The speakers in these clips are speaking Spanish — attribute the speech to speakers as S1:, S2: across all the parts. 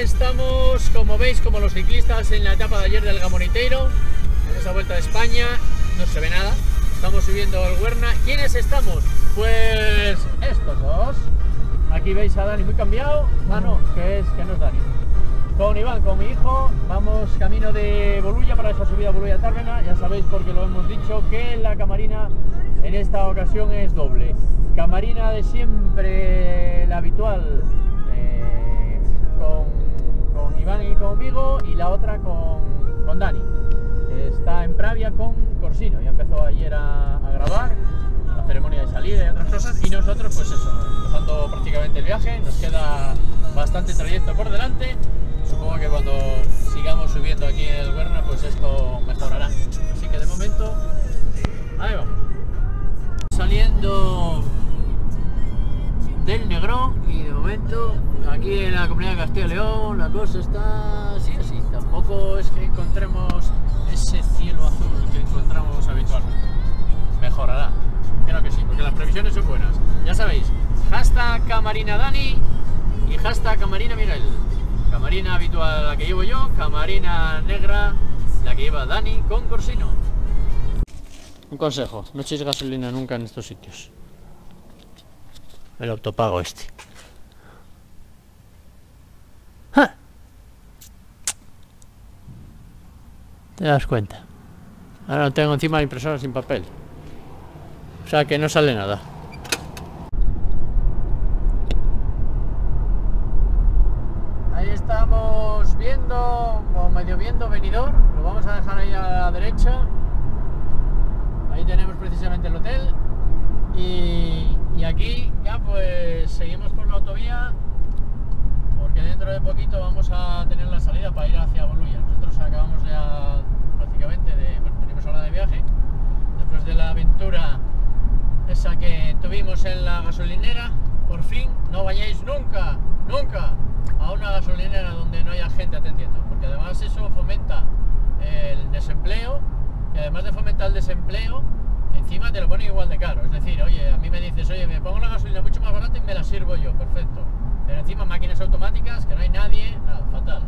S1: estamos, como veis, como los ciclistas en la etapa de ayer del Gamoniteiro, en esa vuelta de España, no se ve nada, estamos subiendo el Huerna. ¿Quiénes estamos? Pues estos dos. Aquí veis a Dani muy cambiado, ah no, que es que no es Dani. Con Iván, con mi hijo, vamos camino de Bolulla para esa subida a Bolulla Tárrena. Ya sabéis porque lo hemos dicho que la camarina en esta ocasión es doble. Camarina de siempre, la habitual, eh, con, Iván y conmigo, y la otra con, con Dani. está en Pravia con Corsino. Ya empezó ayer a, grabar la ceremonia de salida y otras cosas. Y nosotros, pues eso, empezando prácticamente el viaje. Nos queda bastante trayecto por delante supongo que cuando sigamos subiendo aquí en el Huerna, pues esto mejorará. Así que de momento, ahí vamos. Saliendo del Negrón y de momento aquí en la comunidad de Castilla y León la cosa está así así. Tampoco es que encontremos ese cielo azul que encontramos habitualmente. Mejorará, creo que sí, porque las previsiones son buenas. Ya sabéis, hashtag Camarina Dani y hashtag Camarina Miguel. Camarina habitual la que llevo yo, camarina negra la que lleva Dani con Corsino. Un consejo, no echéis gasolina nunca en estos sitios. El autopago este. ¡Ja! Te das cuenta. Ahora no tengo encima la impresora sin papel. O sea que no sale nada. Ahí estamos viendo, o medio viendo venidor. Lo vamos a dejar ahí a la derecha. Ahí tenemos precisamente el hotel. Y, y aquí ya pues seguimos por la autovía porque dentro de poquito vamos a tener la salida para ir hacia Bolulla. Nosotros acabamos ya prácticamente de, bueno, tenemos hora de viaje después de la aventura esa que tuvimos en la gasolinera. Por fin, no vayáis nunca, nunca a una gasolinera donde no haya gente atendiendo, porque además eso fomenta el desempleo y además de fomentar el desempleo, encima te lo ponen igual de caro. Es decir, oye, a mí me dices, oye, me pongo la gasolina mucho más barata y me la sirvo yo, perfecto. Pero encima máquinas automáticas, que no hay nadie, nada, fatal.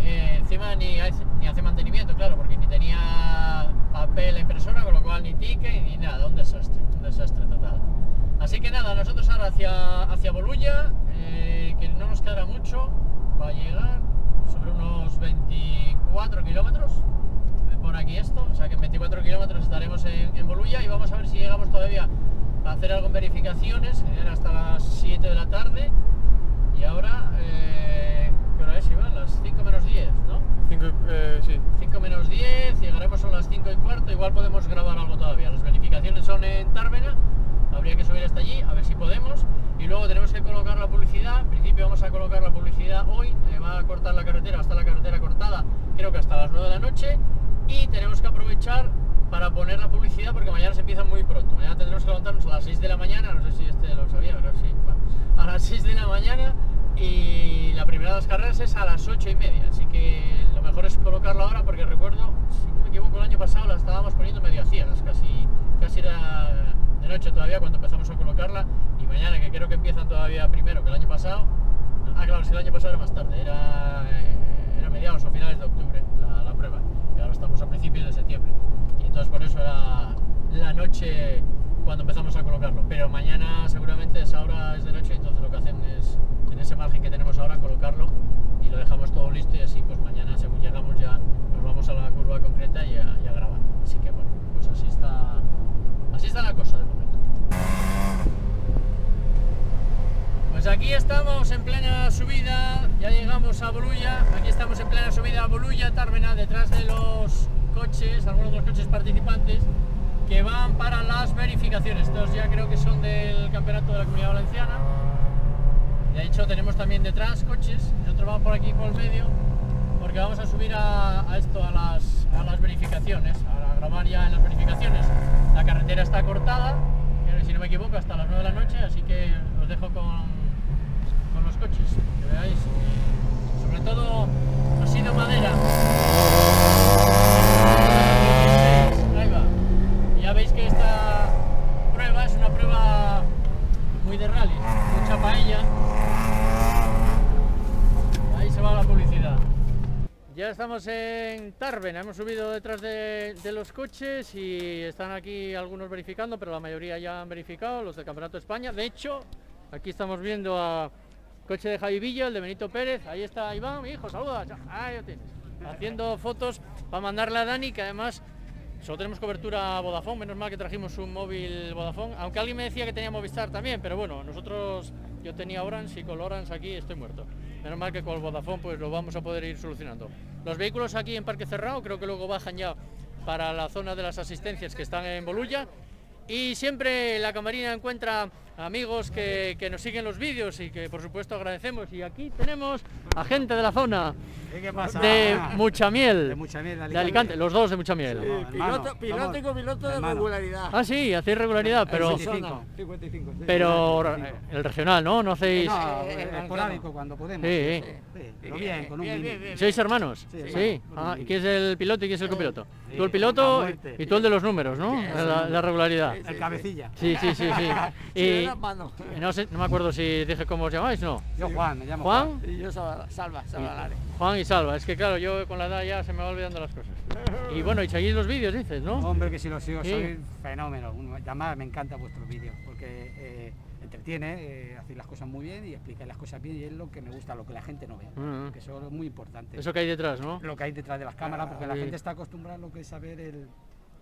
S1: Eh, encima ni, hay, ni hace mantenimiento, claro, porque ni tenía papel impresora, con lo cual ni ticket ni nada, un desastre, un desastre total. Así que nada, nosotros ahora hacia, hacia Bolulla, eh, que no nos quedará mucho, para llegar sobre unos 24 kilómetros, por aquí esto, o sea que en 24 kilómetros estaremos en, en, Bolulla y vamos a ver si llegamos todavía a hacer algo en verificaciones, eran hasta las 7 de la tarde, y ahora, eh, ¿qué hora es Iván? Las 5 menos 10, ¿no?
S2: 5, eh, sí.
S1: 5 menos 10, llegaremos a las 5 y cuarto, igual podemos grabar algo todavía. Las verificaciones son en Tárvena, habría que subir hasta allí, a ver si podemos. Y luego tenemos que colocar la publicidad, en principio vamos a colocar la publicidad hoy, eh, va a cortar la carretera, hasta la carretera cortada, creo que hasta las 9 de la noche. Y tenemos que aprovechar para poner la publicidad porque mañana se empieza muy pronto. Mañana tendremos que levantarnos a las 6 de la mañana, no sé si este lo sabía, pero sí, a las 6 de la mañana y la primera de las carreras es a las 8 y media, así que lo mejor es colocarla ahora porque recuerdo, si no me equivoco, el año pasado la estábamos poniendo medio a ciegas, casi, casi era de noche todavía cuando empezamos a colocarla y mañana que creo que empiezan todavía primero que el año pasado, ah claro, si el año pasado era más tarde, era, era mediados o finales de octubre la, la prueba y ahora estamos a principios de septiembre. Y entonces por eso era la noche cuando empezamos a colocarlo, pero mañana seguramente esa hora es de noche, entonces lo que hacen es en ese margen que tenemos ahora colocarlo y lo dejamos todo listo y así pues mañana según llegamos ya nos vamos a la curva concreta y a, y a grabar. Así que bueno, pues así está, así está la cosa de momento. Pues aquí estamos en plena subida, ya llegamos a Bolulla, aquí estamos en plena subida a Bolulla, Tárvena, detrás de los coches, algunos de los coches participantes que van para las verificaciones. Estos ya creo que son del campeonato de la Comunidad Valenciana. De hecho tenemos también detrás coches, nosotros vamos por aquí por el medio, porque vamos a subir a, a esto, a las, a las verificaciones, a grabar ya en las verificaciones. La carretera está cortada, si no me equivoco, hasta las 9 de la noche, así que os dejo con, con los coches, que veáis. Sobre todo ha sido madera. Ya veis que esta prueba es una prueba muy de rally, mucha paella. Ahí se va estamos en Tarben, hemos subido detrás de, los coches y están aquí algunos verificando, pero la mayoría ya han verificado, los del Campeonato de España. De hecho, aquí estamos viendo a coche de Javi Villa, el de Benito Pérez, ahí está Iván, mi hijo, saluda, ahí lo tienes, haciendo fotos para mandarle a Dani, que además solo tenemos cobertura Vodafone, menos mal que trajimos un móvil Vodafone, aunque alguien me decía que tenía Movistar también, pero bueno, nosotros, yo tenía Orange y con Orange aquí estoy muerto. Menos mal que con el Vodafone pues lo vamos a poder ir solucionando. Los vehículos aquí en Parque Cerrado creo que luego bajan ya para la zona de las asistencias que están en Bolulla y siempre la camarina encuentra amigos que, que nos siguen los vídeos y que por supuesto agradecemos y aquí tenemos a gente de la zona
S2: ¿Qué pasa?
S1: de mucha miel
S2: De mucha miel, de
S1: de Alicante, los dos de mucha miel.
S2: Sí.
S3: piloto, piloto y copiloto de regularidad.
S1: Ah, sí, hacéis regularidad, pero,
S2: 55, 55, sí.
S1: pero
S2: 55.
S1: el regional, ¿no? No hacéis...
S2: No,
S3: Eh, eh,
S2: esporádico cuando podemos.
S1: Sí, sí.
S2: Sí, pero bien, con un
S3: Bien,
S2: mini.
S3: bien, bien.
S1: ¿Sois hermanos?
S2: Sí,
S1: Ah, ¿y quién es el piloto y quién es el copiloto?
S2: Sí,
S1: Tú el piloto y tú el de los números, ¿no?
S3: Sí,
S1: La, la regularidad.
S2: El cabecilla.
S1: Sí, sí, sí, sí.
S3: Sí,
S1: Y
S3: manos.
S1: no, sé, no me acuerdo si dije cómo os llamáis, ¿no?
S2: Yo Juan, me llamo
S1: Juan,
S3: Y yo salva, salva, salva.
S1: Juan y Salva. Es que claro, yo con la edad ya se me va olvidando las cosas. Y bueno, y seguís los vídeos, dices, ¿no?
S2: Hombre, que si lo sigo,
S1: Sí.
S2: soy fenómeno. Un- Además, me encantan vuestros vídeos porque eh, entretiene, eh, hacéis las cosas muy bien y explicáis las cosas bien y es lo que me gusta, lo que la gente no ve.
S1: Mm.
S2: Que eso es muy importante.
S1: Eso que hay detrás, ¿no?
S2: Lo que hay detrás de las cámaras, porque la gente está acostumbrada a lo que es saber el,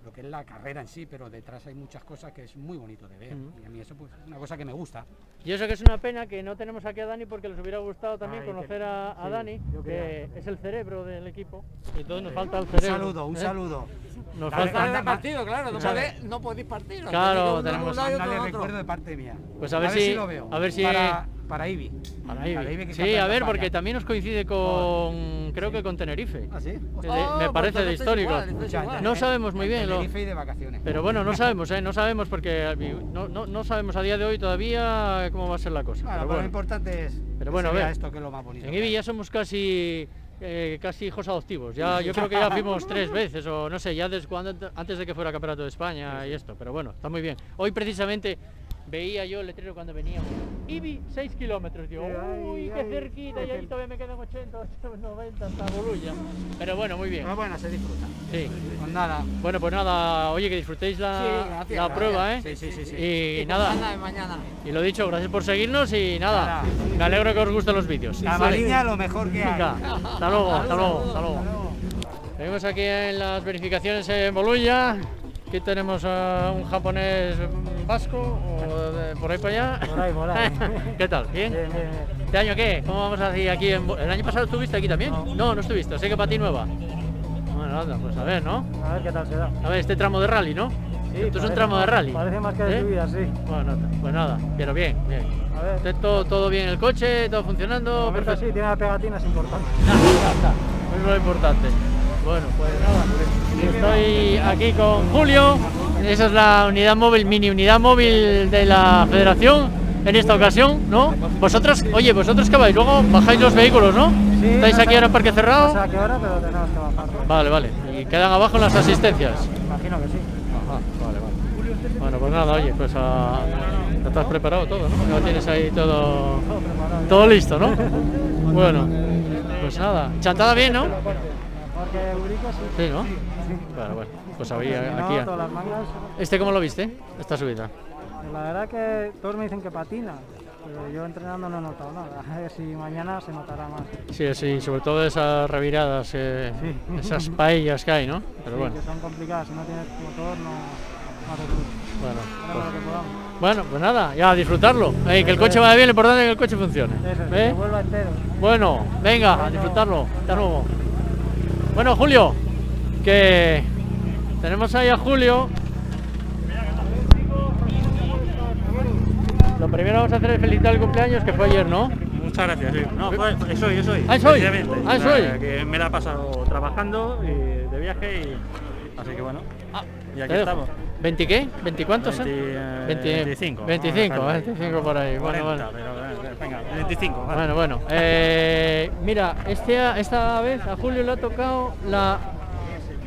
S2: lo que es la carrera en sí, pero detrás hay muchas cosas que es muy bonito de ver. Y a mí eso pues, es una cosa que me gusta.
S1: Y eso que es una pena que no tenemos aquí a Dani porque les hubiera gustado también
S2: Ay, que-
S1: conocer a, a
S2: sí,
S1: Dani, que es el cerebro del equipo. Y entonces nos falta el
S2: Un
S1: cerebro.
S2: saludo, un
S1: ¿eh?
S2: saludo.
S1: Nos
S2: Dale,
S1: falta...
S2: Dale
S3: partido, claro, no,
S1: Claro.
S3: podéis, no podéis partir.
S1: Claro,
S3: de
S1: tenemos-
S3: un de
S2: recuerdo de parte mía.
S1: Pues a ver si-
S2: lo veo.
S1: a ver si-
S2: Para, para Ibi.
S1: Para Ibi.
S2: Para Ibi, que
S1: Sí, a
S2: en
S1: ver, porque también nos coincide con, creo que con Tenerife.
S2: ¿Ah, sí?
S1: De-
S3: Oh,
S1: me
S3: pues
S1: parece de
S3: entonces
S1: histórico.
S3: igual, igual.
S1: No sabemos muy
S2: En
S1: bien lo-
S2: Tenerife y de vacaciones.
S1: Pero bueno, no sabemos, ¿eh? No sabemos porque no, no, no sabemos a día de hoy todavía cómo va a ser la cosa.
S2: Bueno,
S1: pero
S2: pero lo
S1: bueno.
S2: importante es
S1: Pero
S2: que
S1: bueno, a ver.
S2: esto que es lo más bonito.
S1: En Ibi ya somos casi eh, casi hijos adoptivos. Ya, yo creo que ya fuimos tres veces o no sé, ya desde cuando, antes de que fuera campeonato de España y esto. Pero bueno, está muy bien. Hoy precisamente veía yo el letrero cuando veníamos. Ibi 6 kilómetros. Digo,
S2: Sí, ay,
S1: uy, qué
S2: ay,
S1: cerquita. Y
S2: qué
S1: ahí todavía me quedan 80, 90 hasta Bolulla. Pero bueno, muy bien.
S2: Pero bueno, se disfruta.
S1: Sí.
S2: Pues nada.
S1: Bueno, pues nada, oye, que disfrutéis la,
S3: Sí, gracias,
S1: la
S3: gracias.
S1: prueba, ¿eh?
S2: Sí, sí, sí, sí.
S1: Y,
S3: Y
S1: nada,
S3: mañana, mañana.
S1: y lo dicho, gracias por seguirnos y nada,
S2: Nada.
S1: me alegro que os gusten los vídeos.
S2: La
S1: Vale.
S2: Mariña lo mejor que hay.
S1: Hasta luego, hasta luego, hasta luego. Venimos aquí en las verificaciones en Bolulla. Aquí tenemos a un japonés vasco o de- por ahí para allá.
S4: Por ahí, por ahí.
S1: ¿Qué tal? ¿Bien?
S4: Bien, bien, bien.
S1: ¿Este año qué? ¿Cómo vamos a hacer aquí? En... ¿El año pasado estuviste aquí también? No, no, estuviste, sé que para ti nueva. Bueno, anda, pues a ver, ¿no?
S4: A ver qué tal se da.
S1: A ver, este tramo de rally, ¿no?
S4: Sí,
S1: Esto es un tramo de rally.
S4: Parece más que de
S1: ¿Eh?
S4: subida, sí.
S1: Bueno, pues nada, pero bien, bien.
S4: A ver.
S1: Este, todo, todo bien el coche, todo funcionando, perfecto.
S4: sí, tiene la pegatina, es importante.
S1: Es lo importante. Bueno, pues nada, estoy aquí con Julio. Esa es la unidad móvil, mini unidad móvil de la federación en esta ocasión, ¿no? Vosotros, oye, vosotros que vais, luego bajáis los vehículos, ¿no?
S4: Sí,
S1: ¿Estáis
S4: no
S1: aquí ahora en Parque
S4: No sé
S1: Cerrado?
S4: a qué hora, pero tenemos que bajar.
S1: Vale, vale. Y quedan abajo las asistencias.
S4: Imagino que sí.
S1: Ajá, vale, vale. Bueno, pues nada, oye, pues ah, ya estás preparado todo, ¿no? Ya lo tienes ahí todo,
S4: Todo
S1: listo, ¿no? Bueno, pues nada, chantada bien, ¿no?
S4: Porque sí.
S1: Sí, ¿no?
S4: Sí.
S1: Bueno, bueno, pues había aquí. ¿Este cómo lo viste? Esta subida.
S4: La verdad que todos me dicen que patina. Pero yo entrenando no he notado nada. A ver si mañana se notará más.
S1: Sí, sí, sobre todo esas reviradas, eh,
S4: Sí.
S1: esas paellas que hay, ¿no? Pero
S4: Sí,
S1: bueno,
S4: que son complicadas. Si no tienes motor, no, no haces mucho.
S1: bueno.
S4: Lo
S1: pues- bueno, pues nada, ya a disfrutarlo. Eh, que el coche vaya bien, lo importante es que el coche funcione.
S4: Eso,
S1: ¿eh?
S4: que vuelva entero.
S1: Bueno, venga, a disfrutarlo. Hasta luego. Bueno, Julio, que tenemos ahí a Julio. Lo primero vamos a hacer es felicitar el cumpleaños, que fue ayer, ¿no?
S5: Muchas gracias, sí. No, fue, es hoy, es hoy.
S1: Ah,
S5: precisamente.
S1: Ah,
S5: sea,
S1: hoy.
S5: Que me la he pasado trabajando y de viaje y... Así que bueno,
S1: Ah,
S5: y aquí estamos.
S1: ¿20 qué? ¿20 cuántos?
S5: 20,
S1: eh?
S5: eh,
S1: 20
S5: 25.
S1: 25,
S5: vamos a dejarlo ahí.
S1: 25 por ahí. Bueno,
S5: 40,
S1: bueno.
S5: pero eh, venga, 25. vale.
S1: Bueno, bueno. Eh, mira, este, esta vez a Julio le ha tocado la,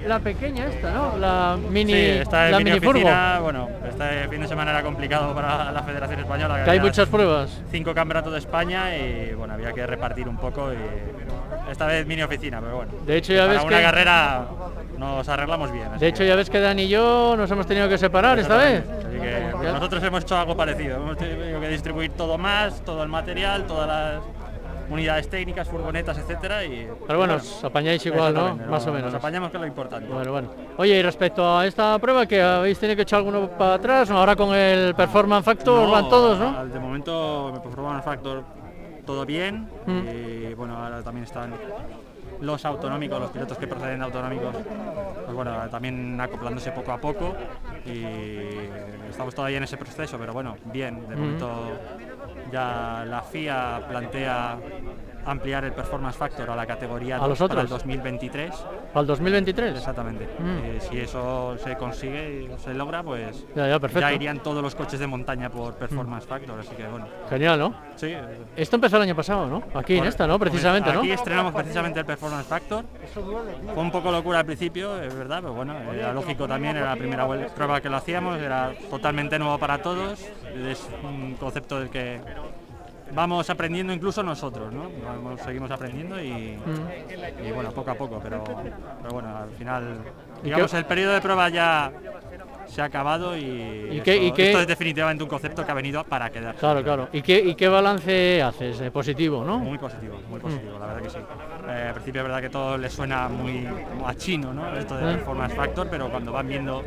S1: la pequeña esta, ¿no? La mini,
S5: sí, esta
S1: la
S5: mini oficina, bueno, este fin de semana era complicado para la Federación Española.
S1: Que hay muchas pruebas.
S5: Cinco campeonatos de España y bueno, había que repartir un poco y esta vez mini oficina, pero bueno.
S1: De hecho, ya
S5: para
S1: ves
S5: una
S1: que-
S5: carrera nos arreglamos bien.
S1: De hecho,
S5: que-
S1: ya ves que Dan y yo nos hemos tenido que separar esta vez.
S5: Así que nosotros hemos hecho algo parecido. Hemos tenido que distribuir todo más, todo el material, todas las unidades técnicas, furgonetas, etcétera. Y,
S1: Pero bueno, os apañáis igual, ¿no? Más o
S5: nos-
S1: menos.
S5: Nos apañamos que es lo importante.
S1: Bueno, bueno. Oye, y respecto a esta prueba, que habéis tenido que echar alguno para atrás, ¿no? ahora con el Performance Factor
S5: No,
S1: van todos, ¿no?
S5: De momento me Performance Factor todo bien.
S1: Mm.
S5: Y bueno, ahora también están los autonómicos, los pilotos que proceden de autonómicos, pues bueno, también acoplándose poco a poco y estamos todavía en ese proceso, pero bueno, bien, de
S1: Mm.
S5: momento ya la FIA plantea ampliar el Performance Factor a la categoría
S1: ¿A los
S5: 2 para el
S1: otros?
S5: 2023.
S1: ¿Para el 2023?
S5: Exactamente.
S1: Mm.
S5: Eh, si eso se consigue y se logra, pues
S1: Ya, ya, perfecto. Mm.
S5: ya irían todos los coches de montaña por Performance Factor, así que bueno.
S1: Genial, ¿no?
S5: Sí.
S1: Esto empezó el año pasado, ¿no? Aquí en esta, ¿no? Precisamente, ¿no?
S5: Aquí estrenamos precisamente el Performance Factor. Fue un poco locura al principio, es verdad, pero bueno, era lógico también, era la primera prueba que lo hacíamos, era totalmente nuevo para todos, es un concepto del que vamos aprendiendo incluso nosotros, ¿no? Vamos- seguimos aprendiendo y,
S1: Mm.
S5: y bueno, poco a poco, pero, pero bueno, al final,
S1: ¿Y
S5: digamos, el periodo de prueba ya se ha acabado y,
S1: ¿Y
S5: esto,
S1: y qué-
S5: esto es definitivamente un concepto que ha venido para quedar.
S1: Claro, claro. ¿Y qué, y qué balance haces? Positivo, ¿no?
S5: Muy positivo, muy positivo, la verdad que sí. Eh, al principio es verdad que todo le suena muy a chino, ¿no? Esto de
S1: Eh.
S5: Performance Factor, pero cuando van viendo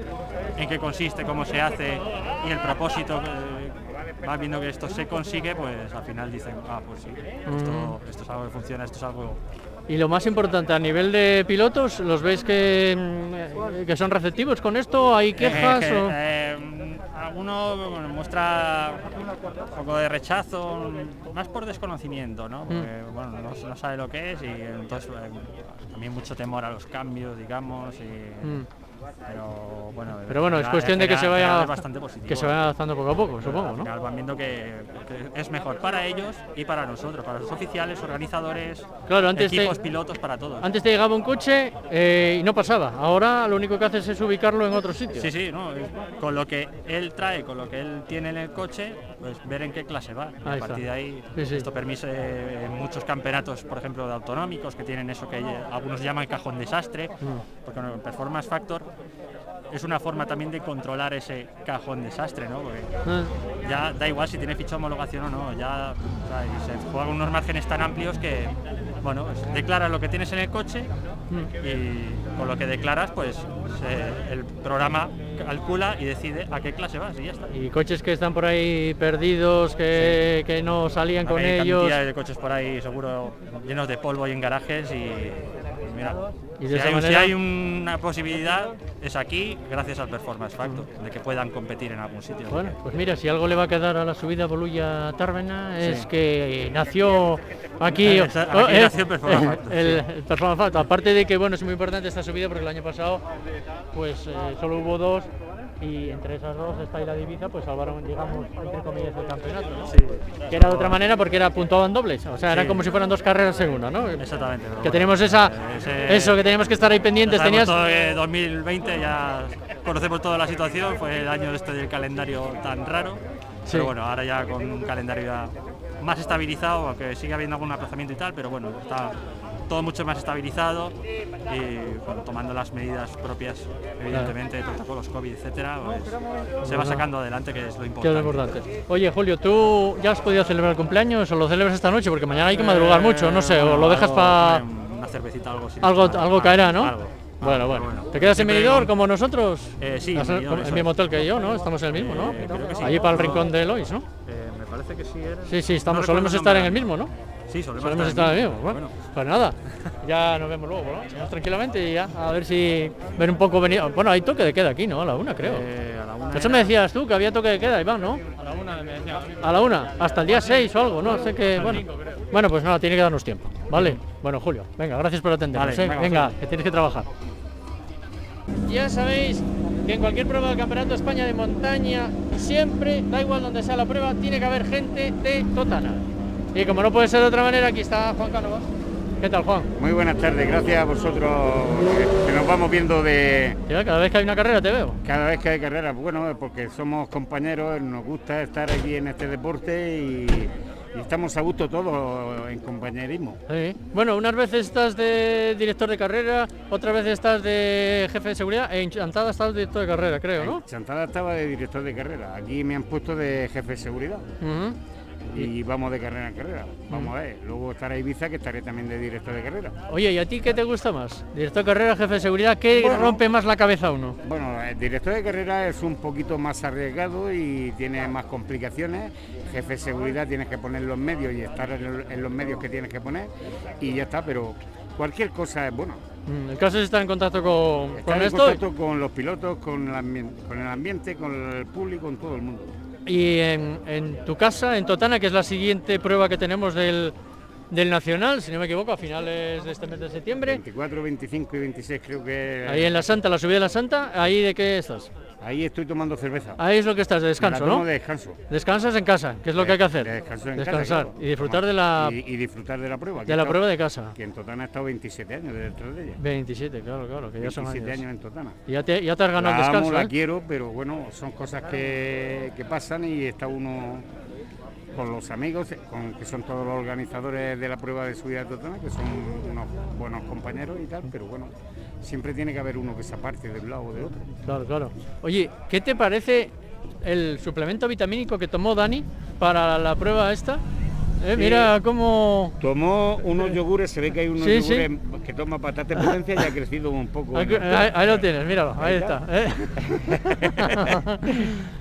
S5: en qué consiste, cómo se hace y el propósito, eh, van viendo que esto se consigue, pues al final dicen, ah, pues sí, esto, esto es algo que funciona, esto es algo...
S1: Y lo más importante, a nivel de pilotos, ¿los veis que, mm, que son receptivos con esto? ¿Hay quejas?
S5: Eh, que,
S1: o-
S5: eh, alguno bueno, muestra un poco de rechazo, más por desconocimiento, ¿no? Porque, bueno, no, no sabe lo que es y entonces eh, también mucho temor a los cambios, digamos. Y,
S1: Mm.
S5: Pero bueno,
S1: Pero bueno,
S5: en
S1: es cuestión de
S5: en
S1: que se vaya
S5: bastante positivo.
S1: que se vaya adaptando poco a poco, supongo, ¿no?
S5: van viendo que, que es mejor para ellos y para nosotros, para los oficiales, organizadores,
S1: Claro, antes te-
S5: equipos, pilotos, para todos.
S1: Antes te llegaba un coche eh, y no pasaba. Ahora lo único que haces es ubicarlo en otro sitio.
S5: Sí, sí, no, con lo que él trae, con lo que él tiene en el coche, pues ver en qué clase va.
S1: Ahí
S5: a
S1: está.
S5: partir de ahí,
S1: Sí, sí.
S5: esto permite eh, en muchos campeonatos, por ejemplo, de autonómicos, que tienen eso que eh, algunos llaman cajón desastre,
S1: Mm.
S5: porque el Performance Factor es una forma también de controlar ese cajón desastre, ¿no? Porque
S1: Ah,
S5: ya da igual si tiene ficha de homologación o no, ya o sea, y se juegan unos márgenes tan amplios que, bueno, pues, declaras lo que tienes en el coche
S1: mm.
S5: y con lo que declaras, pues se- el programa calcula y decide a qué clase vas y ya está.
S1: Y coches que están por ahí perdidos, que, que no salían con ellos.
S5: de coches por ahí seguro llenos de polvo y en garajes y, y mira,
S1: Y de
S5: si, hay, si
S1: manera-
S5: hay una posibilidad es aquí gracias al Performance Factor, de que puedan competir en algún sitio.
S1: Bueno, pues mira, si algo le va a quedar a la subida Bolulla Tárvena es
S5: Sí.
S1: que nació aquí,
S5: Esa-
S1: oh,
S5: aquí nació el Performance Factor,
S1: el-
S5: sí.
S1: el Performance Factor. Aparte de que bueno, es muy importante esta subida porque el año pasado pues eh, solo hubo dos y entre esas dos esta y la divisa pues salvaron digamos entre comillas el campeonato, ¿no?
S5: Sí,
S1: Que era de otra manera porque era puntuado en dobles, o sea, era
S5: Sí.
S1: como si fueran dos carreras en una, ¿no?
S5: exactamente.
S1: Que
S5: bueno,
S1: tenemos esa,
S5: eh, ese-
S1: eso, que teníamos que estar ahí pendientes. Tenías,
S5: todo que 2020 ya conocemos toda la situación, fue el año este del calendario tan raro,
S1: Sí.
S5: pero bueno, ahora ya con un calendario ya más estabilizado, aunque sigue habiendo algún aplazamiento y tal, pero bueno, está todo mucho más estabilizado y bueno, tomando las medidas propias, evidentemente, protocolos COVID, etcétera, pues, se va sacando adelante, que es lo
S1: es
S5: importante.
S1: Oye, Julio, ¿tú ya has podido celebrar el cumpleaños o lo celebras esta noche? Porque mañana hay que madrugar mucho, no sé, o lo dejas para...
S5: Una cervecita, algo así.
S1: Algo, algo caerá, ¿no?
S5: Algo,
S1: Bueno, bueno. ¿Te quedas en Benidorm como nosotros?
S5: Eh, sí, en
S1: el mismo hotel que yo, ¿no? Estamos en el mismo, ¿no?
S5: Eh, sí.
S1: Allí para el rincón de Elois, ¿no?
S5: Eh, me parece que sí era.
S1: Sí, sí, estamos,
S5: No
S1: solemos estar en el mismo, ¿no?
S5: Sí, solemos,
S1: Solemos estar el mismo.
S5: Bueno,
S1: Bueno, pues nada, ya nos vemos luego, ¿no? Vamos tranquilamente y ya, a ver si ver un poco venir. Bueno, hay toque de queda aquí, ¿no? A la una, creo.
S5: eh, a la una
S1: Eso
S5: era-
S1: me decías tú, que había toque de queda, Iván, ¿no? A la una me decía. A la una, hasta el día 6 o algo, ¿no? Sé que, bueno. Bueno, pues nada, tiene que darnos tiempo, ¿vale? Bueno, Julio, venga, gracias por atendernos,
S5: Vale,
S1: ¿eh?
S5: venga,
S1: Venga, que tienes que trabajar. Ya sabéis que en cualquier prueba del Campeonato de España de montaña, siempre, da igual donde sea la prueba, tiene que haber gente de Totana. Y como no puede ser de otra manera, aquí está Juan Cánovas. ¿Qué tal, Juan?
S6: Muy buenas tardes, gracias a vosotros que- que nos vamos viendo de
S1: cada vez que hay una carrera te veo.
S6: cada vez que hay carreras. Bueno, porque somos compañeros, nos gusta estar aquí en este deporte y, y estamos a gusto todos en compañerismo.
S1: Sí. Bueno, unas veces estás de director de carrera, otras veces estás de jefe de seguridad, e en Chantada estás de director de carrera, creo, ¿no?
S6: En Chantada estaba de director de carrera, aquí me han puesto de jefe de seguridad. Y vamos de carrera en carrera. Vamos a ver, luego estará Ibiza que estaré también de director de carrera.
S1: Oye, ¿y a ti qué te gusta más? Director de carrera, jefe de seguridad, ¿qué
S6: Bueno.
S1: rompe más la cabeza uno?
S6: Bueno, el director de carrera es un poquito más arriesgado y tiene más complicaciones. Jefe de seguridad tienes que poner los medios y estar en, los medios que tienes que poner y ya está, pero cualquier cosa es buena.
S1: Mm, El caso es estar en contacto con,
S6: Estar
S1: con
S6: en
S1: esto
S6: contacto con los pilotos, con el, ambien- con el ambiente, con el público, con todo el mundo.
S1: Y en, en tu casa, en Totana, que es la siguiente prueba que tenemos del, del Nacional, si no me equivoco, a finales de este mes de septiembre.
S6: 24, 25 y 26 creo que...
S1: Ahí en la Santa, la subida de la Santa, ¿ahí de qué estás?
S6: Ahí estoy tomando cerveza.
S1: Ahí es lo que estás, de descanso, ¿no?
S6: de descanso.
S1: Descansas en casa, que es lo que hay que hacer.
S6: De descanso en casa,
S1: Descansar
S6: claro.
S1: y disfrutar de la,
S6: Y, y disfrutar de la prueba.
S1: de la
S6: estado-
S1: prueba de casa.
S6: Que en Totana he estado 27 años detrás de ella.
S1: 27, claro, claro, que ya son
S6: 27
S1: años.
S6: años en Totana.
S1: Y ya te, ya te has ganado el
S6: la amo, la
S1: ¿eh?
S6: quiero, pero bueno, son cosas que, que pasan y está uno con los amigos, con, que son todos los organizadores de la prueba de subida de Totana, que son unos buenos compañeros y tal, pero bueno, siempre tiene que haber uno que se aparte de un lado o de otro.
S1: Claro, claro. Oye, ¿qué te parece el suplemento vitamínico que tomó Dani para la prueba esta? Eh, Mira cómo...
S6: Tomó unos yogures, se ve que hay unos
S1: Sí, sí.
S6: yogures que toma patata de potencia y ha crecido un poco.
S1: Ahí, lo tienes, míralo, ahí
S6: Ahí
S1: está.
S6: está.
S1: ¿eh?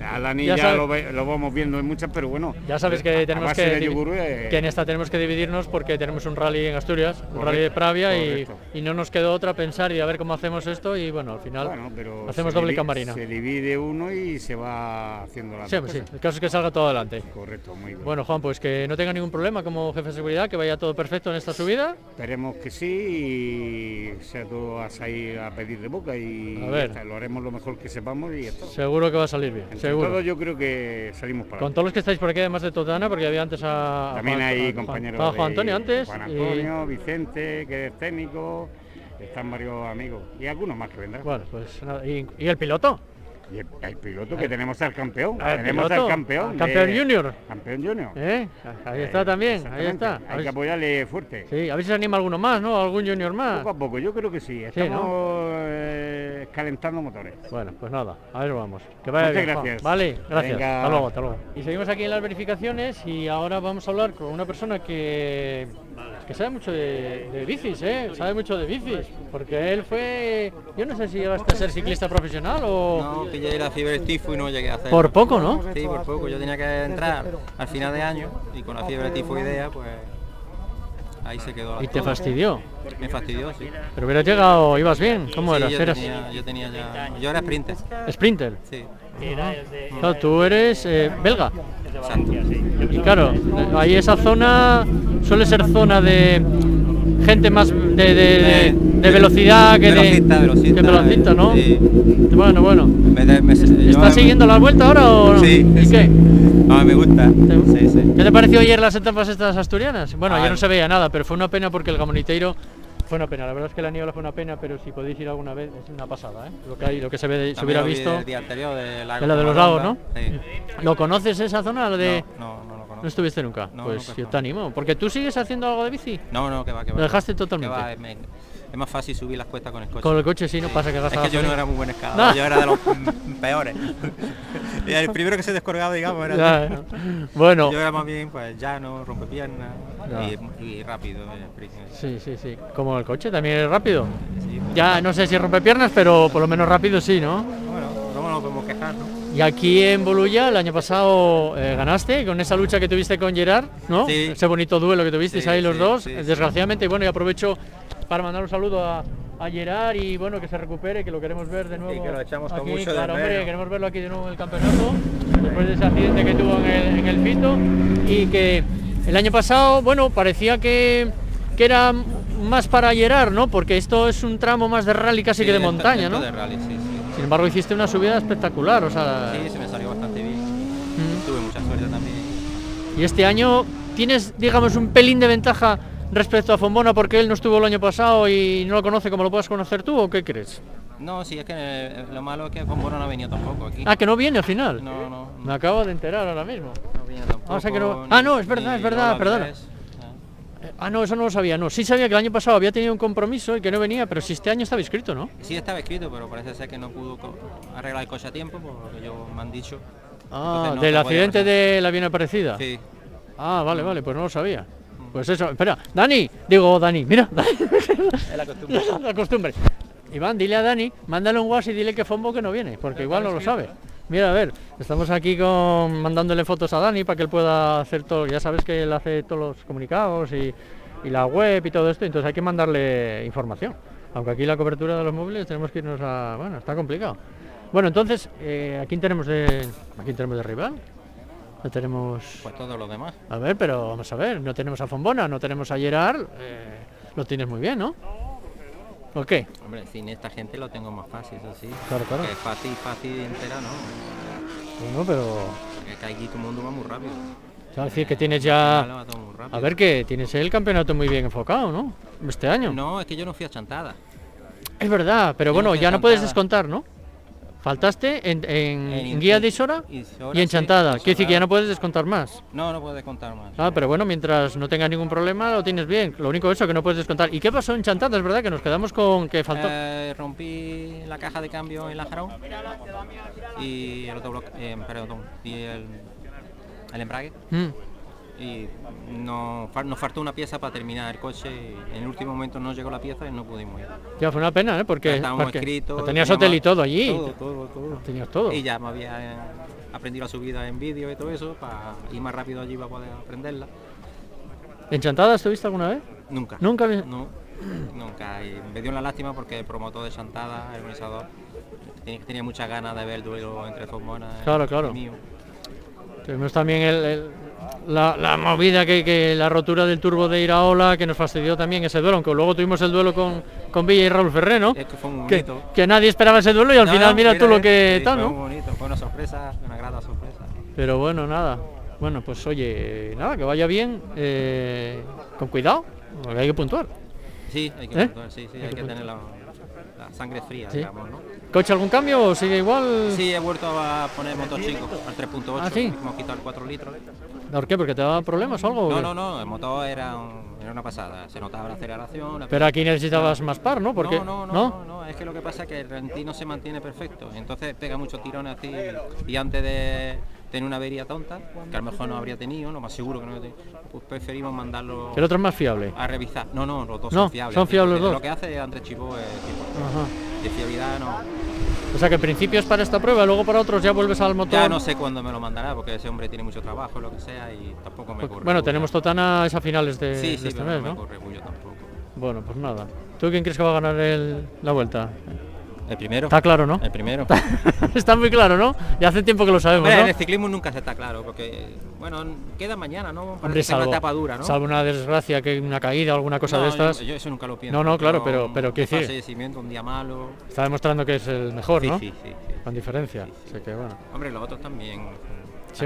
S6: A Dani
S1: Ya
S6: lo, ve- lo vamos viendo en muchas, pero bueno.
S1: Ya sabes que tenemos que,
S6: yogur, eh,
S1: que en esta tenemos que dividirnos porque tenemos un rally en Asturias, un rally de Pravia y, no nos quedó otra pensar y a ver cómo hacemos esto y bueno, al final
S6: Bueno, pero
S1: hacemos doble camarina.
S6: Se divide uno y se va haciendo la
S1: sí, el caso es que salga todo adelante.
S6: Correcto, muy bien.
S1: Bueno, Juan, pues que no tenga ningún problema como jefe de seguridad, que vaya todo perfecto en esta subida.
S6: Esperemos que sí y sea todo a pedir de boca y
S1: A
S6: está, lo haremos lo mejor que sepamos y está.
S1: Seguro que va a salir bien,
S6: Entre
S1: seguro.
S6: todos yo creo que salimos para
S1: Con todos los que estáis por aquí, además de Totana, porque había antes a.
S6: También
S1: Juan-
S6: hay compañeros
S1: Juan
S6: de
S1: Antonio antes.
S6: Juan
S1: y-
S6: Antonio, Vicente, que es técnico, están varios amigos y algunos más que vendrán.
S1: bueno, pues nada, y, y el piloto.
S6: Y el, el piloto que tenemos al campeón,
S1: Ah,
S6: tenemos
S1: piloto,
S6: al campeón.
S1: al campeón
S6: de-
S1: junior.
S6: Campeón junior.
S1: ¿eh? Ahí está también, ahí está.
S6: Hay
S1: ver
S6: que apoyarle fuerte.
S1: Sí, a ver si se anima alguno más, ¿no? Algún junior más.
S6: Poco a poco, yo creo que sí.
S1: ¿no?
S6: Estamos eh, calentando motores.
S1: Bueno, pues nada, a ver vamos. Que vaya
S6: Muchas
S1: bien, Juan.
S6: gracias.
S1: Vale, gracias.
S6: Venga.
S1: Hasta luego, hasta luego. Y seguimos aquí en las verificaciones y ahora vamos a hablar con una persona que, que sabe mucho de, de bicis, ¿eh? Sabe mucho de bicis. Porque él fue, yo no sé si llegaste a ser ciclista profesional o...
S7: No, pillé la fiebre del tifo y no llegué a hacer.
S1: Por poco, ¿no?
S7: Sí, por poco. Yo tenía que entrar al final de año y con la fiebre tifoidea, pues ahí se quedó la
S1: Y te fastidió.
S7: Me fastidió, sí.
S1: Pero hubieras llegado, ibas bien. ¿Cómo
S7: Sí,
S1: eras?
S7: Yo
S1: ¿Eras
S7: tenía, yo tenía ya. Yo era sprinter,
S1: sprinter?
S7: sí.
S1: Claro, tú eres eh, belga.
S7: Exacto.
S1: Y claro, ahí esa zona suele ser zona de gente más de, de- de- de velocidad que de
S7: Velocista, velocista,
S1: que velocista, ¿no?
S7: sí.
S1: Bueno, bueno.
S7: Me me-
S1: ¿Estás siguiendo la vuelta ahora o no?
S7: Sí,
S1: ¿Y
S7: sí.
S1: qué?
S7: No, me gusta. Sí, sí.
S1: ¿Qué te pareció ayer las etapas estas asturianas? Bueno, ayer
S7: Ah,
S1: no se veía nada, pero fue una pena porque el Gamoniteiro fue una pena. La verdad es que la niebla fue una pena, pero si podéis ir alguna vez es una pasada, ¿eh? Lo que hay, lo que se ve, se hubiera visto.
S7: El día anterior de la
S1: de la de los lagos, ¿no?
S7: Sí.
S1: ¿Lo conoces esa zona? Lo de...
S7: No, no, no conozco.
S1: ¿No estuviste nunca?
S7: No,
S1: pues
S7: nunca
S1: yo
S7: no.
S1: te animo. Porque tú sigues haciendo algo de bici.
S7: No, no, que va, que va.
S1: Lo dejaste totalmente.
S7: va, me- es más fácil subir las cuestas con el coche.
S1: Con el coche sí, no pasa que
S7: Es que yo no era muy buen escalador,
S1: No.
S7: yo era de los peores. el primero que se descolgaba, digamos, era
S1: Ya. Bueno,
S7: Yo era más bien, pues, llano, rompepiernas y, y rápido. eh,
S1: sí, sí, sí. Como el coche también es rápido.
S7: Sí,
S1: Ya no sé si rompe piernas, pero por lo menos rápido sí, ¿no?
S7: Bueno, no nos podemos quejar, ¿no?
S1: Y aquí en Bolulla el año pasado eh, ganaste con esa lucha que tuviste con Gerard, ¿no?
S7: Sí.
S1: Ese bonito duelo que tuvisteis
S7: Sí,
S1: ahí los
S7: sí,
S1: dos. Desgraciadamente, y bueno, y aprovecho para mandar un saludo a, a Gerard y bueno, que se recupere, que lo queremos ver de nuevo.
S7: que lo echamos con
S1: aquí,
S7: mucho de
S1: claro, hombre, queremos verlo aquí de nuevo en el campeonato, después de ese accidente que tuvo en el, en el Pito y que el año pasado, bueno, parecía que, que era más para Gerard, ¿no? Porque esto es un tramo más de rally casi que de montaña, ¿no?
S7: de rally, sí.
S1: Sin embargo, hiciste una subida espectacular, o sea...
S7: Sí, se me salió bastante bien.
S1: mm.
S7: Tuve mucha suerte también.
S1: Y este año tienes, digamos, un pelín de ventaja respecto a Fombona porque él no estuvo el año pasado y no lo conoce como lo puedas conocer tú, ¿o qué crees?
S7: No, sí, es que eh, lo malo es que Fombona no ha venido tampoco aquí.
S1: Ah, que no viene al final.
S7: No, no.
S1: Me acabo de enterar ahora mismo.
S7: no parrilla tampoco.
S1: Ah, o sea que no-
S7: ni-
S1: ah, no, es verdad, es verdad, perdona.
S7: Ah.
S1: No, eso no lo sabía, no. Sí sabía que el año pasado había tenido un compromiso y que no venía, pero si este año estaba inscrito, ¿no?
S7: Sí estaba escrito, pero parece ser que no pudo arreglar el coche a tiempo, por lo que yo me han dicho.
S1: Ah,
S7: Entonces no
S1: del accidente de la bien aparecida.
S7: Sí.
S1: Ah, vale, vale, pues no lo sabía. Pues eso, espera, Dani, digo Dani, mira,
S7: Es la costumbre.
S1: la costumbre. Iván, dile a Dani, mándale un WhatsApp y dile que Fombo que no viene, porque igual no lo sabe. Mira, a ver, estamos aquí con mandándole fotos a Dani para que él pueda hacer todo, ya sabes que él hace todos los comunicados y, y la web y todo esto, entonces hay que mandarle información. Aunque aquí la cobertura de los móviles tenemos que irnos a... Bueno, está complicado. Bueno, entonces, eh, ¿a quién tenemos de, ¿a quién tenemos de rival? No tenemos...
S7: Pues todo lo demás.
S1: A ver, pero vamos a ver, no tenemos a Fombona, no tenemos a Gerard, eh, lo tienes muy bien, ¿no? ¿O qué?
S7: Hombre, sin esta gente lo tengo más fácil, eso sí.
S1: Claro, claro.
S7: Que fácil, fácil entera, ¿no?
S1: Bueno, pero...
S7: Porque que aquí el mundo va muy rápido.
S1: Es decir, que tienes ya... A ver que tienes el campeonato muy bien enfocado, ¿no? Este año.
S7: No, es que yo no fui a Chantada.
S1: Es verdad, pero
S7: Yo
S1: bueno,
S7: no
S1: ya no puedes descontar, ¿no? Faltaste en, en,
S7: En-
S1: guía de Isora
S7: Isora,
S1: y en
S7: sí,
S1: Chantada. Quiere decir que ya no puedes descontar más.
S7: No, no puedes contar más.
S1: Ah, pero bueno, mientras no tengas ningún problema lo tienes bien. Lo único eso que no puedes descontar. ¿Y qué pasó en Chantada? Es verdad que nos quedamos con que faltó...
S7: Eh, rompí la caja de cambio en la Jarón y el eh, perdón, y el, el embrague
S1: Mm.
S7: Y no, fal- nos faltó una pieza para terminar el coche y en el último momento no llegó la pieza y no pudimos ir.
S1: Ya fue una pena, ¿eh? Porque,
S7: Estábamos
S1: porque
S7: escritos,
S1: tenías hotel y todo allí.
S7: Todo, todo, todo.
S1: Tenías todo.
S7: Y ya me había aprendido la subida en vídeo y todo eso para ir más rápido allí para poder aprenderla.
S1: ¿En Chantada estuviste alguna vez?
S7: Nunca.
S1: Nunca
S7: No, nunca. Y me dio una lástima porque el promotor de Chantada, el organizador, tenía, tenía muchas ganas de ver el duelo entre Fomona
S1: Claro,
S7: y
S1: claro.
S7: mío.
S1: Tuvimos también el- el- la, la movida que, que la rotura del turbo de Iraola que nos fastidió también ese duelo, aunque luego tuvimos el duelo con, con Villa y Raúl Ferré, ¿no?
S7: Es que fue muy
S1: Que, que nadie esperaba ese duelo y al
S7: No,
S1: final mira, tú lo
S7: eh,
S1: que
S7: sí,
S1: tal,
S7: fue bonito, fue una sorpresa, una grata sorpresa.
S1: Pero bueno, nada. Bueno, pues oye, nada, que vaya bien, eh, con cuidado, porque hay que puntuar.
S7: Sí, hay que
S1: ¿Eh?
S7: puntuar, sí, sí,
S1: Hay
S7: hay
S1: que
S7: tener la, la sangre fría,
S1: Sí.
S7: digamos, ¿no?
S1: ¿Coche algún cambio o sigue igual?
S7: Sí, he vuelto a poner motor chico, al 3.8,
S1: Ah, ¿sí?
S7: hemos quitado el 4 litros.
S1: ¿Por qué? ¿Porque te daba problemas o algo?
S7: No, no, no, el motor era, un- era una pasada, se notaba la aceleración. la
S1: Pero aquí necesitabas más par, ¿no? Porque,
S7: no, no, no, no, no, es que lo que pasa es que el rentino se mantiene perfecto, entonces pega muchos tirones así y antes de tener una avería tonta, que a lo mejor no habría tenido, no más seguro que no habría tenido, pues preferimos mandarlo
S1: El otro es más fiable.
S7: a revisar. No, no, los dos
S1: No,
S7: son fiables.
S1: son fiables los
S7: Lo
S1: dos.
S7: que hace Andrés Chivo es tipo, de fiabilidad no.
S1: O sea que en principio es para esta prueba, luego para otros ya vuelves al motor.
S7: Ya no sé cuándo me lo mandará porque ese hombre tiene mucho trabajo, lo que sea, y tampoco me
S1: Pues,
S7: corre.
S1: bueno, tenemos Totana es a finales de,
S7: Sí,
S1: de
S7: sí,
S1: este
S7: pero
S1: mes,
S7: no me corre tampoco.
S1: Bueno, pues nada. ¿Tú quién crees que va a ganar el- la vuelta?
S7: El primero.
S1: Está claro, ¿no?
S7: El primero.
S1: Está muy claro, ¿no? Ya hace tiempo que lo sabemos,
S7: Hombre,
S1: ¿no?
S7: en el ciclismo nunca se está claro, porque, bueno, queda mañana, ¿no? Parece
S1: Hombre,
S7: es una
S1: salvo,
S7: etapa dura, ¿no?
S1: salvo una desgracia, que una caída o alguna cosa
S7: No,
S1: de estas,
S7: Yo, eso nunca lo pienso.
S1: No, no, claro, pero- pero ¿qué decir?
S7: un día malo.
S1: está demostrando que es el mejor,
S7: Sí,
S1: ¿no?
S7: sí, sí, sí.
S1: Con diferencia.
S7: Sí, sí.
S1: Así que bueno.
S7: Hombre, los otros también.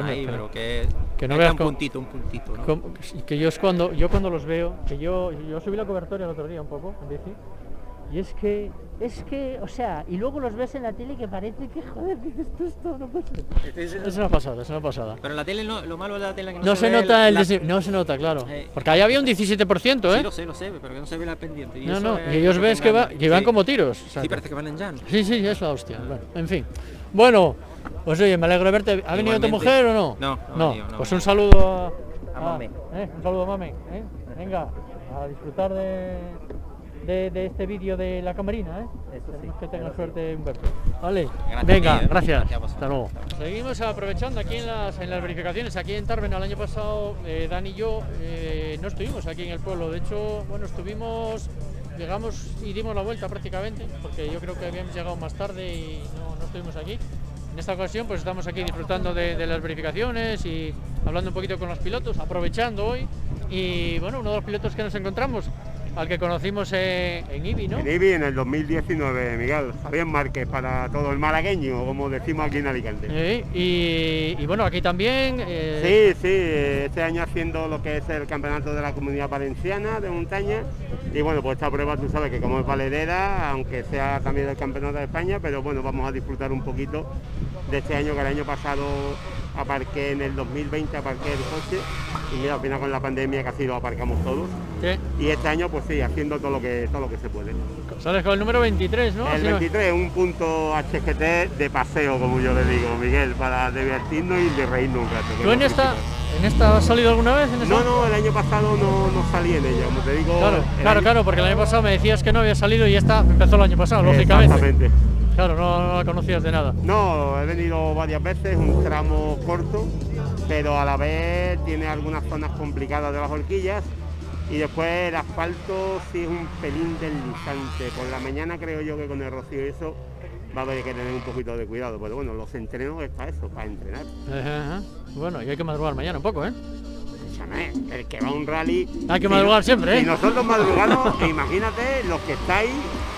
S7: Ahí,
S1: pero-
S7: que,
S1: que no veas
S7: un puntito, un puntito, ¿no?
S1: Que yo es cuando yo cuando los veo, que yo yo subí la cobertura el otro día un poco en bici y es que es que, o sea, y luego los ves en la tele que parece que joder, que esto esto no puede ser. Es una pasada, es una pasada.
S7: Pero en la tele, no, lo malo de la tele es que no,
S1: No se
S7: ve
S1: nota el
S7: la-
S1: desi- no se nota, claro.
S7: Eh.
S1: Porque ahí había un 17%,
S7: Sí,
S1: ¿eh?
S7: lo sé, lo sé, pero que no se ve la pendiente. y
S1: No,
S7: eso
S1: no,
S7: es
S1: y ellos
S7: lo
S1: ves que, va,
S7: tengan-
S1: que van
S7: sí.
S1: como tiros. o sea,
S7: Sí, parece que van en llano.
S1: sí, sí, es la hostia. Bueno, en fin. Bueno, pues oye, me alegro de verte. ¿Ha venido tu mujer o no?
S7: No, no
S1: no.
S7: venido, no.
S1: Pues un saludo a,
S7: A mame.
S1: ¿eh? Un saludo a mame. ¿eh? Venga, a disfrutar de, de, de este vídeo de la camarina. ¿eh? Que tenga suerte, Humberto. Vale,
S7: Gracias
S1: venga, gracias. Hasta luego. Seguimos aprovechando aquí en las, en las verificaciones. Aquí en Tarben, el año pasado, eh, Dani y yo eh, no estuvimos aquí en el pueblo. De hecho, bueno, estuvimos, llegamos y dimos la vuelta prácticamente, porque yo creo que habíamos llegado más tarde y no, no estuvimos aquí. En esta ocasión, pues estamos aquí disfrutando de, de las verificaciones y hablando un poquito con los pilotos, aprovechando hoy. Y bueno, uno de los pilotos que nos encontramos, al que conocimos en, en IBI, ¿no?
S8: En IBI en el 2019, Miguel. Javier Márquez para todo el malagueño, como decimos aquí en Alicante.
S1: Y, y bueno, aquí también. eh,
S8: Sí, sí, este año haciendo lo que es el campeonato de la comunidad valenciana de montaña. Y bueno, pues esta prueba tú sabes que como es valedera, aunque sea también del campeonato de España, pero bueno, vamos a disfrutar un poquito de este año que el año pasado aparqué en el 2020, aparqué el coche y mira, al final con la pandemia casi lo aparcamos todos. Y este año pues sí, haciendo todo lo que, todo lo que se puede.
S1: Sales con el número 23, ¿no?
S8: El
S1: Así no-
S8: 23 un punto HGT de paseo, como yo le digo, Miguel, para divertirnos y de reírnos un rato.
S1: ¿Tú en esta, en esta has salido alguna vez? En esta?
S8: No, no, el año pasado no, no salí en ella, como te digo.
S1: Claro, claro,
S8: año-
S1: claro, porque el año pasado me decías que no había salido y esta empezó el año pasado, lógicamente.
S8: Exactamente.
S1: Claro, no, no la conocías de nada.
S8: No, he venido varias veces, un tramo corto, pero a la vez tiene algunas zonas complicadas de las horquillas y después el asfalto sí es un pelín deslizante. Por la mañana creo yo que con el rocío y eso va a haber que tener un poquito de cuidado, pero bueno, los entrenos es para eso, para entrenar.
S1: Ajá, ajá. Bueno, y hay que madrugar mañana un poco, ¿eh?
S8: Escúchame, el que va a un rally...
S1: Hay que madrugar siempre, ¿eh?
S8: Si nosotros madrugamos, e imagínate los que estáis,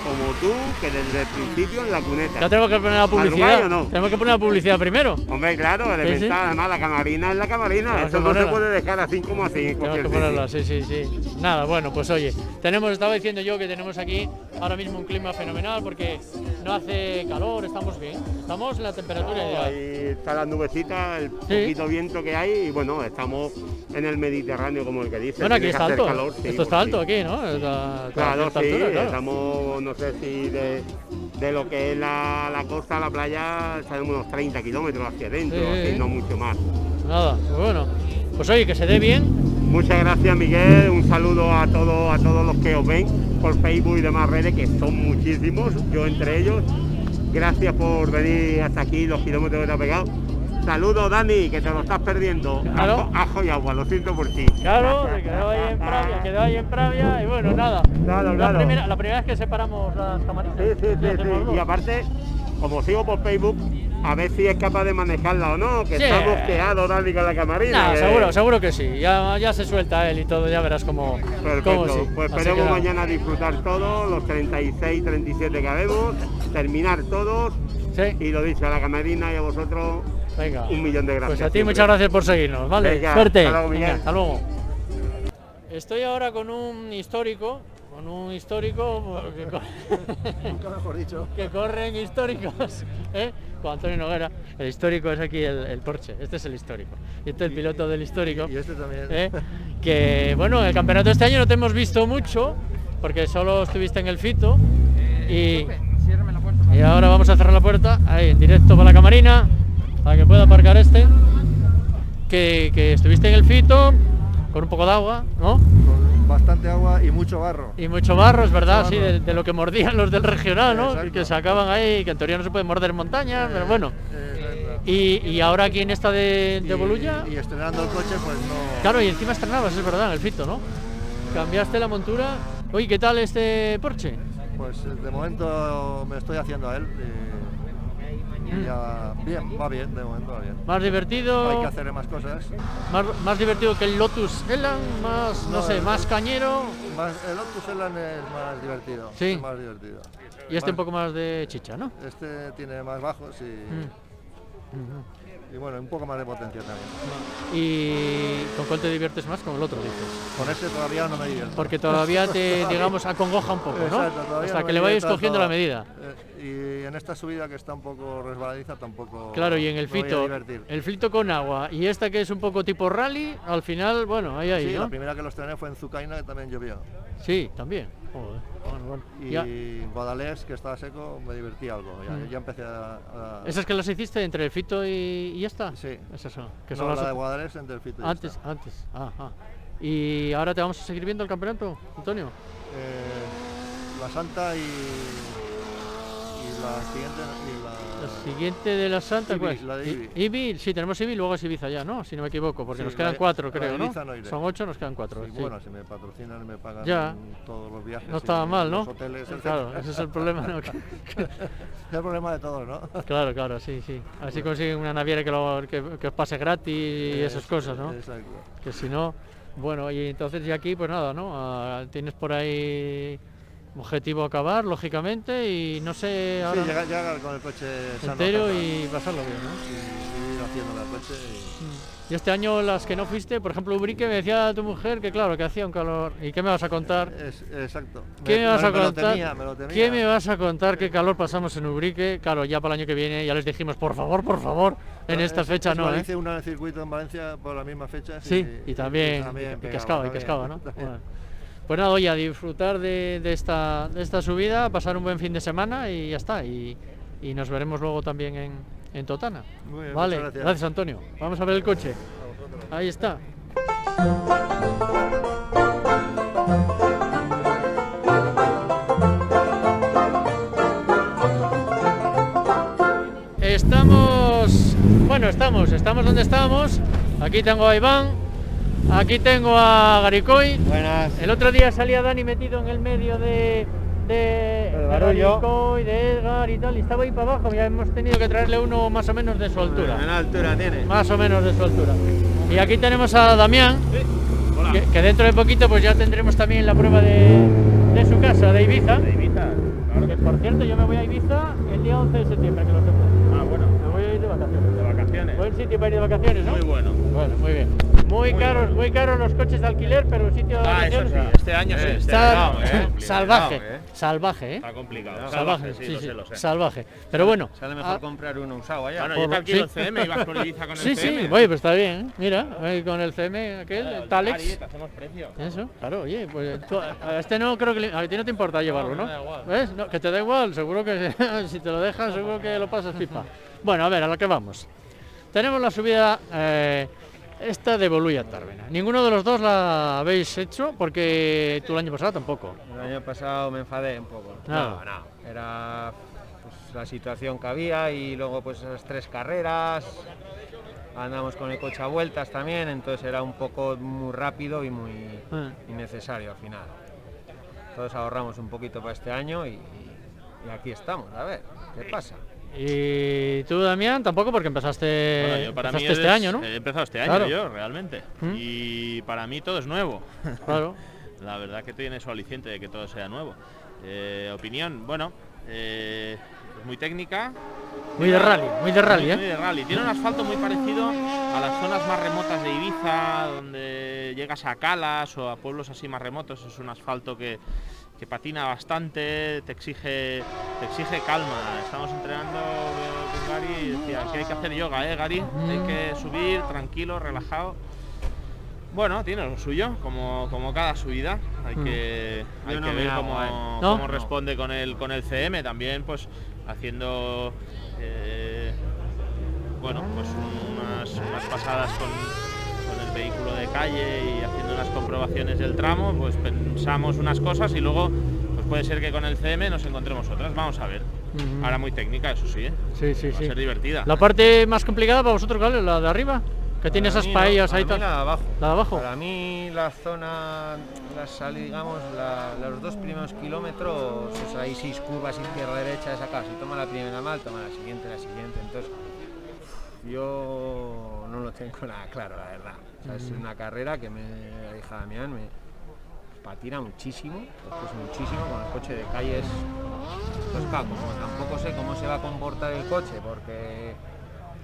S8: como tú, que desde el principio en la cuneta.
S1: Ya tenemos que poner la
S8: ¿Madrugáis
S1: publicidad.
S8: o no?
S1: Tenemos que poner la publicidad primero.
S8: Hombre, claro,
S1: Sí,
S8: elemental,
S1: sí.
S8: además la camarina es la camarina,
S1: Tenemos
S8: eso
S1: que
S8: no se puede dejar así como así en
S1: Tenemos
S8: cualquier
S1: que
S8: sitio.
S1: ponerla, sí, sí, sí. Nada, bueno, pues oye, tenemos, estaba diciendo yo que tenemos aquí ahora mismo un clima fenomenal porque no hace calor, estamos bien, estamos en la temperatura
S8: No,
S1: ideal.
S8: ahí está las nubecitas, el poquito viento que hay y bueno, estamos en el Mediterráneo como el que dice.
S1: Bueno, aquí está alto.
S8: calor, sí,
S1: Esto está
S8: pues
S1: alto aquí, ¿no? Está- está a
S8: Claro, sí,
S1: altura, claro.
S8: estamos, no sé si de, de lo que es la, la costa a la playa, estaremos unos 30 kilómetros hacia adentro,
S1: Sí,
S8: así,
S1: sí.
S8: no mucho más.
S1: Nada, pues bueno. Pues oye, que se dé bien.
S8: Muchas gracias Miguel, un saludo a todos, a todos los que os ven por Facebook y demás redes, que son muchísimos, yo entre ellos. Gracias por venir hasta aquí, los kilómetros que te ha pegado. Saludos Dani, que te lo estás perdiendo.
S1: Claro.
S8: Ajo, y agua, lo siento por ti.
S1: Claro, se quedó ahí en Pravia, quedó ahí en Pravia y bueno, nada.
S8: Claro,
S1: la,
S8: claro.
S1: Primera, la primera vez que separamos las camaritas.
S8: Sí, sí, sí, sí. Y aparte, como sigo por Facebook, a ver si es capaz de manejarla o no, que
S1: Sí.
S8: estamos quedados Dani con la camarina. Que-
S1: seguro, seguro que sí. Ya, ya se suelta él y todo, ya verás cómo,
S8: Perfecto,
S1: cómo sí.
S8: pues esperemos mañana disfrutar todos, los 36, 37 que habemos, terminar todos y lo dicho a la camarina y a vosotros
S1: Venga.
S8: un millón de gracias.
S1: Pues a ti
S8: siempre.
S1: muchas gracias por seguirnos, ¿vale?
S8: Venga,
S1: Suerte.
S8: hasta luego,
S1: Venga,
S8: Miguel.
S1: hasta luego. Estoy ahora con un histórico, con un histórico que, co-
S9: mejor dicho.
S1: que corren históricos, ¿eh? con Antonio Noguera. El histórico es aquí el, el Porsche, este es el histórico. Y este es el piloto del histórico.
S9: Y este también.
S1: ¿eh? Que bueno, el campeonato este año no te hemos visto mucho, porque solo estuviste en el Fito. Y, y ahora vamos a cerrar la puerta, ahí en directo para la camarina, para que pueda aparcar este. Que, que estuviste en el Fito con un poco de agua, ¿no?
S9: Con bastante agua y mucho barro.
S1: Y mucho barro, es verdad,
S9: Mucho
S1: sí,
S9: barro.
S1: de, de lo que mordían los del regional, ¿no?
S9: Exacto.
S1: Que sacaban ahí, que en teoría no se puede morder montaña, pero bueno.
S9: Eh,
S1: Y, y ahora aquí en esta de, de
S9: y-
S1: Bolulla,
S9: Y estrenando el coche, pues no.
S1: claro, y encima estrenabas, es verdad, en el Fito, ¿no? Cambiaste la montura. Oye, ¿qué tal este Porsche?
S9: Pues eh, de momento me estoy haciendo a él. Y, y ya, bien, va bien, de momento va bien.
S1: Más divertido.
S9: Hay que hacer más cosas.
S1: Más, más divertido que el Lotus Elan, más, no,
S9: No,
S1: sé,
S9: el-
S1: más cañero.
S9: Más, el Lotus Elan es más divertido.
S1: Sí.
S9: es más divertido.
S1: Y este
S9: Más-
S1: un poco más de chicha, ¿no?
S9: Este tiene más bajos y,
S1: Mm.
S9: Y bueno, un poco más de potencia también.
S1: ¿Y con cuál te diviertes más? Con el otro, dices.
S9: Con este todavía no me divierto.
S1: Porque todavía te, digamos, acongoja un poco, ¿no?
S9: Exacto,
S1: Hasta
S9: no
S1: que le vayas cogiendo la medida.
S9: Eh, y en esta subida que está un poco resbaladiza tampoco.
S1: Claro, y en el fito, el fito con agua y esta que es un poco tipo rally, al final, bueno, ahí ahí,
S9: Sí,
S1: ¿no?
S9: la primera que los estrené fue en Zucaina, que también llovió.
S1: Sí, también. Joder, bueno, bueno.
S9: Y
S1: Ya-
S9: Guadalés, que estaba seco, me divertí algo. Ya,
S1: Mm.
S9: ya empecé a. a-
S1: ¿Esas que las hiciste entre el fito y, y esta?
S9: Sí.
S1: Esas son. Que
S9: No,
S1: son las
S9: la de Guadalés entre el fito y
S1: Antes,
S9: esta.
S1: antes. Ah, ah. ¿Y ahora te vamos a seguir viendo el campeonato, Antonio?
S9: Eh, la Santa y. y la siguiente. Y
S1: siguiente de la Santa, ¿cuál es?
S9: la de
S1: I-
S9: Ibi.
S1: Ibi, sí, tenemos Ibi, luego es Ibiza ya, ¿no? Si no me equivoco, porque
S9: Sí,
S1: nos quedan cuatro,
S9: la
S1: creo, ¿no? Son ocho, nos quedan cuatro.
S9: Sí,
S1: sí.
S9: Bueno, si me patrocinan y me pagan
S1: Ya.
S9: todos los viajes.
S1: No estaba mal, ¿no?
S9: Los hoteles,
S1: Claro, ese es el problema, ¿no?
S9: es el problema de todos, ¿no?
S1: Claro, claro, sí, sí. Así consiguen una naviera que, lo- que, que os pase gratis y esas
S9: Es-
S1: cosas, ¿no?
S9: exacto.
S1: Que si no, bueno, y entonces ya aquí, pues nada, ¿no? Ah, tienes por ahí Objetivo acabar, lógicamente, y no sé ahora
S9: Sí, llegar, llegar con el coche sano
S1: entero y pasarlo bien, ¿no?
S9: y ir haciendo el coche. y-
S1: Y este año las que no fuiste, por ejemplo, Ubrique, me decía tu mujer que claro, que hacía un calor. ¿Y qué me vas a contar?
S9: Es- exacto.
S1: ¿Qué me, vas a
S9: me lo
S1: contar?
S9: me lo temía.
S1: ¿Qué me vas a contar? ¿Qué calor pasamos en Ubrique? Claro, ya para el año que viene ya les dijimos, por favor, por favor, en esta
S9: Es-
S1: fecha
S9: es
S1: no, ¿eh?
S9: Hice una circuito en Valencia por las mismas fechas.
S1: Sí, y también,
S9: también
S1: y, escaba, y que
S9: también,
S1: escaba, ¿no?
S9: también.
S1: Bueno. Pues nada, oye, a disfrutar de, de esta, de esta subida, pasar un buen fin de semana y ya está. Y, y nos veremos luego también en, en Totana.
S9: Muy bien,
S1: vale,
S9: muchas gracias.
S1: Antonio. Vamos a ver el coche. Ahí está. Estamos, bueno, estamos, estamos donde estábamos. Aquí tengo a Iván, aquí tengo a Garicoy.
S10: Buenas.
S1: El otro día salía Dani metido en el medio de, de,
S10: El
S1: de. Garicoy, de Edgar y tal, y estaba ahí para abajo. Ya hemos tenido que traerle uno más o menos de su altura.
S10: Buena altura tiene.
S1: Más o menos de su altura. Y aquí tenemos a Damián, que, que dentro de poquito pues ya tendremos también la prueba de, de su casa, de Ibiza.
S11: De Ibiza, claro.
S1: Que por cierto, yo me voy a Ibiza el día 11 de septiembre, que lo sepas.
S11: Ah, bueno,
S1: Me voy a ir de vacaciones.
S11: de vacaciones.
S1: Buen sitio para ir de vacaciones, ¿no?
S11: Muy bueno.
S1: Bueno, muy bien. Muy,
S11: Muy
S1: caros,
S11: bueno.
S1: muy caros los coches de alquiler, pero el sitio de
S11: Ah, eso
S1: vacaciones
S11: sí, este año sí. Este
S1: está
S11: año, eh.
S1: salvaje,
S10: eh.
S1: salvaje, ¿eh?
S11: Está complicado.
S1: Salvaje,
S11: sí,
S1: sí,
S11: lo
S1: sí,
S11: sé, lo sé.
S1: salvaje. Pero bueno,
S10: Sale mejor
S1: ah,
S10: comprar uno usado allá.
S11: Bueno,
S1: Por
S11: yo te
S1: lo-
S11: alquilo
S1: sí.
S11: el CM, ibas por Ibiza con el
S1: sí, sí,
S11: CM.
S1: oye, pues está bien. Mira, con el CM aquel, el Talex.
S11: Ari, te hacemos precio.
S1: Eso, claro, oye, pues tú- a este no creo que le- a ti no te importa llevarlo, ¿no?
S11: da igual.
S1: ¿Ves? No, que te da igual, seguro que si te lo dejan, seguro que lo pasas pipa. Bueno, a ver, a lo que vamos. Tenemos la subida eh, esta de Boluya Tárvena. Ninguno de los dos la habéis hecho porque tú el año pasado tampoco.
S10: El año pasado me enfadé un poco.
S1: Nada.
S10: No, no. Era pues, la situación que había y luego pues esas tres carreras. Andamos con el coche a vueltas también, entonces era un poco muy rápido y muy
S1: Ah.
S10: innecesario al final. Entonces ahorramos un poquito para este año y, y aquí estamos, a ver, ¿qué pasa?
S1: Y tú, Damián, tampoco porque empezaste,
S11: Bueno, yo para mí
S1: empezaste este
S11: es-
S1: año, ¿no?
S11: He empezado este año
S1: Claro.
S11: yo, realmente.
S1: ¿Mm?
S11: Y para mí todo es nuevo.
S1: Claro.
S11: La verdad que tiene su aliciente de que todo sea nuevo. Eh, opinión, bueno, eh, es muy técnica.
S1: Muy de rally, muy de rally,
S11: Muy-
S1: ¿eh?
S11: muy de rally. Tiene un asfalto muy parecido a las zonas más remotas de Ibiza, donde llegas a Calas o a pueblos así más remotos. Es un asfalto que, que patina bastante, te exige, te exige calma. Estamos entrenando eh, con Gary y decía que hay que hacer yoga, ¿eh, Gary? Hay que subir tranquilo, relajado. Bueno, tiene lo suyo, como, como cada subida. Hay
S1: Mm.
S11: que, hay
S10: no
S11: que ver
S10: hago,
S11: cómo,
S10: eh.
S1: ¿No?
S11: cómo responde con el, con el CM. También, pues, haciendo eh, bueno, pues unas, unas pasadas con, vehículo de calle y haciendo unas comprobaciones del tramo, pues pensamos unas cosas y luego pues puede ser que con el CM nos encontremos otras. Vamos a ver. Ahora muy técnica, eso sí, ¿eh?
S1: Sí, sí,
S11: va
S1: sí.
S11: a ser divertida.
S1: La parte más complicada para vosotros, ¿cuál es? ¿La de arriba? Que tiene esas
S10: no,
S1: paellas ahí tal.
S10: La de abajo.
S1: ¿La de abajo?
S10: Para mí la zona, la sal- digamos, la- los dos primeros kilómetros, o sea, hay seis curvas izquierda-derecha, esa casa. Si toma la primera mal, toma la siguiente, la siguiente. Entonces, yo no lo tengo nada claro, la verdad. Es una carrera que me, la hija Damián me patina muchísimo, pues muchísimo, con el coche de calle es... Pues claro, como tampoco sé cómo se va a comportar el coche porque,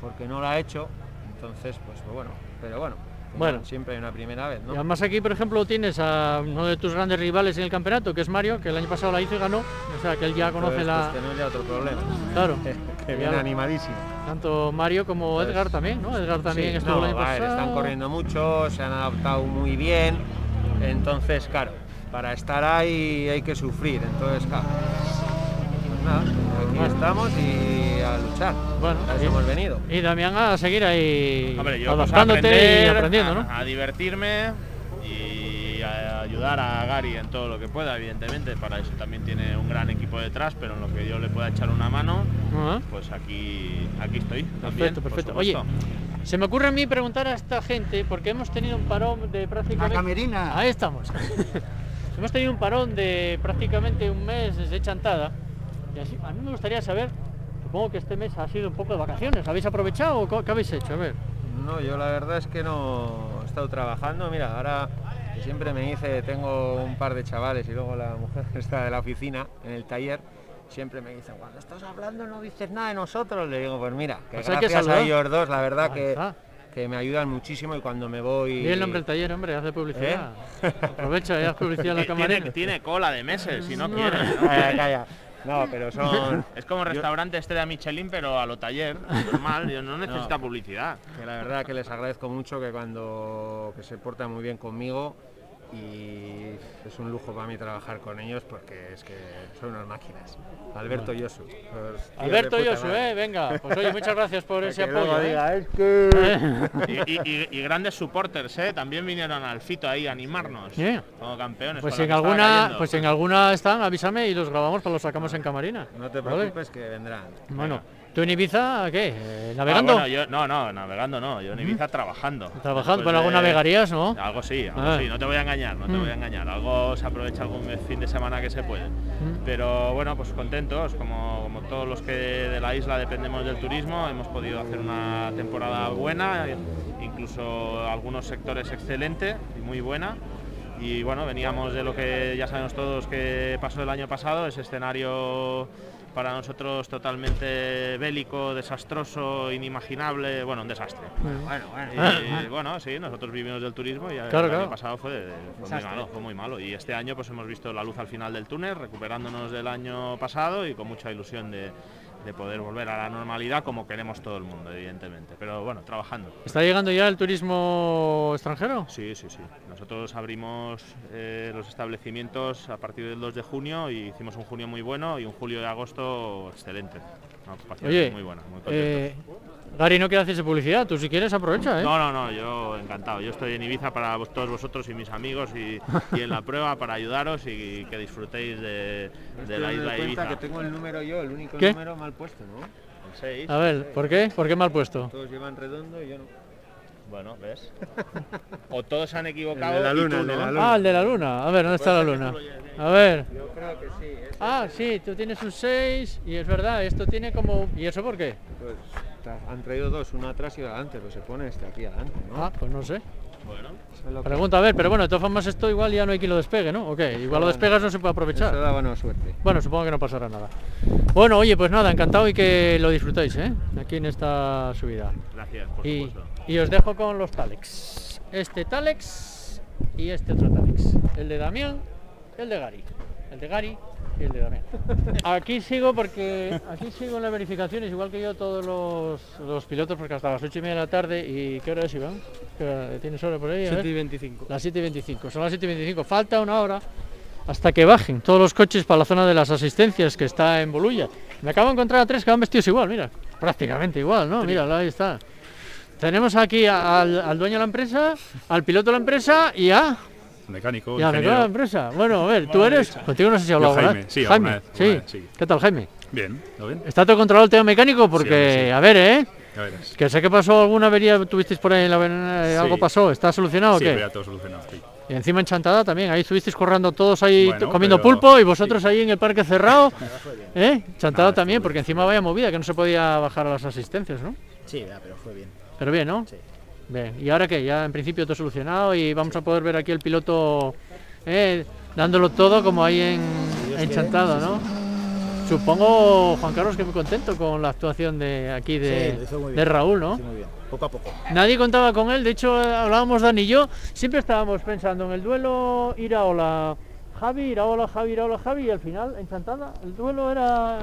S10: porque no lo ha hecho, entonces, pues, pues bueno, pero bueno,
S1: Bueno.
S10: siempre hay una primera vez,
S1: Y
S10: ¿no?
S1: además aquí, por ejemplo, tienes a uno de tus grandes rivales en el campeonato, que es Mario, que el año pasado la hizo y ganó. O sea, que él ya conoce la...
S10: ya otro problema.
S1: Claro.
S10: que viene animadísimo.
S1: Tanto Mario como
S10: Pues,
S1: Edgar también, ¿no? Edgar también
S10: Sí,
S1: estuvo
S10: no,
S1: el año
S10: a ver,
S1: pasado.
S10: están corriendo mucho, se han adaptado muy bien, entonces, claro, para estar ahí hay que sufrir, entonces, claro, nada, aquí
S1: Bueno.
S10: estamos y a luchar,
S1: Bueno,
S10: a eso
S1: y-
S10: hemos venido.
S1: Y Damián a seguir ahí
S11: Hombre, yo pues, a
S1: adaptándote y
S11: aprender,
S1: aprendiendo,
S11: a,
S1: ¿no?
S11: a divertirme y a ayudar a Gary en todo lo que pueda, evidentemente. Para eso también tiene un gran equipo detrás, pero en lo que yo le pueda echar una mano, pues aquí, aquí estoy. también,
S1: Perfecto, perfecto. Oye, se me ocurre a mí preguntar a esta gente, porque hemos tenido un parón de prácticamente...
S12: camerina.
S1: Ahí estamos. hemos tenido un parón de prácticamente un mes desde chantada. Y así, a mí me gustaría saber, supongo que este mes ha sido un poco de vacaciones. ¿Habéis aprovechado o qué habéis hecho? A ver.
S10: No, yo la verdad es que no he estado trabajando, mira, ahora
S13: siempre me dice, tengo un par de chavales y luego la mujer está de la oficina, en el taller, siempre me dice, cuando estás hablando no dices nada de nosotros. Le digo, pues mira, que
S1: Pues hay que
S13: gracias a ellos dos, la verdad que, que me ayudan muchísimo y cuando me voy...
S1: Di el nombre del taller, hombre, hace publicidad. Aprovecha y haz publicidad en la
S11: Tiene,
S1: camarera.
S11: tiene cola de meses, si no
S1: No.
S11: quiere.
S13: Calla, calla. No, pero son...
S11: Es como restaurante este de Michelin, pero a lo taller, normal, yo no necesita
S13: No.
S11: publicidad.
S13: Que la verdad que les agradezco mucho que cuando que se portan muy bien conmigo y es un lujo para mí trabajar con ellos porque es que son unas máquinas. Alberto Yosu. tíos de
S1: Alberto Yosu, eh, venga. Pues oye, muchas gracias por ese apoyo.
S13: diga,
S1: ¿eh?
S13: "Es que-".
S11: Y, y- y- y grandes supporters, ¿eh? También vinieron al Fito ahí a animarnos.
S1: Sí.
S11: Como campeones.
S1: Pues en alguna,
S11: cayendo.
S1: pues si en alguna están, avísame y los grabamos para los sacamos en camarina.
S13: No te
S1: ¿Vale?
S13: preocupes que vendrán.
S1: Bueno, ¿tú en Ibiza qué?
S11: Ah,
S1: ¿Navegando?
S11: bueno, yo- no, no, navegando no. Yo en Ibiza trabajando.
S1: Trabajando, pero algo
S11: de-
S1: navegarías, ¿no?
S11: Algo sí, algo
S1: Ah.
S11: sí. No te voy a engañar, no te
S1: Mm.
S11: voy a engañar. Algo se aprovecha algún fin de semana que se puede. Pero bueno, pues contentos, como, como todos los que de la isla dependemos del turismo, hemos podido hacer una temporada buena, incluso algunos sectores excelente y muy buena. Y bueno, veníamos de lo que ya sabemos todos que pasó el año pasado, ese escenario para nosotros totalmente bélico, desastroso, inimaginable, bueno, un desastre.
S1: Bueno,
S11: Y, bueno, sí, nosotros vivimos del turismo y el
S1: Claro,
S11: año
S1: claro.
S11: pasado fue, fue muy malo, fue muy malo. Y este año pues hemos visto la luz al final del túnel, recuperándonos del año pasado y con mucha ilusión de, de poder volver a la normalidad como queremos todo el mundo, evidentemente. Pero bueno, trabajando.
S1: ¿Está llegando ya el turismo extranjero?
S11: Sí, sí, sí. Nosotros abrimos eh, los establecimientos a partir del 2 de junio y hicimos un junio muy bueno y un julio y agosto excelente. Una ocupación
S1: Oye,
S11: muy buena, muy contento.
S1: eh, Gary no quiere hacerse publicidad, tú si quieres aprovecha, ¿eh?
S11: No, no, no, yo encantado. Yo estoy en Ibiza para vos- todos vosotros y mis amigos y, y en la prueba para ayudaros y que disfrutéis de, de la isla de Ibiza.
S13: que tengo el número yo, el único
S1: ¿Qué?
S13: número mal puesto, ¿no?
S11: El 6.
S1: A ver, ¿por qué? ¿Por qué mal puesto?
S13: Todos llevan redondo y yo no.
S11: Bueno, ¿ves? o todos se han equivocado.
S13: El de la
S11: y
S13: luna,
S11: tú
S13: el de la luna.
S1: Ah, el de la luna. A ver, ¿dónde está la luna? A ver.
S13: Yo creo que sí.
S1: Ah, sí, tú tienes un 6 y es verdad, esto tiene como... ¿Y eso por qué?
S13: Pues han traído dos, uno atrás y otro adelante, pero se pone este aquí adelante, ¿no?
S1: Ah, pues no sé.
S11: Bueno,
S13: es
S1: Pregunta, a ver, pero bueno, de todas formas esto igual ya no hay quien lo despegue, ¿no? Ok, igual lo despegas no se puede aprovechar.
S13: Eso da buena suerte.
S1: Bueno, supongo que no pasará nada. Bueno, oye, pues nada, encantado y que lo disfrutéis, ¿eh? Aquí en esta subida.
S11: gracias, por
S1: Y,
S11: supuesto.
S1: y os dejo con los Talex. Este Talex y este otro Talex. El de Damián, el de Gary. El de Gary y el de Damián. Aquí sigo porque aquí sigo en las verificaciones, igual que yo todos los, los pilotos, porque hasta las 8 y media de la tarde. ¿Y qué hora es, Iván? ¿Qué hora ¿Tienes hora por ahí? A ver.
S4: 7 y 25.
S1: Las 7 y 25. Son las 7 y 25. Falta una hora hasta que bajen todos los coches para la zona de las asistencias que está en Bolulla. Me acabo de encontrar a tres que van vestidos igual, mira. Prácticamente igual, ¿no? Mira, ahí está. Tenemos aquí al, al dueño de la empresa, al piloto de la empresa y a...
S14: Mecánico,
S1: Y a la empresa. Bueno, a ver, tú eres... Contigo no sé si he hablado
S14: Jaime, sí,
S1: Jaime,
S14: alguna vez,
S1: sí.
S14: alguna vez, sí.
S1: ¿Qué tal, Jaime?
S14: Bien, ¿todo bien?
S1: ¿Está todo controlado el tema mecánico? Porque,
S14: sí.
S1: a ver, ¿eh? Que sé que pasó alguna avería, tuvisteis por ahí la eh,
S14: Sí.
S1: algo pasó, ¿está solucionado
S14: Sí,
S1: o qué?
S14: ya todo solucionado, sí.
S1: Y encima en Chantada también, ahí estuvisteis corriendo todos ahí
S14: Bueno,
S1: comiendo
S14: pero-
S1: pulpo y vosotros ahí en el parque cerrado. ¿Eh? Chantada también, porque encima vaya movida, que no se podía bajar a las asistencias, ¿no?
S12: Sí, pero fue bien.
S1: Pero bien, ¿no?
S12: Sí.
S1: Bien, ¿y ahora qué? Ya en principio todo solucionado y vamos a poder ver aquí el piloto eh, dándolo todo como ahí en, ¿no? Supongo, Juan Carlos, que muy contento con la actuación de aquí de,
S12: Sí.
S1: Raúl, ¿no?
S12: hizo muy bien, poco a poco.
S1: Nadie contaba con él, de hecho hablábamos Dani y yo, siempre estábamos pensando en el duelo Iraola Javi, Iraola Javi, Iraola Javi y al final en Chantada el duelo era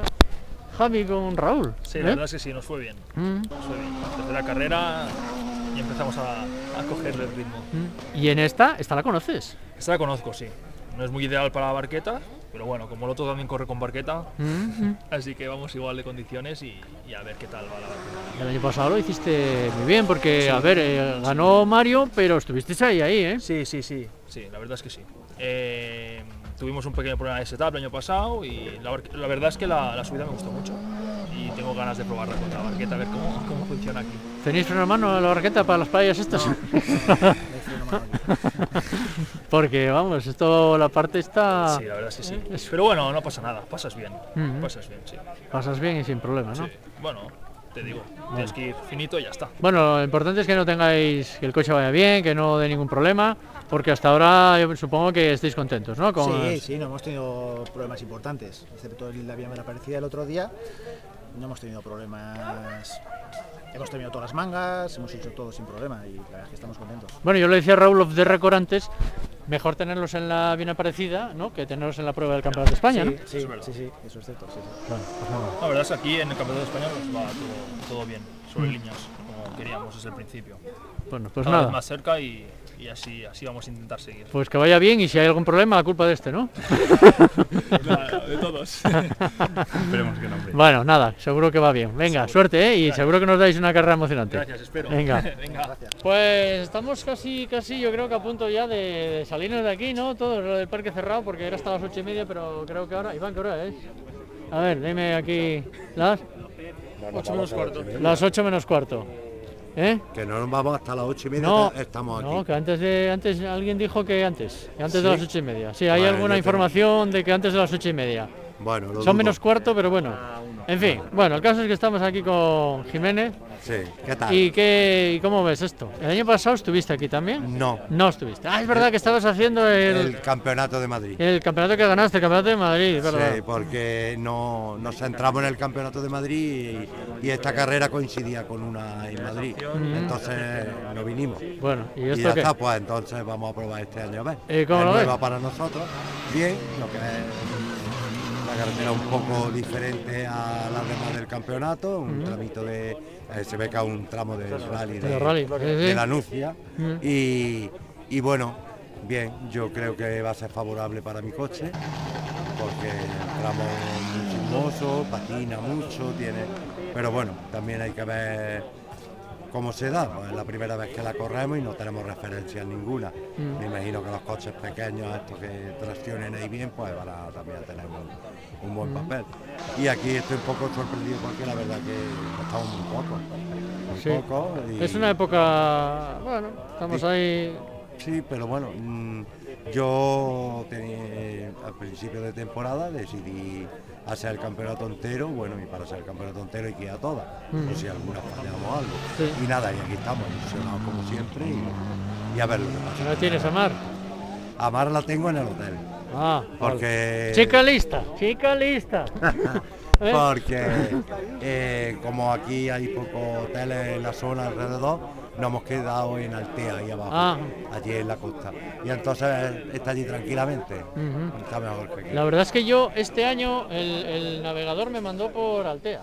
S1: Javi con Raúl.
S15: Sí,
S1: ¿eh?
S15: la verdad es que sí, nos fue bien.
S1: Mm.
S15: Nos fue bien. Desde la carrera y empezamos a, a cogerle el ritmo.
S1: Mm. Y en esta, esta la conoces.
S15: Esta la conozco, sí. No es muy ideal para la barqueta, pero bueno, como el otro también corre con barqueta,
S1: Mm.
S15: así que vamos igual de condiciones y, y a ver qué tal va la barqueta.
S1: El año pasado lo hiciste muy bien porque,
S15: Sí.
S1: a ver, eh, ganó Mario, pero estuvisteis ahí, ahí, ¿eh?
S15: Sí, sí, sí. Sí, la verdad es que sí. Eh, tuvimos un pequeño problema de setup el año pasado y la, verdad es que la, la subida me gustó mucho. Y tengo ganas de probarla con la barqueta, a ver cómo, cómo funciona aquí.
S1: ¿Tenéis freno a mano la barqueta para las playas estas? Porque vamos, esto la parte está.
S15: Sí, la verdad es que sí.
S1: Es-
S15: Pero bueno, no pasa nada, pasas bien.
S1: Ujú.
S15: Pasas bien, sí.
S1: Pasas bien y sin problema, ¿no?
S15: Sí. Bueno, te digo, tienes que ir finito y ya está.
S1: Bueno, lo importante es que no tengáis, que el coche vaya bien, que no dé ningún problema, porque hasta ahora yo supongo que estéis contentos, ¿no? Con-
S12: Sí, sí, no hemos tenido problemas importantes, excepto el- la vía aparecida el otro día. No hemos tenido problemas. Hemos terminado todas las mangas, hemos hecho todo sin problema y la verdad es que estamos contentos.
S1: Bueno, yo le decía a Raúl of the Record antes, mejor tenerlos en la bien aparecida, ¿no? Que tenerlos en la prueba del Campeonato de España,
S12: sí,
S1: ¿no?
S12: Sí, sí, sí, eso es cierto. Sí, sí.
S1: Bueno, pues.
S15: La verdad es que aquí en el Campeonato de España nos va todo, todo bien, sobre
S1: Mm.
S15: líneas, como queríamos desde el principio.
S1: Bueno, pues
S15: Cada vez
S1: nada.
S15: más cerca y, y así, así vamos a intentar seguir.
S1: Pues que vaya bien y si hay algún problema, la culpa de este, ¿no?
S15: De todos.
S14: Esperemos que no, hombre.
S1: Bueno, nada, seguro que va bien. Venga, suerte, ¿eh? Y
S15: Gracias.
S1: seguro que nos dais una carrera emocionante.
S15: Gracias, espero.
S1: Venga.
S15: Venga.
S1: Pues estamos casi, casi, yo creo que a punto ya de, de salirnos de aquí, ¿no? Todo lo del parque cerrado, porque era hasta las ocho y media, pero creo que ahora... Iván, ¿qué hora es? A ver, dime aquí las...
S16: Ocho menos cuarto.
S1: Las ocho menos cuarto. ¿Eh?
S16: Que no nos vamos hasta las ocho y media,
S1: No,
S16: estamos aquí.
S1: no, que antes de antes alguien dijo que antes, que antes de
S16: ¿Sí?
S1: las ocho y media. Sí, hay
S16: Bueno,
S1: alguna
S16: yo tengo-
S1: información de que antes de las ocho y media.
S16: Bueno,
S1: Son
S16: dudo.
S1: menos cuarto, pero bueno. En fin, bueno, el caso es que estamos aquí con Jiménez.
S16: Sí, ¿qué tal?
S1: ¿Y, qué, ¿Y cómo ves esto? ¿El año pasado estuviste aquí también?
S16: No.
S1: No estuviste. Ah, es verdad que estabas haciendo el,
S16: El campeonato de Madrid.
S1: el campeonato que ganaste, el campeonato de Madrid, ¿verdad?
S16: Sí, porque no, nos centramos en el campeonato de Madrid y, y esta carrera coincidía con una en Madrid.
S1: Mm.
S16: Entonces no vinimos.
S1: Bueno, ¿y esto
S16: ya
S1: qué?
S16: está, pues entonces vamos a probar este año a ver.
S1: ¿Y cómo
S16: es
S1: lo ves?
S16: para nosotros. Bien, lo que es una carretera un poco diferente a las demás del campeonato, un
S1: Mm.
S16: tramito de. eh, se ve que un tramo de rally de,
S1: rally,
S16: la Nucia. Y, y bueno, bien, yo creo que va a ser favorable para mi coche, porque el tramo es muy chismoso, patina mucho, tiene. Pero bueno, también hay que ver cómo se da. pues es la primera vez que la corremos y no tenemos referencias ninguna.
S1: Mm.
S16: Me imagino que los coches pequeños, estos que traccionen ahí bien, pues van a también tener un, un buen
S1: Mm.
S16: papel. Y aquí estoy un poco sorprendido porque la verdad que estamos muy pocos. Muy
S1: Sí.
S16: y-
S1: Es una época, bueno, estamos
S16: Sí.
S1: ahí.
S16: Sí, pero bueno, mm, yo tenía, al principio de temporada decidí hacer el campeonato entero, bueno, y para hacer el campeonato entero hay que ir a todas,
S1: Mm.
S16: por si alguna fallamos algo.
S1: Sí.
S16: Y nada, y aquí estamos, ilusionados como siempre, y, y a ver lo que pasa.
S1: ¿No tienes a Mar?
S16: A Mar la tengo en el hotel.
S1: Ah,
S16: porque...
S1: Chica lista, chica lista. ¿Eh?
S16: Porque eh, como aquí hay pocos hoteles en la zona alrededor, nos hemos quedado en Altea, ahí abajo,
S1: Ah.
S16: allí en la costa. Y entonces está allí tranquilamente.
S1: Ujú.
S16: Está mejor que aquí.
S1: La verdad es que yo este año el, el navegador me mandó por Altea.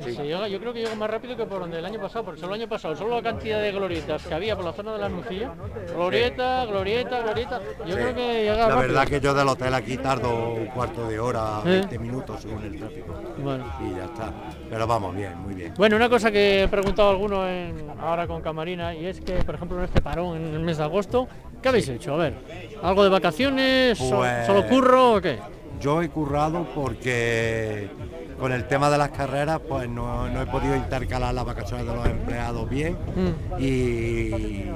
S1: Y
S16: Sí.
S1: se llega- yo creo que llego más rápido que por donde el año pasado, porque solo el año pasado, solo la cantidad de glorietas que había por la zona de la Nucilla, glorieta, glorieta, glorieta, yo
S16: Sí.
S1: creo que llega
S16: La
S1: rápido.
S16: verdad que yo del hotel aquí tardo un cuarto de hora,
S1: ¿Eh?
S16: 20 minutos según el tráfico.
S1: Bueno.
S16: Y ya está. Pero vamos, bien, muy bien.
S1: Bueno, una cosa que he preguntado a alguno en- ahora con Camarina, y es que, por ejemplo, en este parón en el mes de agosto, ¿qué habéis hecho? A ver, ¿algo de vacaciones? ¿So-
S16: Pues-
S1: ¿Solo curro o qué?
S16: Yo he currado porque con el tema de las carreras pues no, no he podido intercalar las vacaciones de los empleados bien
S1: Mm.
S16: y,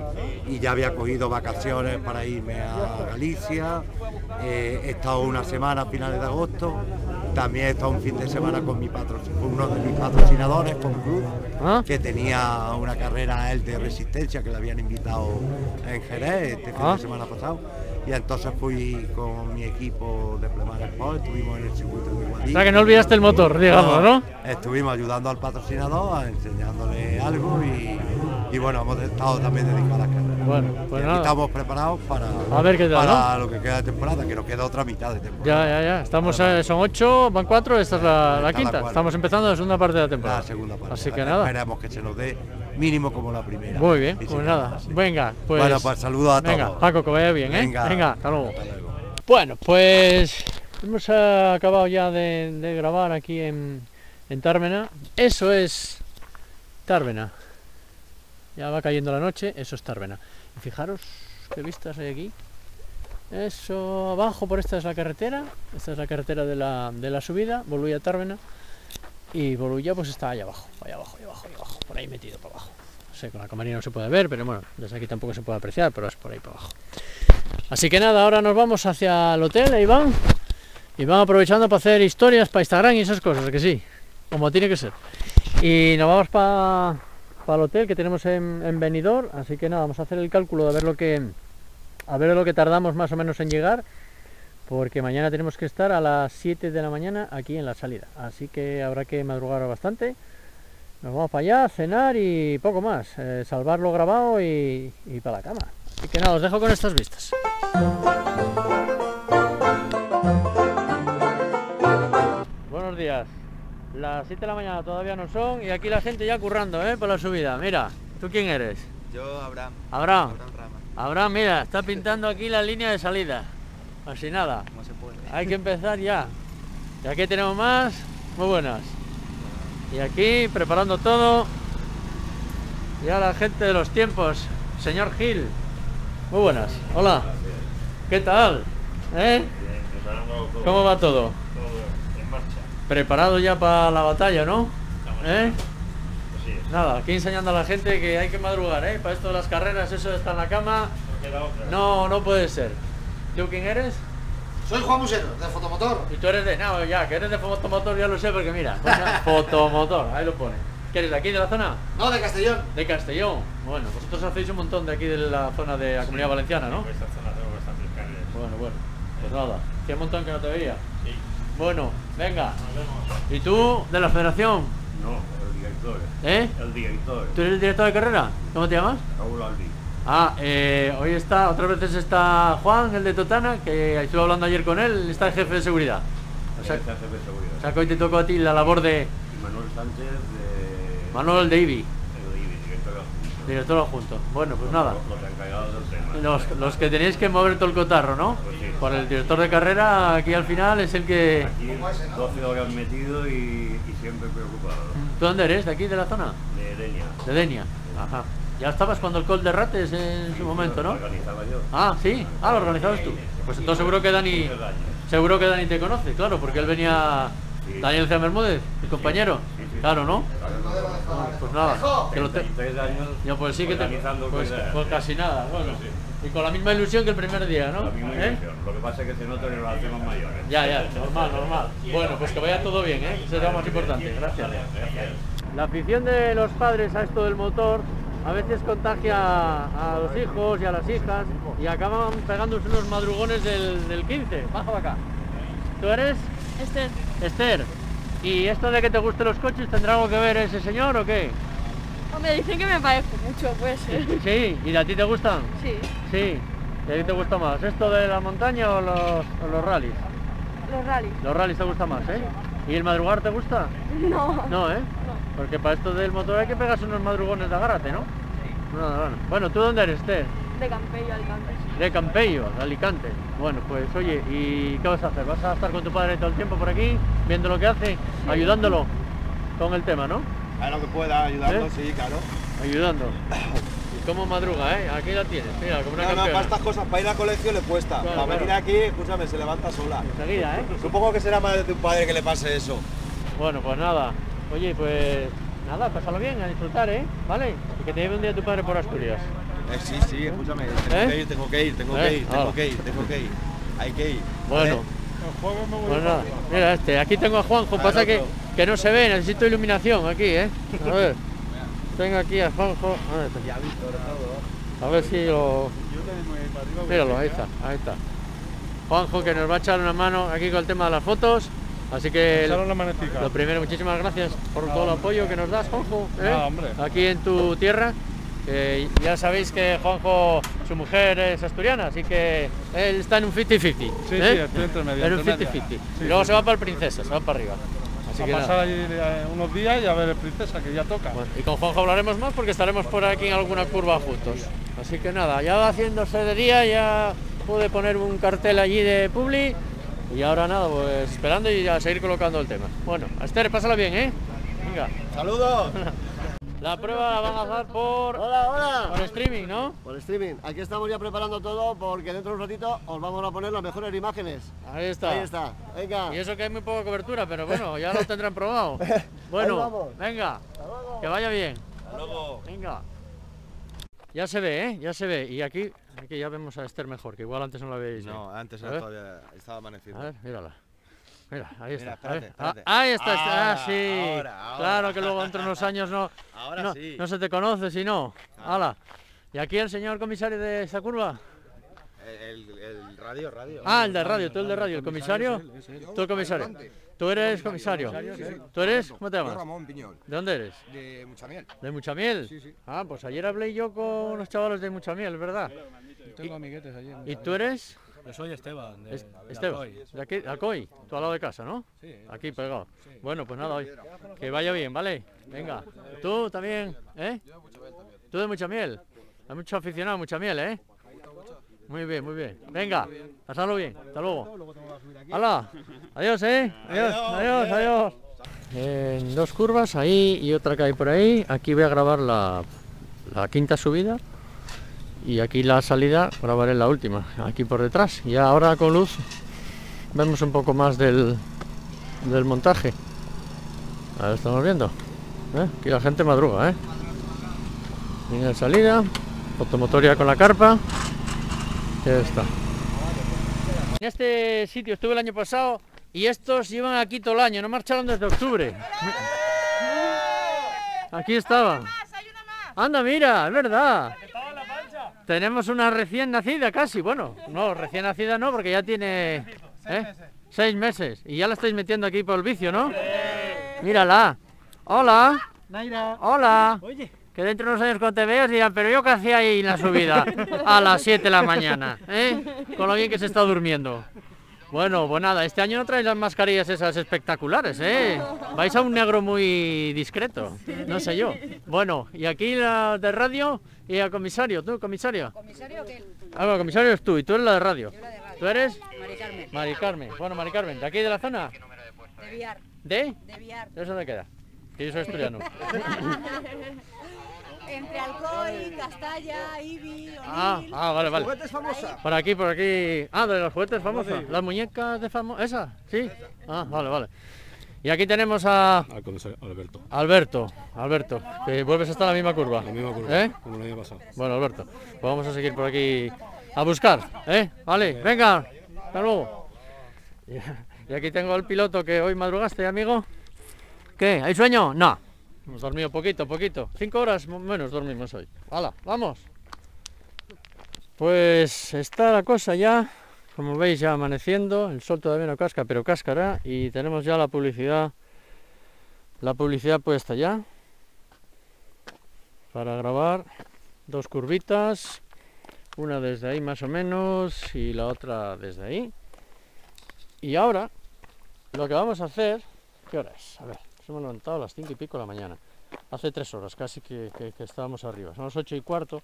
S16: y ya había cogido vacaciones para irme a Galicia, eh, he estado una semana a finales de agosto, también he estado un fin de semana con, mi patro- uno de mis patrocinadores, con Cruz,
S1: Ah.
S16: que tenía una carrera él de resistencia que le habían invitado en Jerez este fin
S1: Ah.
S16: de semana pasado. Y entonces fui con mi equipo de Plemar Sport, estuvimos en el circuito de Guadix.
S1: O sea, que no olvidaste el motor, digamos, ¿no?
S16: Estuvimos ayudando al patrocinador, enseñándole algo y, y bueno, hemos estado también dedicados a las carreras.
S1: Bueno, pues
S16: Y aquí
S1: nada.
S16: estamos preparados para,
S1: A ver qué tal,
S16: para
S1: ¿no?
S16: lo que queda de temporada, que nos queda otra mitad de temporada.
S1: Ya, ya, ya. Estamos, son ocho, van cuatro, esta es la, la
S16: Esta la
S1: quinta. Estamos empezando la segunda parte de la temporada.
S16: La segunda parte.
S1: Así que nada.
S16: Esperemos que se nos dé mínimo como la primera.
S1: Muy bien, pues nada. Venga, pues.
S16: Bueno, pues saludos a
S1: Venga,
S16: todos.
S1: Paco, que vaya bien, ¿eh?
S16: Venga.
S1: hasta luego. Bueno, pues hemos acabado ya de, de grabar aquí en, en Tármena. Eso es Tármena. Ya va cayendo la noche, eso es Tármena. Y fijaros qué vistas hay aquí. Eso abajo, por esta es la carretera. Esta es la carretera de la, de la subida, Bolulla a Tármena. Y Bolulla pues está allá abajo, allá abajo, allá abajo, allá abajo, por ahí metido por abajo. No sé, con la camarina no se puede ver, pero bueno, desde aquí tampoco se puede apreciar, pero es por ahí por abajo. Así que nada, ahora nos vamos hacia el hotel, ahí van. Y van aprovechando para hacer historias para Instagram y esas cosas, ¿a que sí. como tiene que ser. Y nos vamos para el hotel que tenemos en, en Benidorm, así que nada, vamos a hacer el cálculo de ver lo que a ver lo que tardamos más o menos en llegar, porque mañana tenemos que estar a las 7 de la mañana aquí en la salida, así que habrá que madrugar bastante. Nos vamos para allá, cenar y poco más, eh, salvarlo grabado y, y para la cama. Así que nada, os dejo con estas vistas. Buenos días. Las 7 de la mañana todavía no son y aquí la gente ya currando, ¿eh? Por la subida. Mira, ¿tú quién eres?
S17: Yo, Abraham.
S1: Abraham.
S17: Abraham Rama.
S1: Abraham, mira, está pintando aquí la línea de salida. Así nada.
S17: ¿Cómo se puede?
S1: Hay que empezar ya. Y aquí tenemos más. Muy buenas. Y aquí preparando todo. Ya la gente de los tiempos. Señor Gil. Muy buenas. Hola. ¿Qué tal? ¿Eh? ¿Cómo va todo?
S5: en marcha.
S1: Preparado ya para la batalla, ¿no? ¿Eh? Nada, aquí enseñando a la gente que hay que madrugar, ¿eh? Para esto de las carreras, eso de estar en la cama, no, no puede ser. ¿Tú quién eres?
S18: Soy Juan Musero, de Fotomotor.
S1: Y tú eres de... No, ya, que eres de fotomotor ya lo sé porque mira, fotomotor, ahí lo pone. ¿Que eres de aquí, de la zona?
S18: No, de Castellón.
S1: De Castellón. Bueno, vosotros hacéis un montón de aquí de la zona de la Comunidad Valenciana, ¿no?
S5: Esta zona tengo bastantes carreras.
S1: Bueno, bueno. Pues nada, un montón que no te veía.
S5: Sí.
S1: Bueno, venga. ¿Y tú, de la federación?
S5: No, el director.
S1: ¿Eh?
S5: El director.
S1: ¿Tú eres el director de carrera? ¿Cómo te llamas?
S5: Raúl Aldi.
S1: Ah, eh, hoy está, otras veces está Juan, el de Totana, que estuve hablando ayer con él, está el jefe de seguridad. O sea,
S5: Él es el jefe de seguridad.
S1: o sea que hoy te tocó a ti la labor de
S5: Y Manuel Sánchez de...
S1: Manuel de Ibi,
S5: director adjunto.
S1: Bueno, pues nada.
S5: Los, los encargados del tema.
S1: Los, los que tenéis que mover todo el cotarro, ¿no?
S5: Pues sí.
S1: Por el director de carrera, aquí al final es el que...
S5: Aquí 12 horas metido y, y siempre preocupado.
S1: ¿Tú dónde eres? ¿De aquí, de la zona?
S5: De Denia.
S1: De Denia. Ajá. Ya estabas cuando el Col de Rates en su momento,
S5: Lo
S1: ¿no?
S5: organizaba yo.
S1: Ah, sí. Ah, lo organizabas tú. Pues entonces seguro que Dani... Seguro que Dani te conoce, claro, porque él venía...
S5: Sí.
S1: Daniel Cea Bermúdez, el compañero.
S5: Sí, sí.
S1: Claro, ¿no? Pues nada. Que lo te...
S5: 33 años
S1: Yo pues sí que te...
S5: organizando
S1: Pues, pues casi nada, bueno. Y con la misma ilusión que el primer día, ¿no?
S5: La misma
S1: ¿Eh?
S5: ilusión. Lo que pasa es que se nota que nos hacemos mayores.
S1: Ya, ya, normal, normal. Bueno, pues que vaya todo bien, ¿eh? Eso es lo más importante. Gracias. La afición de los padres a esto del motor a veces contagia a los hijos y a las hijas y acaban pegándose unos madrugones del, del 15. Baja para acá. ¿Tú eres?
S19: Esther,
S1: Esther. ¿Y esto de que te gusten los coches tendrá algo que ver ese señor o qué?
S19: hombre, dicen que me parezco mucho, puede ser.
S1: Sí, ¿y a ti te gustan?
S19: Sí,
S1: Sí. ¿Y a ti te gusta más? ¿Esto de la montaña o los, o los rallies?
S19: los rallies.
S1: Los rallies te gusta más, ¿eh? ¿Y el madrugar te gusta?
S19: No,
S1: No, ¿eh? Porque para esto del motor hay que pegarse unos madrugones de agárrate, ¿no? No, no, no. Bueno, ¿tú dónde eres, Esther?
S19: de Campello, Alicante.
S1: De Campello, de Alicante. Bueno, pues oye, ¿y qué vas a hacer? ¿Vas a estar con tu padre todo el tiempo por aquí, viendo lo que hace, ayudándolo con el tema, no?
S18: A lo que pueda, ayudarlo,
S1: ¿Eh?
S18: sí, claro.
S1: Ayudando. ¿Y cómo madruga, eh? Aquí la tienes, mira, como una
S18: No, no,
S1: campeona.
S18: para estas cosas, para ir a colegio le cuesta.
S1: Claro,
S18: para venir
S1: claro.
S18: aquí, escúchame, se levanta sola.
S1: Enseguida, ¿eh?
S18: Supongo que será más de un padre que le pase eso.
S1: Bueno, pues nada. Oye, pues nada, pásalo bien, a disfrutar, ¿eh? ¿Vale? Y que te lleve un día tu padre por Asturias.
S18: Eh, sí, sí, escúchame, tengo
S1: ¿Eh?
S18: que ir, tengo que ir, tengo
S1: ¿Eh?
S18: que ir, tengo
S1: Ahora.
S18: que ir, tengo que ir. Hay que ir.
S1: Bueno. Pues nada, mira este, aquí tengo a Juanjo, pasa que, que no se ve, necesito iluminación aquí, ¿eh? A ver, tengo aquí a Juanjo, a ver, a ver si lo... Míralo, ahí está, ahí está. Juanjo que nos va a echar una mano aquí con el tema de las fotos, así que lo primero, muchísimas gracias por todo el apoyo que nos das, Juanjo, ¿eh?
S20: Nada, hombre.
S1: aquí en tu tierra. ya sabéis que Juanjo, su mujer es asturiana, así que él está en un 50-50.
S20: Sí, sí,
S1: ¿eh?
S20: estoy entre medio,
S1: En un
S20: entre media.
S1: 50-50.
S20: Sí,
S1: y luego
S20: sí.
S1: se va para el Princesa, se va para arriba. Así
S20: a
S1: que
S20: pasar allí eh, unos días y a ver el princesa, que ya toca.
S1: Y con Juanjo hablaremos más porque estaremos por aquí en alguna curva juntos. Así que nada, ya va haciéndose de día, ya pude poner un cartel allí de Publi y ahora nada, pues esperando y a seguir colocando el tema. Bueno, Esther, pásala bien, ¿eh? Venga.
S18: ¡Saludos!
S1: La prueba la van a hacer por,
S21: Hola, hola.
S1: por streaming, ¿no?
S21: Por streaming. Aquí estamos ya preparando todo porque dentro de un ratito os vamos a poner las mejores imágenes.
S1: Ahí está.
S21: Ahí está. Venga.
S1: Y eso que hay muy poca cobertura, pero bueno, ya lo tendrán probado. Bueno,
S21: vamos.
S1: venga, que vaya bien.
S18: luego.
S1: Venga. Ya se ve, ¿eh? Ya se ve. Y aquí, aquí ya vemos a Esther mejor, que igual antes no la veis.
S18: No, antes
S1: A
S18: era
S1: ver.
S18: todavía estaba amaneciendo.
S1: A ver, mírala. Mira, ahí está.
S18: Mira,
S1: a
S18: espérate,
S1: ver.
S18: espérate.
S1: Ah, ahí está, está. Ah, sí.
S18: ahora, ahora.
S1: Claro que luego entre unos años no,
S18: Ahora
S1: no,
S18: sí.
S1: no se te conoce, si no. Hala. ¿Y aquí el señor comisario de esta curva?
S18: El, el- el radio, radio.
S1: Ah, el de radio, tú el de radio, el comisario. Tú el comisario. Tú eres comisario. ¿Tú eres? ¿Cómo te llamas?
S17: Ramón Piñol.
S1: ¿De dónde eres?
S17: De Muchamiel.
S1: ¿De Muchamiel?
S17: Sí, sí.
S1: Ah, pues ayer hablé yo con los chavales de Muchamiel, ¿verdad?
S20: Tengo amiguetes allí.
S1: ¿Y tú eres?
S20: Yo soy Esteban, de,
S1: Es-
S20: de
S1: Esteban,
S20: Alcoy.
S1: de aquí, de Alcoy, tú al lado de casa, ¿no?
S20: Sí.
S1: Aquí pegado. Bueno, pues nada, hoy. Que vaya bien, ¿vale? Venga. Tú también, ¿eh? Tú de mucha miel. Hay mucho aficionado a mucha miel, ¿eh? Muy bien, muy bien. Venga, pasadlo bien. Hasta luego. ¡Hala! Adiós, ¿eh? Adiós, adiós, adiós. En dos curvas, ahí y otra que hay por ahí. Aquí voy a grabar la, la quinta subida. Y aquí la salida grabaré la última, aquí por detrás. Y ahora con luz vemos un poco más del, del montaje. Ahora estamos viendo. ¿eh? Aquí la gente madruga, ¿eh? Línea de salida, fotomotoria con la carpa. Ya está. En este sitio estuve el año pasado y estos llevan aquí todo el año, no marcharon desde octubre. Aquí estaban. Anda, mira, es verdad. Tenemos una recién nacida casi, bueno, no, recién nacida no, porque ya tiene ¿eh? seis meses. Y ya la estáis metiendo aquí por el vicio, ¿no? Mírala. Hola.
S4: Naira.
S1: Hola.
S4: Oye.
S1: Que dentro de unos años cuando te veas dirán, pero yo qué hacía ahí en la subida a las 7 de la mañana, ¿eh? Con lo bien que se está durmiendo. Bueno, pues nada, este año no traéis las mascarillas esas espectaculares, ¿eh? Vais a un negro muy discreto, no sé yo. Bueno, y aquí la de radio y a comisario, ¿tú, comisario?
S22: ¿Comisario qué?
S1: Ah, bueno, comisario es tú y tú eres la de radio.
S22: Yo la de radio.
S1: ¿Tú eres?
S22: Mari Carmen.
S1: Mari Carmen. Bueno, Mari Carmen, ¿de aquí de la zona?
S22: De Viar.
S1: ¿De?
S22: De Viar.
S1: ¿Eso dónde queda? Que yo soy asturiano.
S22: Entre Alcoy, Castalla, Ibi, Onil.
S1: Ah, ah, vale, vale.
S22: Juguetes famosa.
S1: Por aquí, por aquí. Ah, de los juguetes famosos.
S20: Sí.
S1: Las muñecas de famosa. ¿Esa? ¿Sí? Ah, vale, vale. Y aquí tenemos a
S20: Al Alberto.
S1: Alberto. Alberto, que vuelves a estar en la misma curva.
S20: La misma curva,
S1: ¿Eh?
S20: como el año pasado.
S1: Bueno, Alberto, pues vamos a seguir por aquí a buscar, ¿eh? Vale, venga, hasta luego. Y- Y aquí tengo al piloto que hoy madrugaste, amigo. ¿Qué? ¿Hay sueño? No. Hemos dormido poquito, poquito. Cinco horas menos dormimos hoy. ¡Hala, vamos! Pues está la cosa ya, como veis ya amaneciendo, el sol todavía no casca, pero cascará y tenemos ya la publicidad, la publicidad puesta ya para grabar dos curvitas, una desde ahí más o menos y la otra desde ahí. Y ahora lo que vamos a hacer, ¿qué hora es? A ver, hemos levantado a las cinco y pico de la mañana. Hace tres horas casi que, que- estábamos arriba. Son las ocho y cuarto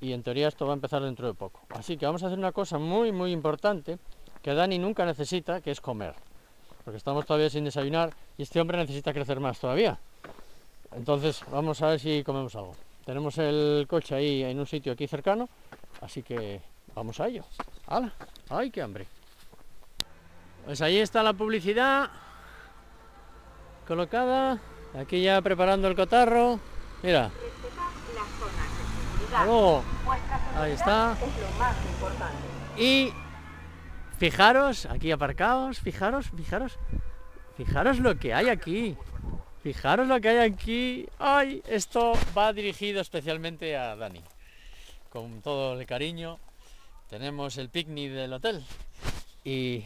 S1: y en teoría esto va a empezar dentro de poco. Así que vamos a hacer una cosa muy muy importante que Dani nunca necesita, que es comer. Porque estamos todavía sin desayunar y este hombre necesita crecer más todavía. Entonces vamos a ver si comemos algo. Tenemos el coche ahí en un sitio aquí cercano, así que vamos a ello. ¡Hala! ¡Ay, qué hambre! Pues ahí está la publicidad colocada. Aquí ya preparando el cotarro. Mira. Ahí está. Y fijaros, aquí aparcados, fijaros, fijaros, fijaros lo que hay aquí. Fijaros lo que hay aquí. Ay, esto va dirigido especialmente a Dani. Con todo el cariño. Tenemos el picnic del hotel. Y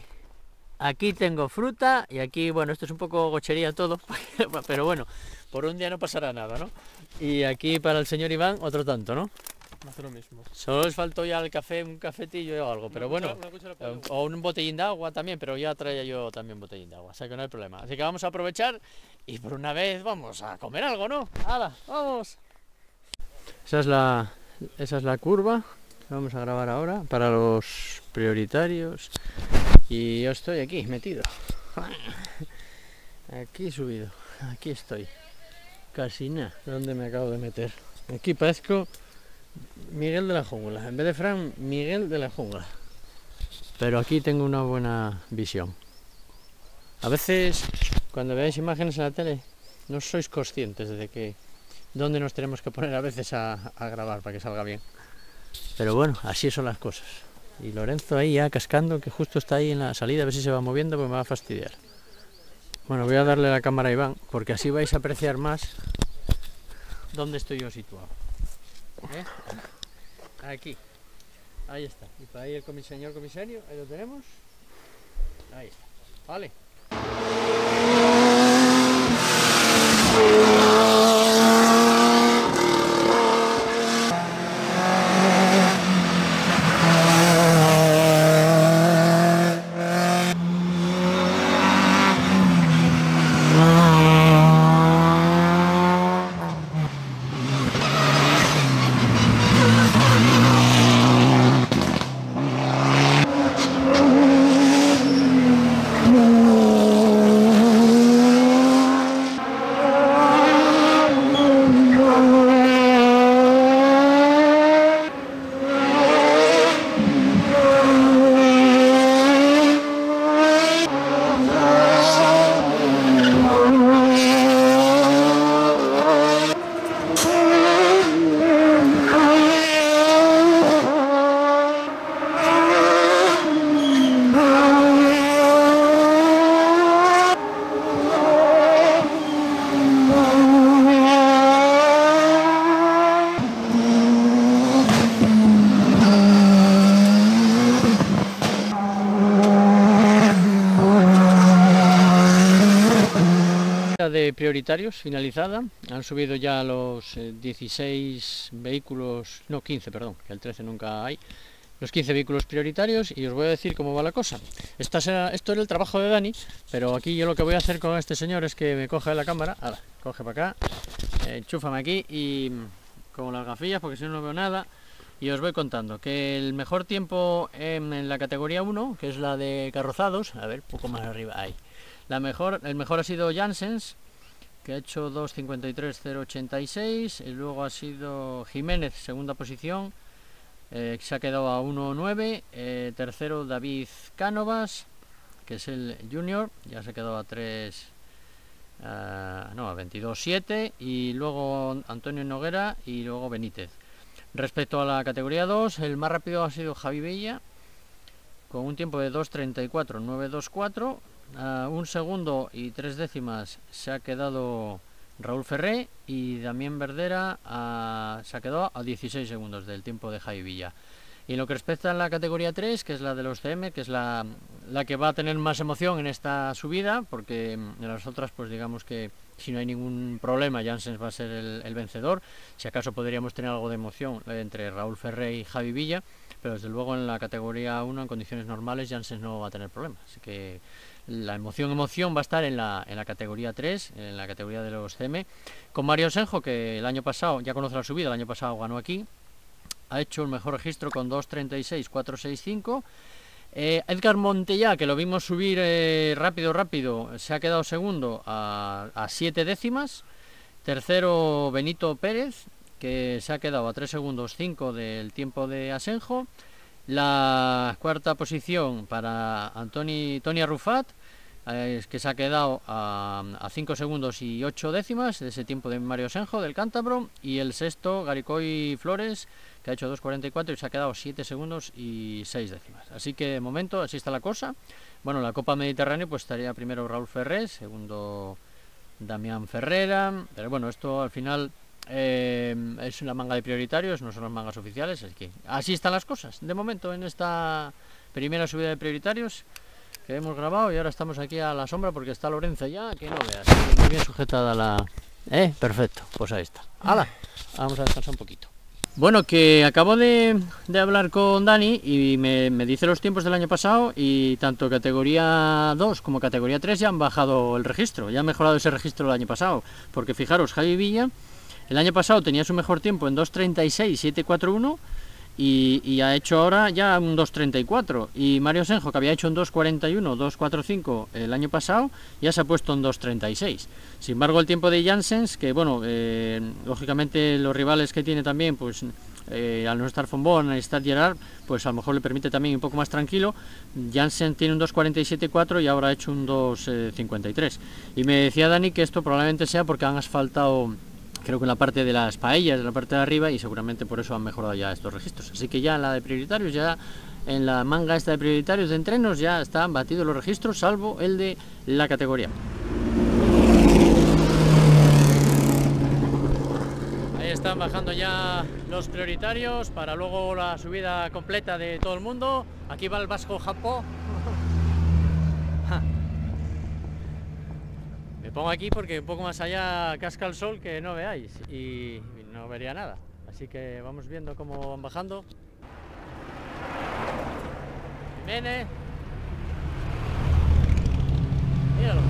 S1: aquí tengo fruta y aquí, bueno, esto es un poco gochería todo, pero bueno, por un día no pasará nada, ¿no? Y aquí para el señor Iván otro tanto, ¿no?
S20: Hace lo mismo.
S1: Solo les faltó ya el café, un cafetillo o algo, pero bueno, eh, o un botellín de agua también, pero ya traía yo también botellín de agua, o sea que no hay problema. Así que vamos a aprovechar y por una vez vamos a comer algo, ¿no? ¡Hala, vamos! Esa es la, esa es la curva que vamos a grabar ahora para los prioritarios y yo estoy aquí metido. Aquí subido, aquí estoy. Casi nada, ¿dónde me acabo de meter? Aquí parezco Miguel de la Jungla. En vez de Fran, Miguel de la Jungla. Pero aquí tengo una buena visión. A veces, cuando veáis imágenes en la tele, no sois conscientes de que dónde nos tenemos que poner a veces a, a grabar para que salga bien. Pero bueno, así son las cosas. Y Lorenzo ahí ya cascando, que justo está ahí en la salida, a ver si se va moviendo, pues me va a fastidiar. Bueno, voy a darle la cámara a Iván, porque así vais a apreciar más dónde estoy yo situado. ¿Eh? Aquí. Ahí está. Y para ahí el señor comisario, ahí lo tenemos. Ahí está. Vale. Finalizada. Han subido ya los eh, 16 vehículos, no 15, perdón, que el 13 nunca hay. Los 15 vehículos prioritarios y os voy a decir cómo va la cosa. Esta será- esto era el trabajo de Dani, pero aquí yo lo que voy a hacer con este señor es que me coge la cámara, coge para acá, eh, enchúfame aquí y mm, con las gafillas porque si no no veo nada. Y os voy contando que el mejor tiempo en, la categoría 1, que es la de carrozados, a ver, poco más arriba, ahí. La mejor, el mejor ha sido Janssens, que ha hecho 2.53.086. Y luego ha sido Jiménez, segunda posición, eh, se ha quedado a 1.9. Eh, tercero David Cánovas, que es el junior, ya se ha quedado a 3. ah, no, a 22.7. Y luego Antonio Noguera y luego Benítez. Respecto a la categoría 2, el más rápido ha sido Javi Bella, con un tiempo de 2.34.924. A un segundo y tres décimas se ha quedado Raúl Ferré y Damián Verdera se ha quedado a 16 segundos del tiempo de Javi Villa. Y en lo que respecta a la categoría 3, que es la de los CM, que es la, la que va a tener más emoción en esta subida, porque mm, en las otras, pues digamos que si no hay ningún problema, Janssens va a ser el, vencedor. Si acaso podríamos tener algo de emoción eh, entre Raúl Ferré y Javi Villa, pero desde luego en la categoría 1, en condiciones normales, Janssens no va a tener problema. Así que la emoción, emoción va a estar en la, en la categoría 3, en la categoría de los CM, con Mario Senjo, que el año pasado, ya conoce la subida, el año pasado ganó aquí, ha hecho un mejor registro con 2.36.465. Eh, Edgar Montellá, que lo vimos subir eh, rápido, rápido, se ha quedado segundo a 7 décimas. Tercero Benito Pérez, que se ha quedado a 3 segundos 5 del tiempo de Asenjo. La cuarta posición para Antoni, Tony Arrufat, eh, que se ha quedado a 5 segundos y 8 décimas de ese tiempo de Mario Senjo del Cántabro. Y el sexto, Garicoy Flores, que ha hecho 2.44 y se ha quedado 7 segundos y 6 décimas. Así que de momento así está la cosa. Bueno, la Copa Mediterránea pues estaría primero Raúl Ferré, segundo Damián Ferrera, pero bueno, esto al final eh, es una manga de prioritarios, no son las mangas oficiales, así que así están las cosas. De momento en esta primera subida de prioritarios que hemos grabado y ahora estamos aquí a la sombra porque está Lorenzo ya, que no veas, muy bien sujetada la... Eh, perfecto, pues ahí está. ¡Hala! Vamos a descansar un poquito. Bueno, que acabo de, de hablar con Dani y me, me dice los tiempos del año pasado y tanto categoría 2 como categoría 3 ya han bajado el registro, ya han mejorado ese registro del año pasado. Porque fijaros, Javi Villa el año pasado tenía su mejor tiempo en 2.36.741 y, y ha hecho ahora ya un 2.34. Y Mario Senjo, que había hecho un 2.41, 2.45 el año pasado, ya se ha puesto en 2.36. Sin embargo, el tiempo de Janssens, que bueno, eh, lógicamente los rivales que tiene también, pues eh, al no estar Fombón, al estar Gerard, pues a lo mejor le permite también un poco más tranquilo. Janssen tiene un 2.47.4 y ahora ha hecho un 2.53. Y me decía Dani que esto probablemente sea porque han asfaltado creo que en la parte de las paellas, en la parte de arriba, y seguramente por eso han mejorado ya estos registros. Así que ya la de prioritarios ya en la manga esta de prioritarios de entrenos ya están batidos los registros, salvo el de la categoría. Ahí están bajando ya los prioritarios para luego la subida completa de todo el mundo. Aquí va el Vasco Japó. Pongo aquí porque un poco más allá casca el sol que no veáis y no vería nada. Así que vamos viendo cómo van bajando. Jiménez. Míralo.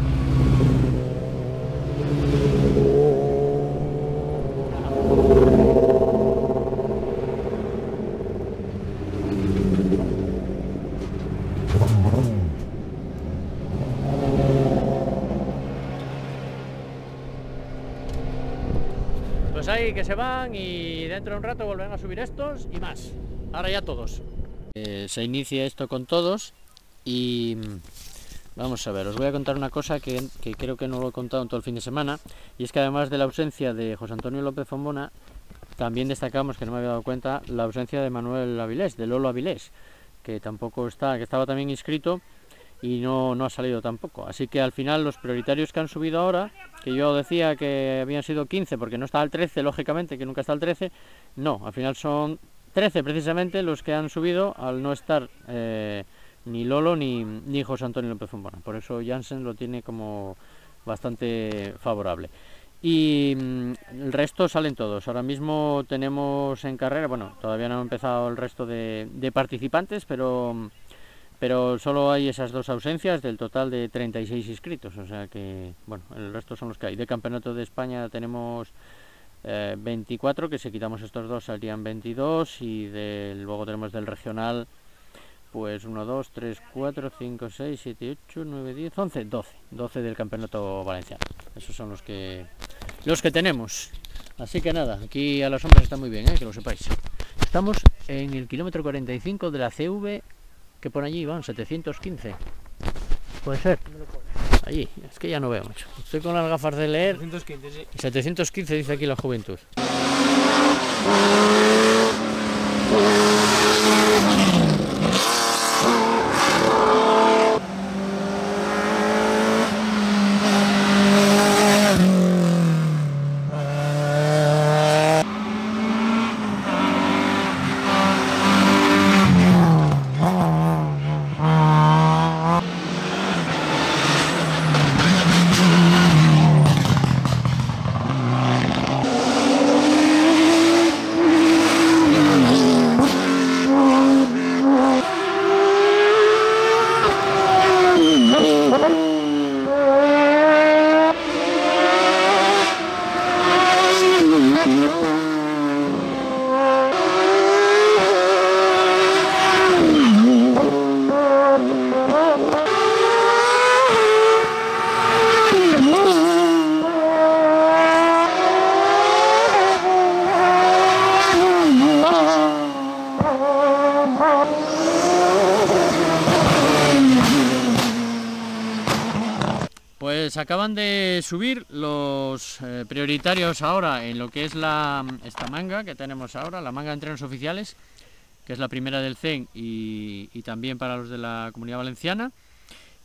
S1: Que se van y dentro de un rato volverán a subir estos y más. Ahora ya todos. Eh, se inicia esto con todos y mm, vamos a ver, os voy a contar una cosa que, que creo que no lo he contado en todo el fin de semana y es que además de la ausencia de José Antonio López Fombona, también destacamos, que no me había dado cuenta, la ausencia de Manuel Avilés, de Lolo Avilés, que tampoco está, que estaba también inscrito y no, no ha salido tampoco. Así que al final los prioritarios que han subido ahora, que yo decía que habían sido 15 porque no está el 13, lógicamente, que nunca está el 13, no, al final son 13 precisamente los que han subido al no estar eh, ni Lolo ni, ni José Antonio López Fombona. Por eso Jansen lo tiene como bastante favorable. Y mm, el resto salen todos. Ahora mismo tenemos en carrera, bueno, todavía no ha empezado el resto de, de participantes, pero pero solo hay esas dos ausencias del total de 36 inscritos, o sea que, bueno, el resto son los que hay. De Campeonato de España tenemos eh, 24, que si quitamos estos dos saldrían 22, y de, luego tenemos del regional, pues 1, 2, 3, 4, 5, 6, 7, 8, 9, 10, 11, 12, 12 del Campeonato Valenciano. Esos son los que, los que tenemos. Así que nada, aquí a las sombras está muy bien, ¿eh? que lo sepáis. Estamos en el kilómetro 45 de la CV que por allí van 715. Puede ser. Allí, es que ya no veo mucho. Estoy con las gafas de leer.
S20: 715, sí.
S1: 715 dice aquí la juventud. Pues acaban de subir los eh, prioritarios ahora en lo que es la, esta manga que tenemos ahora, la manga de entrenos oficiales, que es la primera del CEN y, también para los de la Comunidad Valenciana.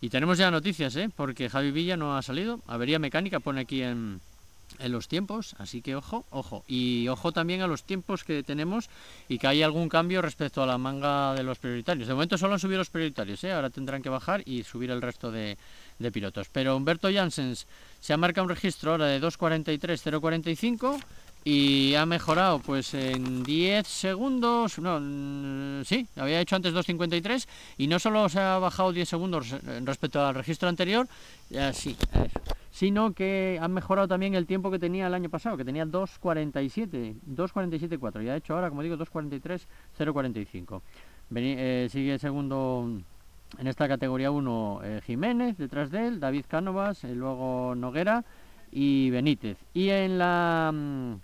S1: Y tenemos ya noticias, ¿eh? porque Javi Villa no ha salido. Avería mecánica pone aquí en, en los tiempos, así que ojo, ojo. Y ojo también a los tiempos que tenemos y que hay algún cambio respecto a la manga de los prioritarios. De momento solo han subido los prioritarios, ¿eh? ahora tendrán que bajar y subir el resto de, de pilotos. Pero Humberto Janssens se ha marcado un registro ahora de 2.43.045 y ha mejorado pues en 10 segundos, no, mm, sí, había hecho antes 2.53 y no solo se ha bajado 10 segundos respecto al registro anterior, ya, sí, eso, sino que ha mejorado también el tiempo que tenía el año pasado, que tenía 2.47, 2.47.4 y ha hecho ahora, como digo, 2.43.045. Veni- eh, sigue segundo en esta categoría 1 eh, Jiménez, detrás de él, David Cánovas, eh, luego Noguera y Benítez. Y en la mm,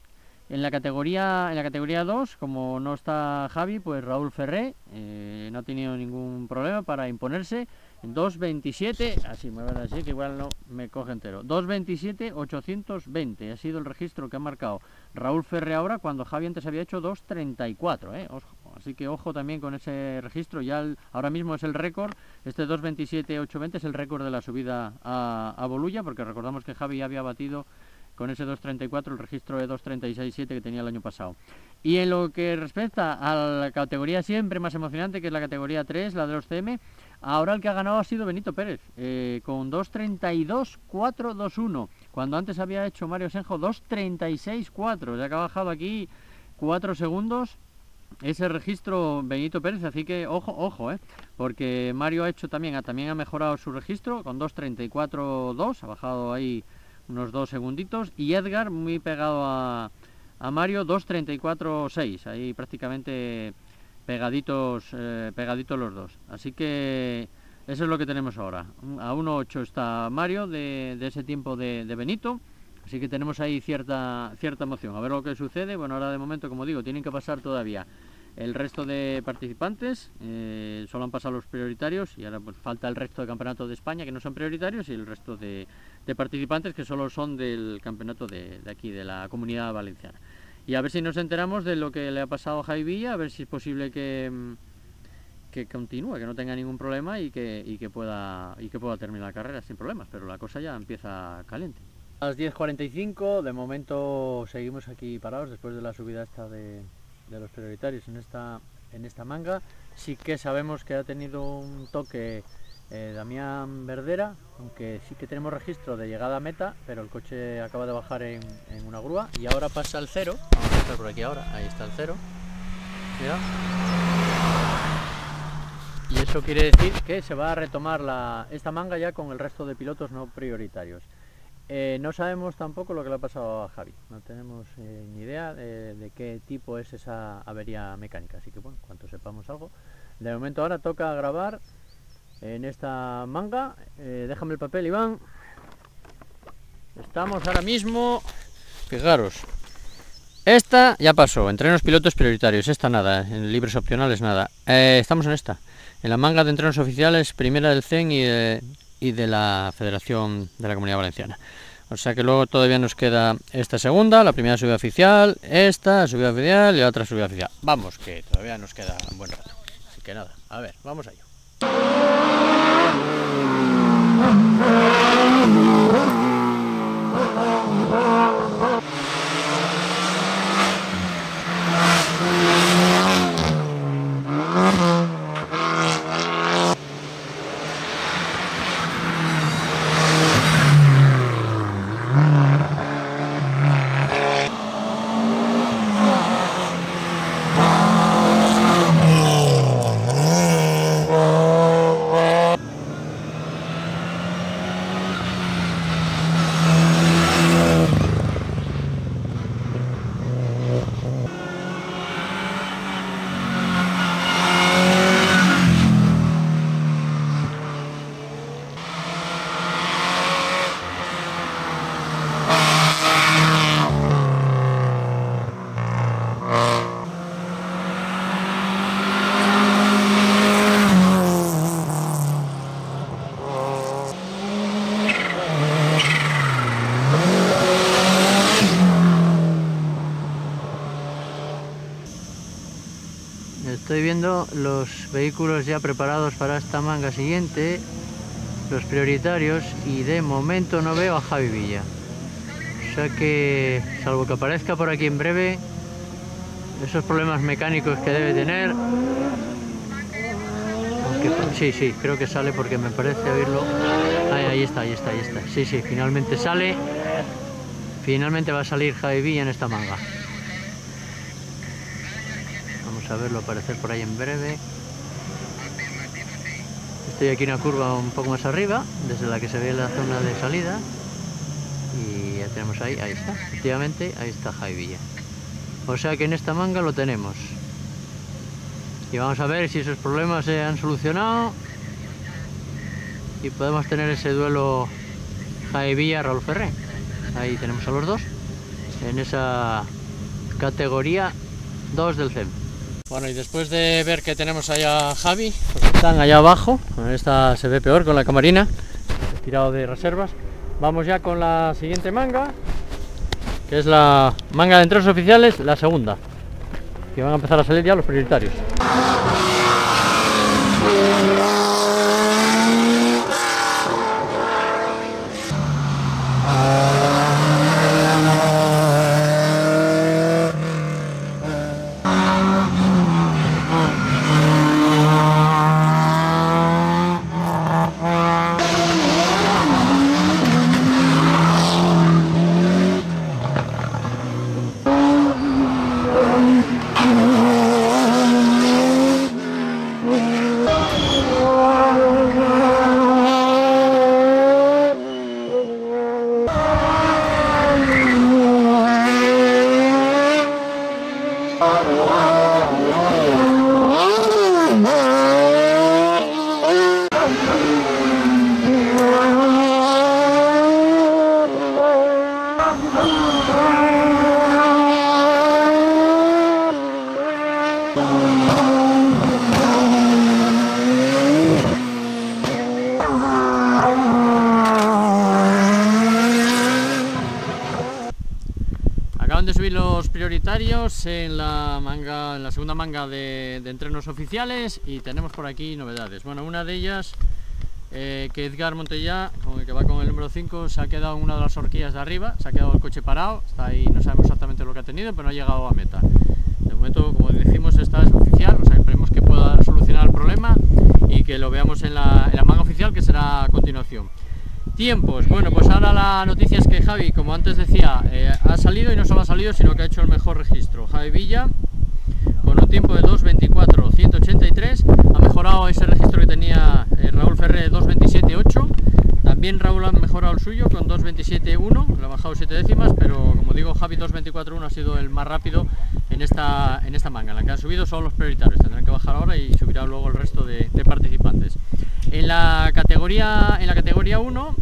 S1: en la categoría en la categoría 2, como no está Javi, pues Raúl Ferré eh, no ha tenido ningún problema para imponerse en 2.27, así me van a decir que igual no me coge entero. 2.27 820 ha sido el registro que ha marcado Raúl Ferré ahora cuando Javi antes había hecho 2.34, eh. Así que ojo también con ese registro. Ya ahora mismo es el récord. Este 2.27.820 es el récord de la subida a, a Bolulla, porque recordamos que Javi había batido con ese 2.34 el registro de 2.36.7 que tenía el año pasado. Y en lo que respecta a la categoría siempre más emocionante, que es la categoría 3, la de los CM, ahora el que ha ganado ha sido Benito Pérez, eh, con 2.32.421, cuando antes había hecho Mario Senjo 2.36.4, ya que ha bajado aquí 4 segundos ese registro Benito Pérez, así que ojo, ojo, ¿eh? porque Mario ha hecho también, ha, también ha mejorado su registro con 2.34.2, ha bajado ahí unos dos segunditos, y Edgar muy pegado a, a Mario 2.34.6, ahí prácticamente pegaditos, eh, pegaditos los dos. Así que eso es lo que tenemos ahora. A 1.8 está Mario de, de ese tiempo de, de Benito. Así que tenemos ahí cierta, cierta emoción. A ver lo que sucede. Bueno, ahora de momento, como digo, tienen que pasar todavía el resto de participantes. eh, solo han pasado los prioritarios y ahora pues, falta el resto de campeonato de España que no son prioritarios y el resto de, participantes que solo son del campeonato de, aquí, de la comunidad valenciana. Y a ver si nos enteramos de lo que le ha pasado a Javi Villa, a ver si es posible que, que continúe, que no tenga ningún problema y que, y que pueda y que pueda terminar la carrera sin problemas, pero la cosa ya empieza caliente. A las 10.45, de momento seguimos aquí parados después de la subida esta de, los prioritarios en esta, en esta manga. Sí que sabemos que ha tenido un toque eh, Damián Verdera, aunque sí que tenemos registro de llegada meta, pero el coche acaba de bajar en, una grúa y ahora pasa al cero. Vamos a estar por aquí ahora, ahí está el cero. Y eso quiere decir que se va a retomar la, esta manga ya con el resto de pilotos no prioritarios. Eh, no sabemos tampoco lo que le ha pasado a Javi, no tenemos eh, ni idea de, de qué tipo es esa avería mecánica, así que bueno, cuanto sepamos algo. De momento ahora toca grabar en esta manga, Eh, déjame el papel Iván. Estamos ahora mismo, fijaros, esta ya pasó, entrenos pilotos prioritarios, esta nada, en libres opcionales nada. Eh, estamos en esta, en la manga de entrenos oficiales, primera del CEN y de la Federación de la Comunidad Valenciana. O sea que luego todavía nos queda esta segunda, la primera subida oficial, esta subida oficial y la otra subida oficial. Vamos, que todavía nos queda un buen rato. Así que nada, a ver, vamos a ello. Estoy viendo los vehículos preparados para esta manga siguiente, los prioritarios, y de momento no veo a Javi Villa. O sea que, salvo que aparezca por aquí en breve, esos problemas mecánicos que debe tener. sí, sí, creo que sale porque me parece oírlo. Ahí, ahí está, ahí está, ahí está. Sí, sí, finalmente sale. Finalmente va a salir Javi Villa en esta manga. Vamos a verlo aparecer por ahí en breve. Estoy aquí una curva un poco más arriba, desde la que se ve la zona de salida. Y ya tenemos ahí, ahí está. Efectivamente, ahí está Javi Villa. O sea que en esta manga lo tenemos. Y vamos a ver si esos problemas se han solucionado. Y podemos tener ese duelo Javi Villa-Raúl Ferré. Ahí tenemos a los dos. En esa categoría 2 del CEM. Bueno, y después de ver que tenemos allá a Javi, pues están allá abajo, esta se ve peor con la camarina, tirado de reservas. Vamos ya con la siguiente manga, que es la manga de entrenos oficiales, la segunda. que van a empezar a salir ya los prioritarios. Acaban de subir los en la manga, en la segunda manga de, entrenos oficiales y tenemos por aquí novedades. Bueno, una de ellas eh, que Edgar Montellá, con el que va con el número 5, se ha quedado en una de las horquillas de arriba, se ha quedado el coche parado, está ahí, no sabemos exactamente lo que ha tenido, pero no ha llegado a meta. De momento, como decimos, esta es oficial, o sea, esperemos que pueda solucionar el problema y que lo veamos en la manga oficial que será a continuación. Tiempos, bueno, pues ahora la noticia es que Javi, como antes decía, eh, ha salido y no solo ha salido, sino que ha hecho el mejor registro. Javi Villa, con un tiempo de 2.24.183, ha mejorado ese registro que tenía eh, Raúl Ferré de 2.27.8. También Raúl ha mejorado el suyo con 2.27.1, le ha bajado 7 décimas, pero como digo, Javi 2.24.1 ha sido el más rápido en esta, en esta manga. La que han subido son los prioritarios, tendrán que bajar ahora y subirá luego el resto de, de participantes. En la categoría, en la categoría 1, eh,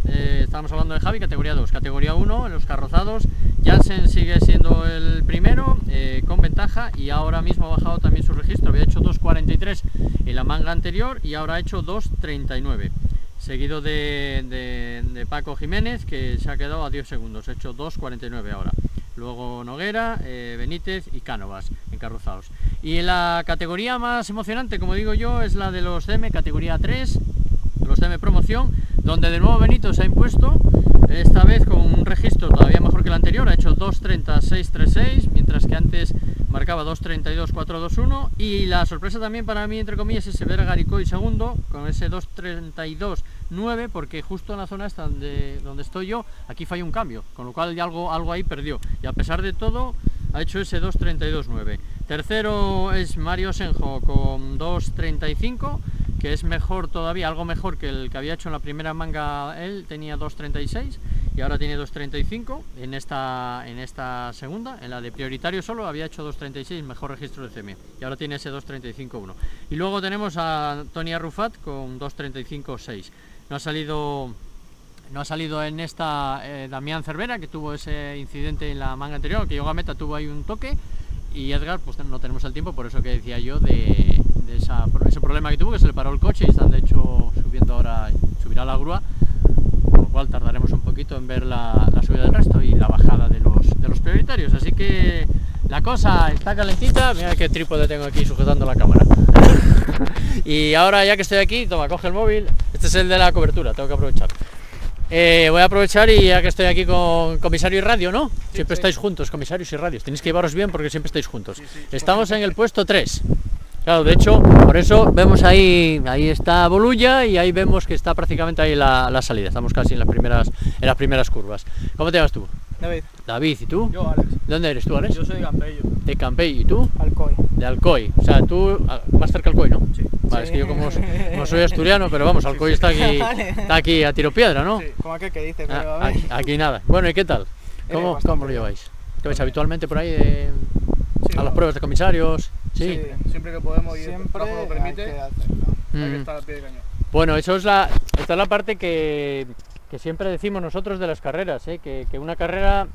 S1: estábamos hablando de Javi, categoría 2, categoría 1, en los carrozados, Jansen sigue siendo el primero, eh, con ventaja, y ahora mismo ha bajado también su registro, había hecho 2.43 en la manga anterior y ahora ha hecho 2.39 seguido de, de- Paco Jiménez, que se ha quedado a 10 segundos, ha hecho 2.49 ahora. Luego Noguera, eh, Benítez y Cánovas, encarrozados. Y la categoría más emocionante, como digo yo, es la de los DM, categoría 3, los DM promoción, donde de nuevo Benito se ha impuesto, esta vez con un registro todavía mejor que el anterior, ha hecho 2.36.36, mientras que antes marcaba 2.32.421 y la sorpresa también para mí, entre comillas, es ver Garicoy segundo con ese 2.32.9 porque justo en la zona esta donde, donde estoy yo, aquí falla un cambio, con lo cual ya algo, algo ahí perdió y a pesar de todo ha hecho ese 2.32.9. Tercero es Mario Senjo con 2.35 que es mejor todavía, algo mejor que el que había hecho en la primera manga él, tenía 2.36 y ahora tiene 2.35 en esta, en esta segunda, en la de prioritario solo había hecho 2.36, mejor registro de CM y ahora tiene ese 2.35.1 y luego tenemos a Tony Arrufat con 2.35.6 no ha salido no ha salido en esta eh, Damián Cervera que tuvo ese incidente en la manga anterior que llegó a meta tuvo ahí un toque y Edgar pues no tenemos el tiempo por eso que decía yo de, ese problema que tuvo que se le paró el coche y están de hecho subiendo ahora subirá la grúa con lo cual tardaremos un poquito en ver la, la subida del resto y la bajada de los, de los prioritarios. Así que la cosa está calentita. Mira qué trípode tengo aquí sujetando la cámara. Y ahora ya que estoy aquí toma coge el móvil. Este es el de la cobertura tengo que aprovechar eh, voy a aprovechar y ya que estoy aquí con comisario y radio, ¿no? siempre estáis juntos, comisarios y radios. Tenéis que llevaros bien porque siempre estáis juntos. Estamos en el puesto 3. Claro, de hecho, por eso vemos ahí, ahí está Bolulla y ahí vemos que está prácticamente ahí la, la salida. Estamos casi en las primeras, en las primeras curvas. ¿Cómo te llamas tú?
S20: David.
S1: David, ¿y tú?
S20: Yo, Alex.
S1: ¿De dónde eres tú, Alex?
S20: Yo soy de Campello.
S1: De Campey, ¿y tú?
S20: Alcoy.
S1: De Alcoy. O sea, tú ah, más cerca Alcoy, ¿no? Sí. Vale, es
S20: Sí.
S1: que yo como, como soy asturiano, pero vamos, Alcoy está aquí,
S20: Vale.
S1: está aquí a tiro piedra, ¿no?
S20: Sí, como aquel que dice,
S1: Ah,
S20: pero a ver.
S1: aquí, aquí nada. Bueno, ¿y qué tal? ¿Cómo, cómo lo lleváis? ¿Qué vais habitualmente por ahí de-
S20: Sí,
S1: a las pruebas de comisarios? Sí.
S20: siempre que podemos y el
S12: Siempre
S20: trabajo lo
S12: hay
S20: permite,
S12: que
S20: hay
S1: Mm.
S20: que estar al pie de cañón.
S1: Bueno, eso es la, esta es la parte que, que siempre decimos nosotros de las carreras, ¿eh? que, que una carrera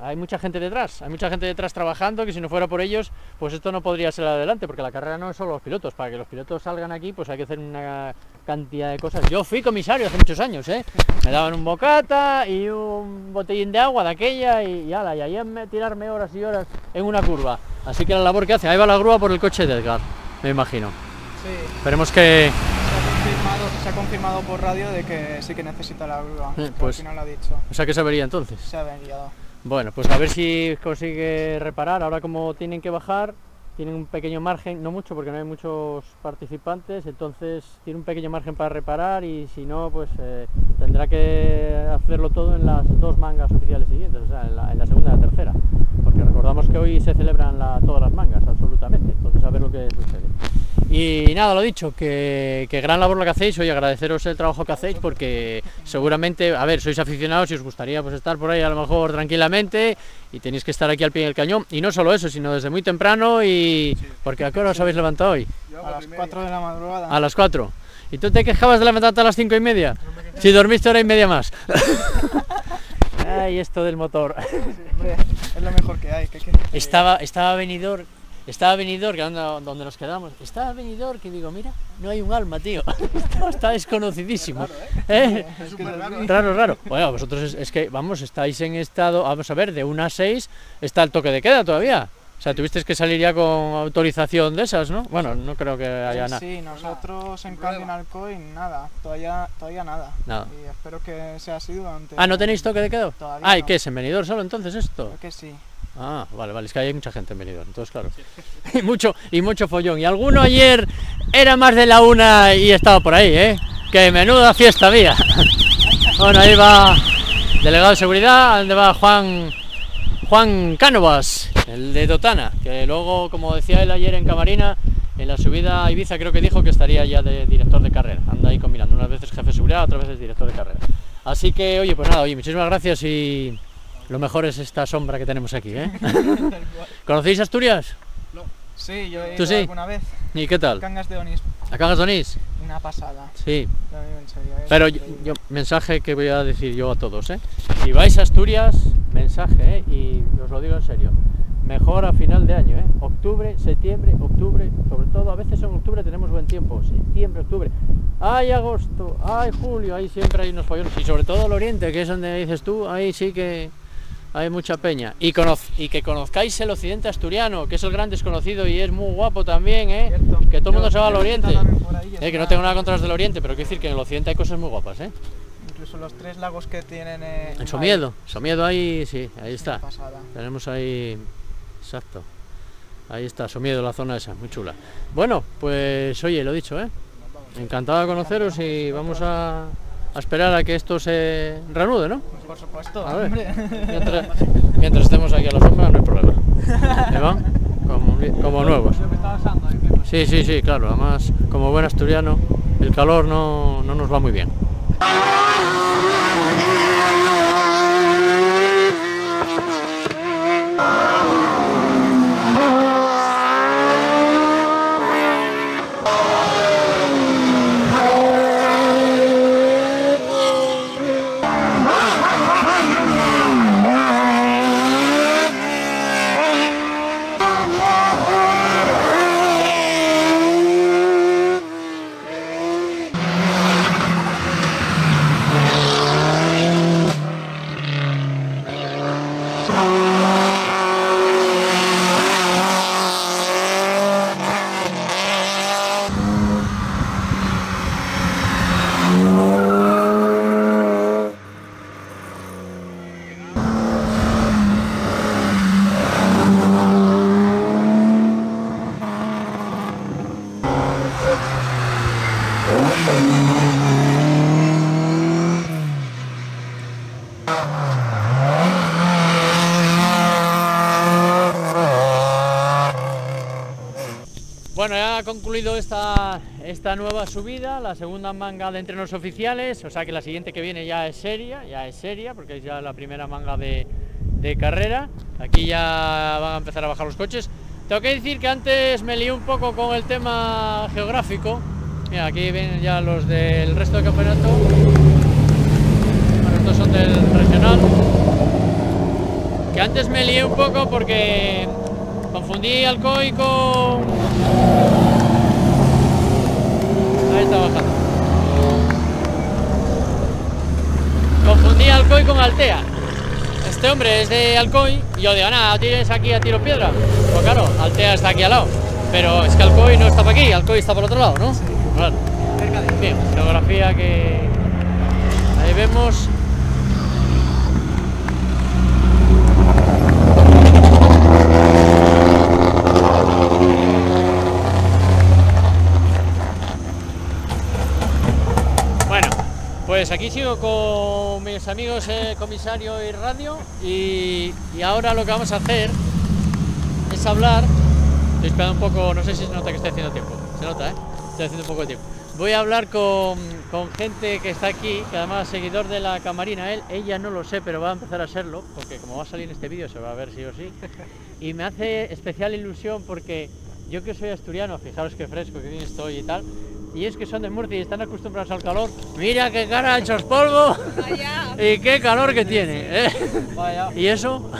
S1: hay mucha gente detrás, hay mucha gente detrás trabajando que si no fuera por ellos, pues esto no podría ser adelante, porque la carrera no es solo los pilotos, para que los pilotos salgan aquí, pues hay que hacer una cantidad de cosas. Yo fui comisario hace muchos años, ¿eh? Me daban un bocata y un botellín de agua de aquella y, y ala, y ahí me tirarme horas y horas en una curva. Así que la labor que hace, ahí va la grúa por el coche de Edgar, me imagino.
S20: Sí.
S1: Esperemos que...
S20: Se ha, confirmado, por radio de que sí que necesita la grúa.
S1: Eh, pues-
S20: al final lo ha dicho.
S1: O sea que se vería entonces.
S20: Se ha.
S1: Bueno, pues a ver si consigue reparar. Ahora como tienen que bajar, tienen un pequeño margen, no mucho porque no hay muchos participantes, entonces tiene un pequeño margen para reparar y si no, pues eh, tendrá que hacerlo todo en las dos mangas oficiales siguientes, o sea, en la, en la segunda y la tercera. Porque recordamos que hoy se celebran todas las mangas, absolutamente, entonces a ver lo que sucede. Y nada, lo dicho, que, gran labor lo que hacéis, oye, agradeceros el trabajo que hacéis porque seguramente, a ver, sois aficionados y os gustaría pues estar por ahí a lo mejor tranquilamente y tenéis que estar aquí al pie del cañón. Y no solo eso, sino desde muy temprano y... porque ¿a qué hora os habéis levantado hoy?
S20: A las 4 de la madrugada.
S1: A las 4. ¿Y tú te quejabas de levantarte a las cinco y media? Si dormiste hora y media más. Ay, esto del motor.
S20: Es lo mejor que hay. ¿qué quieres que te
S1: Estaba, estaba venidor, estaba venidor, que anda donde nos quedamos. Estaba venidor que digo, mira, no hay un alma, tío. Esto está desconocidísimo. ¿Eh?
S20: Es así.
S1: Raro, raro. Bueno, vosotros es, es que, vamos, estáis en estado, vamos a ver, de 1 a 6 está el toque de queda todavía. O sea, tuvisteis que salir ya con autorización de esas, ¿no? Bueno, no creo que haya
S20: Sí,
S1: nada.
S20: Sí, nosotros en cambio en Alcoy nada, todavía, todavía nada.
S1: Nada.
S20: Y espero que sea así durante...
S1: Ah, ¿no tenéis toque de queda?
S20: Todavía
S1: Ah, ¿y
S20: no.
S1: qué es? ¿En venidor solo entonces esto?
S20: Creo que sí.
S1: Ah, vale, vale, es que hay mucha gente en Benidorm, entonces claro. Y mucho, y mucho follón. Y alguno ayer era más de la una y estaba por ahí, ¿eh? Que menuda fiesta había. Bueno, ahí va delegado de seguridad, donde va Juan Juan Cánovas, el de Dotana, que luego, como decía él ayer en Camarina, en la subida a Ibiza creo que dijo que estaría ya de director de carrera. Anda ahí combinando, unas veces jefe de seguridad, otras veces director de carrera. Así que, oye, pues nada, oye, muchísimas gracias y lo mejor es esta sombra que tenemos aquí, ¿eh? ¿Conocéis Asturias?
S20: Sí, yo he
S1: ¿Tú
S20: ido
S1: sí?
S20: alguna vez.
S1: ¿Y qué tal?
S20: Cangas de Onís.
S1: ¿A Cangas de Onís?
S20: Una pasada.
S1: Sí.
S20: En serio, es
S1: Pero yo- mensaje que voy a decir yo a todos, ¿eh? Si vais a Asturias, mensaje, ¿eh? Y os lo digo en serio. Mejor a final de año, ¿eh? Octubre, septiembre, octubre, sobre todo a veces en octubre tenemos buen tiempo, septiembre, octubre. Ay, agosto, ay, julio, ahí siempre hay unos follones. Y sobre todo el oriente, que es donde dices tú, ahí sí que hay mucha peña. Y, conoz- y que conozcáis el occidente asturiano, que es el gran desconocido y es muy guapo también, ¿eh? Que todo el mundo se va al oriente.
S20: ahí,
S1: Eh, que no tengo nada contra los del oriente, pero quiero decir que en el occidente hay cosas muy guapas, ¿eh?
S20: Incluso los tres lagos que tienen... eh,
S1: En
S20: ahí.
S1: Somiedo, Somiedo ahí, sí, ahí está. Tenemos ahí, exacto. Ahí está, Somiedo, la zona esa, muy chula. Bueno, pues oye, lo dicho, ¿eh? Encantado de conoceros y vamos a, a esperar a que esto se reanude, ¿no?
S20: Por supuesto,
S1: A ver, mientras, mientras estemos aquí a la sombra no hay problema. ¿Me va? Como, como nuevos. Sí, sí, sí, claro. Además, como buen asturiano, el calor no, no nos va muy bien. Bueno, ya ha concluido esta, esta nueva subida, la segunda manga de entrenos oficiales, o sea que la siguiente que viene ya es seria, ya es seria, porque es ya la primera manga de, de carrera. Aquí ya van a empezar a bajar los coches. Tengo que decir que antes me lié un poco con el tema geográfico. Mira, aquí vienen ya los del resto del campeonato. Estos son del regional. Que antes me lié un poco porque Confundí Alcoy con... Ahí está bajando. Confundí Alcoy con Altea. Este hombre es de Alcoy y yo digo, nada, tienes aquí a tiro piedra. Pues claro, Altea está aquí al lado. Pero es que Alcoy no está para aquí, Alcoy está por otro lado, ¿no? Sí. Claro. Bien, geografía que... Ahí vemos pues aquí sigo con mis amigos eh, comisario y radio y, ahora lo que vamos a hacer es hablar. Estoy esperando un poco, no sé si se nota que estoy haciendo tiempo. Se nota, ¿eh? Estoy haciendo un poco de tiempo. Voy a hablar con, con gente que está aquí, que además es seguidor de la camarina, él, ella no lo sé, pero va a empezar a serlo, porque como va a salir en este vídeo se va a ver sí o sí. Y me hace especial ilusión porque yo que soy asturiano, fijaros qué fresco que bien estoy y tal, y es que son de Murcia y están acostumbrados al calor. Mira qué cara ha hecho polvo y qué calor que tiene. ¿eh?
S20: Vaya.
S1: ¿Y eso?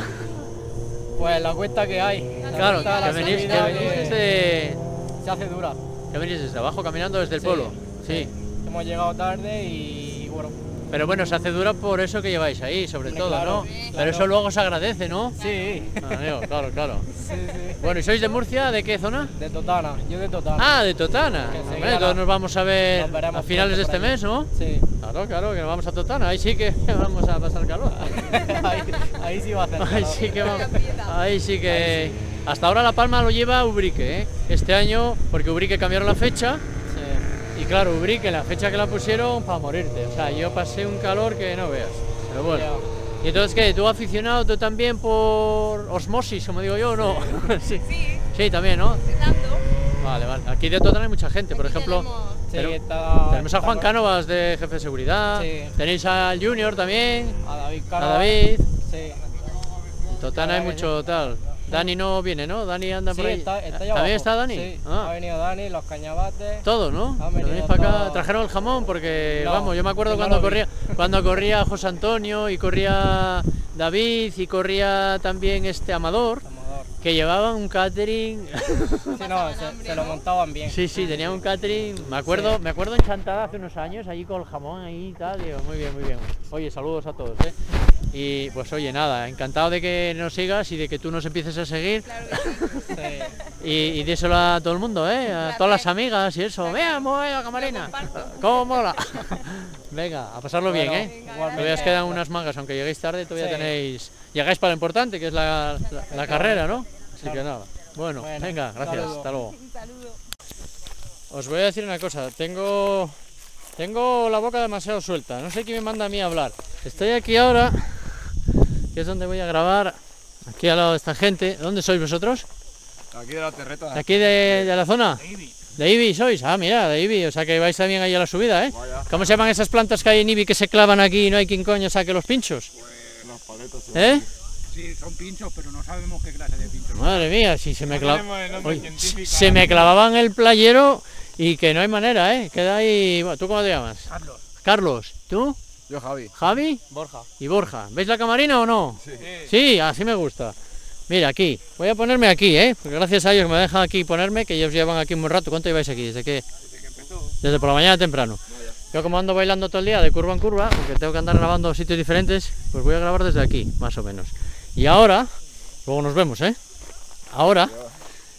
S20: Pues la cuesta que hay. La
S1: Claro,
S20: cuesta,
S1: que venís, que venís desde...
S20: Se hace dura.
S1: Que venís desde abajo caminando desde el
S20: Sí,
S1: pueblo. Sí.
S20: Hemos llegado tarde y bueno.
S1: Pero bueno, se hace dura por eso que lleváis ahí, sobre
S20: Hombre,
S1: todo,
S20: claro,
S1: ¿no?
S20: sí,
S1: Pero
S20: claro.
S1: eso luego se agradece, ¿no?
S20: Sí.
S1: Amigo, claro, claro.
S20: Sí, sí.
S1: Bueno, ¿y sois de Murcia? ¿De qué zona?
S20: De Totana, yo de Totana.
S1: Ah, de Totana.
S20: Que
S1: Hombre, entonces
S20: nos-
S1: vamos a ver a finales de este mes, ¿no?
S20: Sí.
S1: Claro, claro, que nos vamos a Totana. Ahí sí que vamos a pasar calor.
S20: ahí, ahí sí va a hacer
S1: Ahí
S20: calor.
S1: sí que vamos. Ahí sí que. Hasta ahora La Palma lo lleva Ubrique, ¿eh? Este año, porque Ubrique cambiaron la fecha. Claro, Ubrique, la fecha que la pusieron, para morirte. O sea, yo pasé un calor que no veas. Pero bueno. ¿Y entonces qué? ¿Tú aficionado tú también por osmosis, como digo yo, o no? sí. Sí, también, ¿no? Vale, vale. Aquí de Totana hay mucha gente, por ejemplo.
S20: Sí,
S1: tenemos-
S20: está-
S1: tenemos a Juan Cánovas de jefe de seguridad.
S20: Sí.
S1: Tenéis al Junior también.
S20: A David
S1: A
S20: Caro.
S1: David.
S20: Sí.
S1: En Totana hay mucho tal. Dani no viene, ¿no? Dani anda
S20: Sí,
S1: por ahí.
S20: está, está allá
S1: ¿También
S20: abajo.
S1: está Dani?
S20: Sí,
S1: Ah.
S20: ha venido Dani, los cañabates.
S1: Todo, ¿no? Venís para acá. Trajeron el jamón porque,
S20: No,
S1: vamos, yo me acuerdo cuando corría, cuando corría José Antonio y corría David y corría también este Amador, que llevaban un catering.
S20: Sí, no, se, se lo montaban bien.
S1: Sí, sí, tenían un catering. Me acuerdo,
S20: Sí.
S1: me acuerdo en Chantada hace unos años, allí con el jamón ahí y tal. Digo, muy bien, muy bien. Oye, saludos a todos, ¿eh? Y pues oye, nada, encantado de que nos sigas y de que tú nos empieces a seguir. y, y díselo a todo el mundo, ¿eh? A todas las amigas y eso. Veamos, eh, la camarina. ¿Cómo mola? Venga, a pasarlo bien, ¿eh?
S20: igualmente.
S1: Todavía os quedan unas mangas, aunque lleguéis tarde, todavía
S20: Sí.
S1: tenéis. Llegáis para lo importante, que es la, la- la carrera, ¿no? Así que nada. Bueno,
S20: Bueno,
S1: venga, gracias.
S20: saludo.
S1: Hasta luego. Os voy a decir una cosa, tengo tengo la boca demasiado suelta, no sé quién me manda a mí a hablar. Estoy aquí ahora, que es donde voy a grabar, aquí al lado de esta gente. ¿Dónde sois vosotros?
S18: Aquí de la terreta.
S1: ¿De aquí de, de la zona? De Ibi. sois? Ah, mira, de Ibi, o sea que vais también ahí a la subida, ¿eh? ¿Cómo se llaman esas plantas que hay en Ibi que se clavan aquí y no hay quien coño saque los pinchos?
S18: Las paletas.
S1: ¿Eh?
S2: Sí, son pinchos, pero no sabemos qué clase de pinchos.
S1: Madre mía, si se me,
S2: No
S1: cla-
S2: tenemos el nombre
S1: Oye,
S2: científico
S1: se
S2: ahora
S1: me
S2: mismo.
S1: clavaban el playero y que no hay manera, ¿eh? Queda ahí... ¿Tú cómo te llamas?
S2: Carlos.
S1: Carlos, ¿tú?
S18: Yo, Javi.
S1: ¿Javi?
S20: Borja.
S1: ¿Y Borja? ¿Veis la camarina o no?
S18: Sí.
S1: Sí, así me gusta. Mira, aquí. Voy a ponerme aquí, ¿eh? Porque gracias a ellos que me dejan aquí ponerme, que ellos llevan aquí un buen rato. ¿Cuánto lleváis aquí? ¿Desde qué? Desde por la mañana temprano. Yo como ando bailando todo el día de curva en curva, porque tengo que andar grabando sitios diferentes, pues voy a grabar desde aquí, más o menos. Y ahora, luego nos vemos, ¿eh? Ahora,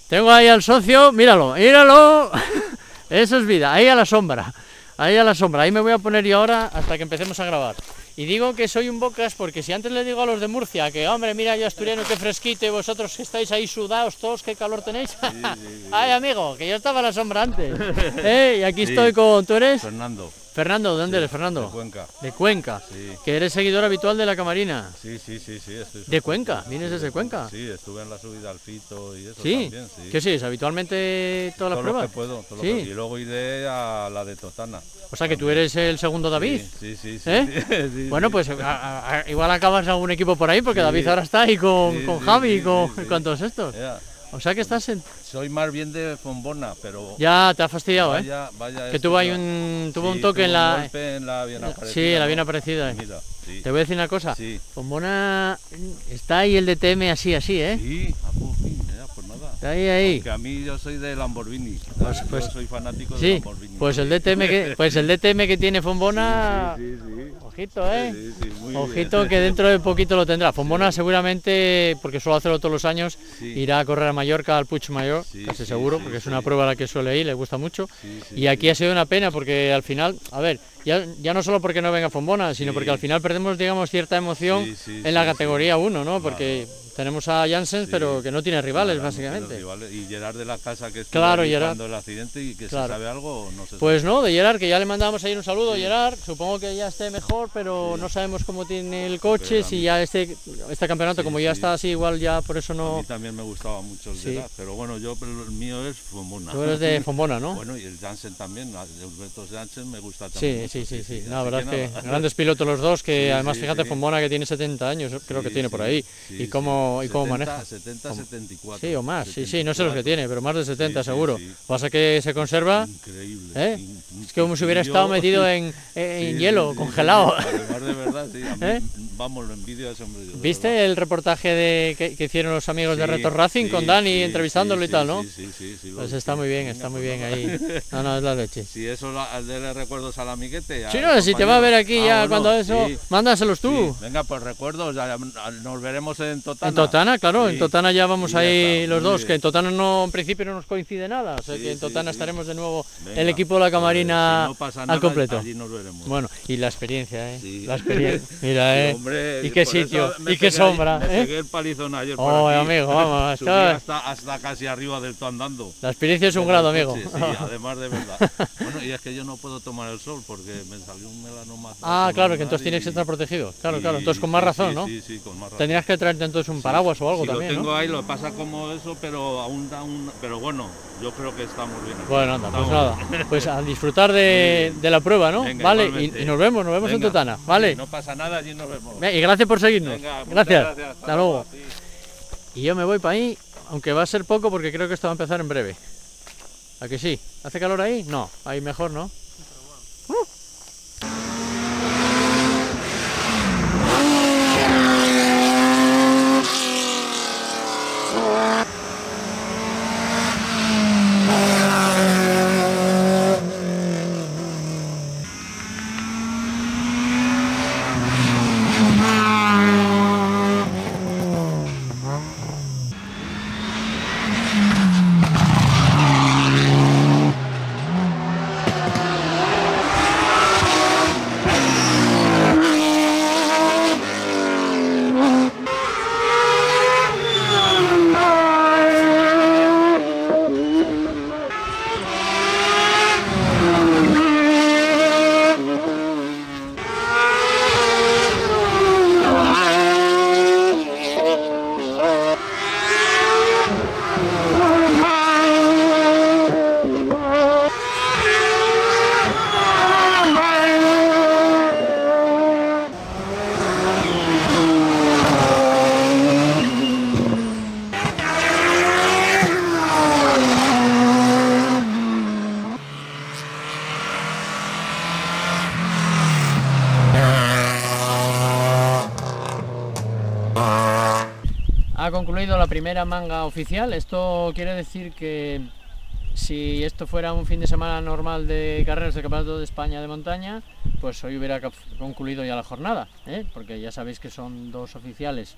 S1: tengo ahí al socio, míralo, míralo. Eso es vida, ahí a la sombra. Ahí a la sombra, ahí me voy a poner yo ahora hasta que empecemos a grabar. Y digo que soy un bocas porque si antes le digo a los de Murcia que, hombre, mira yo asturiano, qué fresquito, y vosotros que estáis ahí sudados todos, qué calor tenéis. Ay, amigo, que yo estaba a la sombra antes. ¿Eh? Y aquí estoy con, ¿tú eres?
S14: Fernando.
S1: Fernando, ¿de dónde eres, Fernando?
S14: de Cuenca.
S1: De Cuenca.
S14: Sí.
S1: Que eres seguidor habitual de la camarina.
S14: Sí, sí, sí, sí. Estoy
S1: ¿De Cuenca? ¿Vienes desde Cuenca?
S14: Sí, estuve en la subida al Fito y eso
S1: ¿Sí?
S14: también, sí.
S1: ¿Qué sigues? ¿Habitualmente todas las
S14: Todo lo
S1: pruebas?
S14: que puedo, todo lo
S1: Sí.
S14: que- Y luego iré a la de Totana.
S1: O sea que tú eres el segundo David.
S14: Sí, sí, sí.
S1: ¿Eh?
S14: sí, sí,
S1: bueno,
S14: sí.
S1: pues a- igual acabas algún equipo por ahí, porque
S14: Sí.
S1: David ahora está ahí con,
S14: Sí,
S1: con
S14: sí,
S1: Javi y
S14: sí,
S1: con,
S14: sí, sí.
S1: con todos estos. O sea que estás en...
S14: Soy más bien de Fombona, pero...
S1: Ya te ha fastidiado,
S14: vaya,
S1: ¿eh?
S14: Vaya
S1: que tuvo ahí
S14: ya-
S1: un, tuvo
S14: Sí,
S1: un toque en la...
S14: Un golpe en la bien aparecida.
S1: Sí, la
S14: ¿no?
S1: bien aparecida. eh.
S14: Mira, sí.
S1: Te voy a decir una cosa.
S14: Sí.
S1: Fombona está ahí el DTM así, así, ¿eh?
S14: Sí, ah, por fin, ya, pues nada.
S1: Está ahí, ahí.
S14: Que a mí yo soy de Lamborghini.
S1: Pues-
S14: yo
S1: pues-
S14: soy fanático de Lamborghini.
S1: pues el DTM que, pues el DTM que tiene Fombona,
S14: Sí, sí, sí.
S1: Ojito, ¿eh?
S14: Sí, sí, muy
S1: Ojito
S14: bien.
S1: que dentro de poquito lo tendrá. Fombona seguramente, porque suele hacerlo todos los años, irá a correr a Mallorca, al Puig Mayor, casi seguro, porque es una prueba a la que suele ir, le gusta mucho. Y aquí ha sido una pena, porque al final, a ver, ya, ya no solo porque no venga Fombona, sino porque al final perdemos, digamos, cierta emoción en la categoría 1, ¿no? Porque tenemos a Janssens, pero que no tiene rivales,
S14: no
S1: básicamente.
S14: rivales. Y Gerard de la Casa que estuvo
S1: Claro, Gerard.
S14: el accidente y que
S1: Claro.
S14: se sabe algo o no se
S1: Pues
S14: sabe.
S1: no, de Gerard, que ya le mandamos ahí un saludo, Gerard, supongo que ya esté mejor, pero no sabemos cómo tiene el coche,
S14: Pero a
S1: si
S14: mí-
S1: ya este, este campeonato, como ya está así, igual ya por eso
S14: A
S1: no...
S14: mí también me gustaba mucho el
S1: Sí.
S14: Gerard, pero bueno, yo pero el mío es Fombona.
S1: Tú eres de Fombona, ¿no?
S14: Bueno, y el Jansen también, Alberto Jansen me gusta
S1: Sí,
S14: también.
S1: sí, sí, sí.
S14: así
S1: La verdad es que grandes pilotos los dos, que
S14: Sí,
S1: además
S14: sí,
S1: fíjate,
S14: sí.
S1: Fombona que tiene 70 años, creo que
S14: Sí,
S1: tiene por
S14: sí,
S1: ahí,
S14: sí,
S1: y cómo, y cómo
S14: 70,
S1: maneja.
S14: 70,
S1: Como-
S14: 74.
S1: Sí, o más, sí, sí, no sé los que
S14: 74.
S1: tiene, pero más de 70
S14: Sí, sí,
S1: seguro.
S14: sí.
S1: Pasa que se conserva,
S14: Increíble.
S1: ¿eh?
S14: in-
S1: Es como si hubiera estado metido en, hielo, congelado.
S14: sí. Además de verdad, sí. A mí,
S1: ¿Eh?
S14: Vamos, lo envidio a ese hombre. de verdad.
S1: ¿Viste el reportaje de, que, que hicieron los amigos de Reto Racing con Dani entrevistándolo y tal, no?
S14: sí, sí,
S1: pues está muy bien, está muy bien ahí. No, no, es la leche.
S14: Si eso la- de recuerdos al amiguete.
S1: Sí, no, si te va a ver aquí ya
S14: Ah,
S1: cuando eso, mándaselos tú.
S14: Venga, pues recuerdos, nos veremos en Totana.
S1: Totana, claro, en. Totana ya vamos
S14: ya
S1: ahí
S14: está,
S1: los dos,
S14: bien.
S1: que en Totana no, en principio no nos coincide nada, o sea
S14: Sí,
S1: que en Totana estaremos de nuevo
S14: Venga,
S1: el equipo de la camarina
S14: si no pasa
S1: al completo.
S14: allí nos veremos.
S1: Bueno, y la experiencia, ¿eh?
S14: Sí.
S1: La experiencia, mira, ¿eh?
S14: hombre,
S1: y qué sitio, y qué sombra,
S14: Me
S1: ¿eh?
S14: pegué el palizón ayer por
S1: Oh,
S14: aquí.
S1: amigo, vamos,
S14: hasta, hasta casi arriba del todo andando.
S1: La experiencia es un grado, amigo.
S14: Sí, además de verdad. Bueno, y es que yo no puedo tomar el sol porque me salió un melanoma.
S1: Ah, claro, que entonces tienes que estar protegido. Claro, claro, entonces con más razón, ¿no?
S14: Sí, sí, con más razón.
S1: Tendrías que traerte entonces un paraguas o algo
S14: sí,
S1: también,
S14: lo tengo
S1: ¿no?
S14: ahí, lo pasa como eso, pero aún da un... Pero bueno, yo creo que estamos bien. aquí.
S1: Bueno, anda, pues
S14: Estamos
S1: nada,
S14: bien.
S1: pues a disfrutar de, de la prueba, ¿no?
S14: Venga,
S1: vale, y, y nos vemos, nos vemos en
S14: Venga,
S1: Totana, ¿vale?
S14: no pasa nada, allí nos vemos.
S1: Ve, Y gracias por seguirnos.
S14: Venga,
S1: gracias.
S14: gracias, hasta
S1: Hasta
S14: luego.
S1: Y yo me voy para ahí, aunque va a ser poco porque creo que esto va a empezar en breve. ¿A que sí? ¿Hace calor ahí? No, ahí mejor, ¿no? Ha concluido la primera manga oficial. Esto quiere decir que si esto fuera un fin de semana normal de carreras del Campeonato de España de montaña, pues hoy hubiera concluido ya la jornada, ¿eh? porque ya sabéis que son dos oficiales,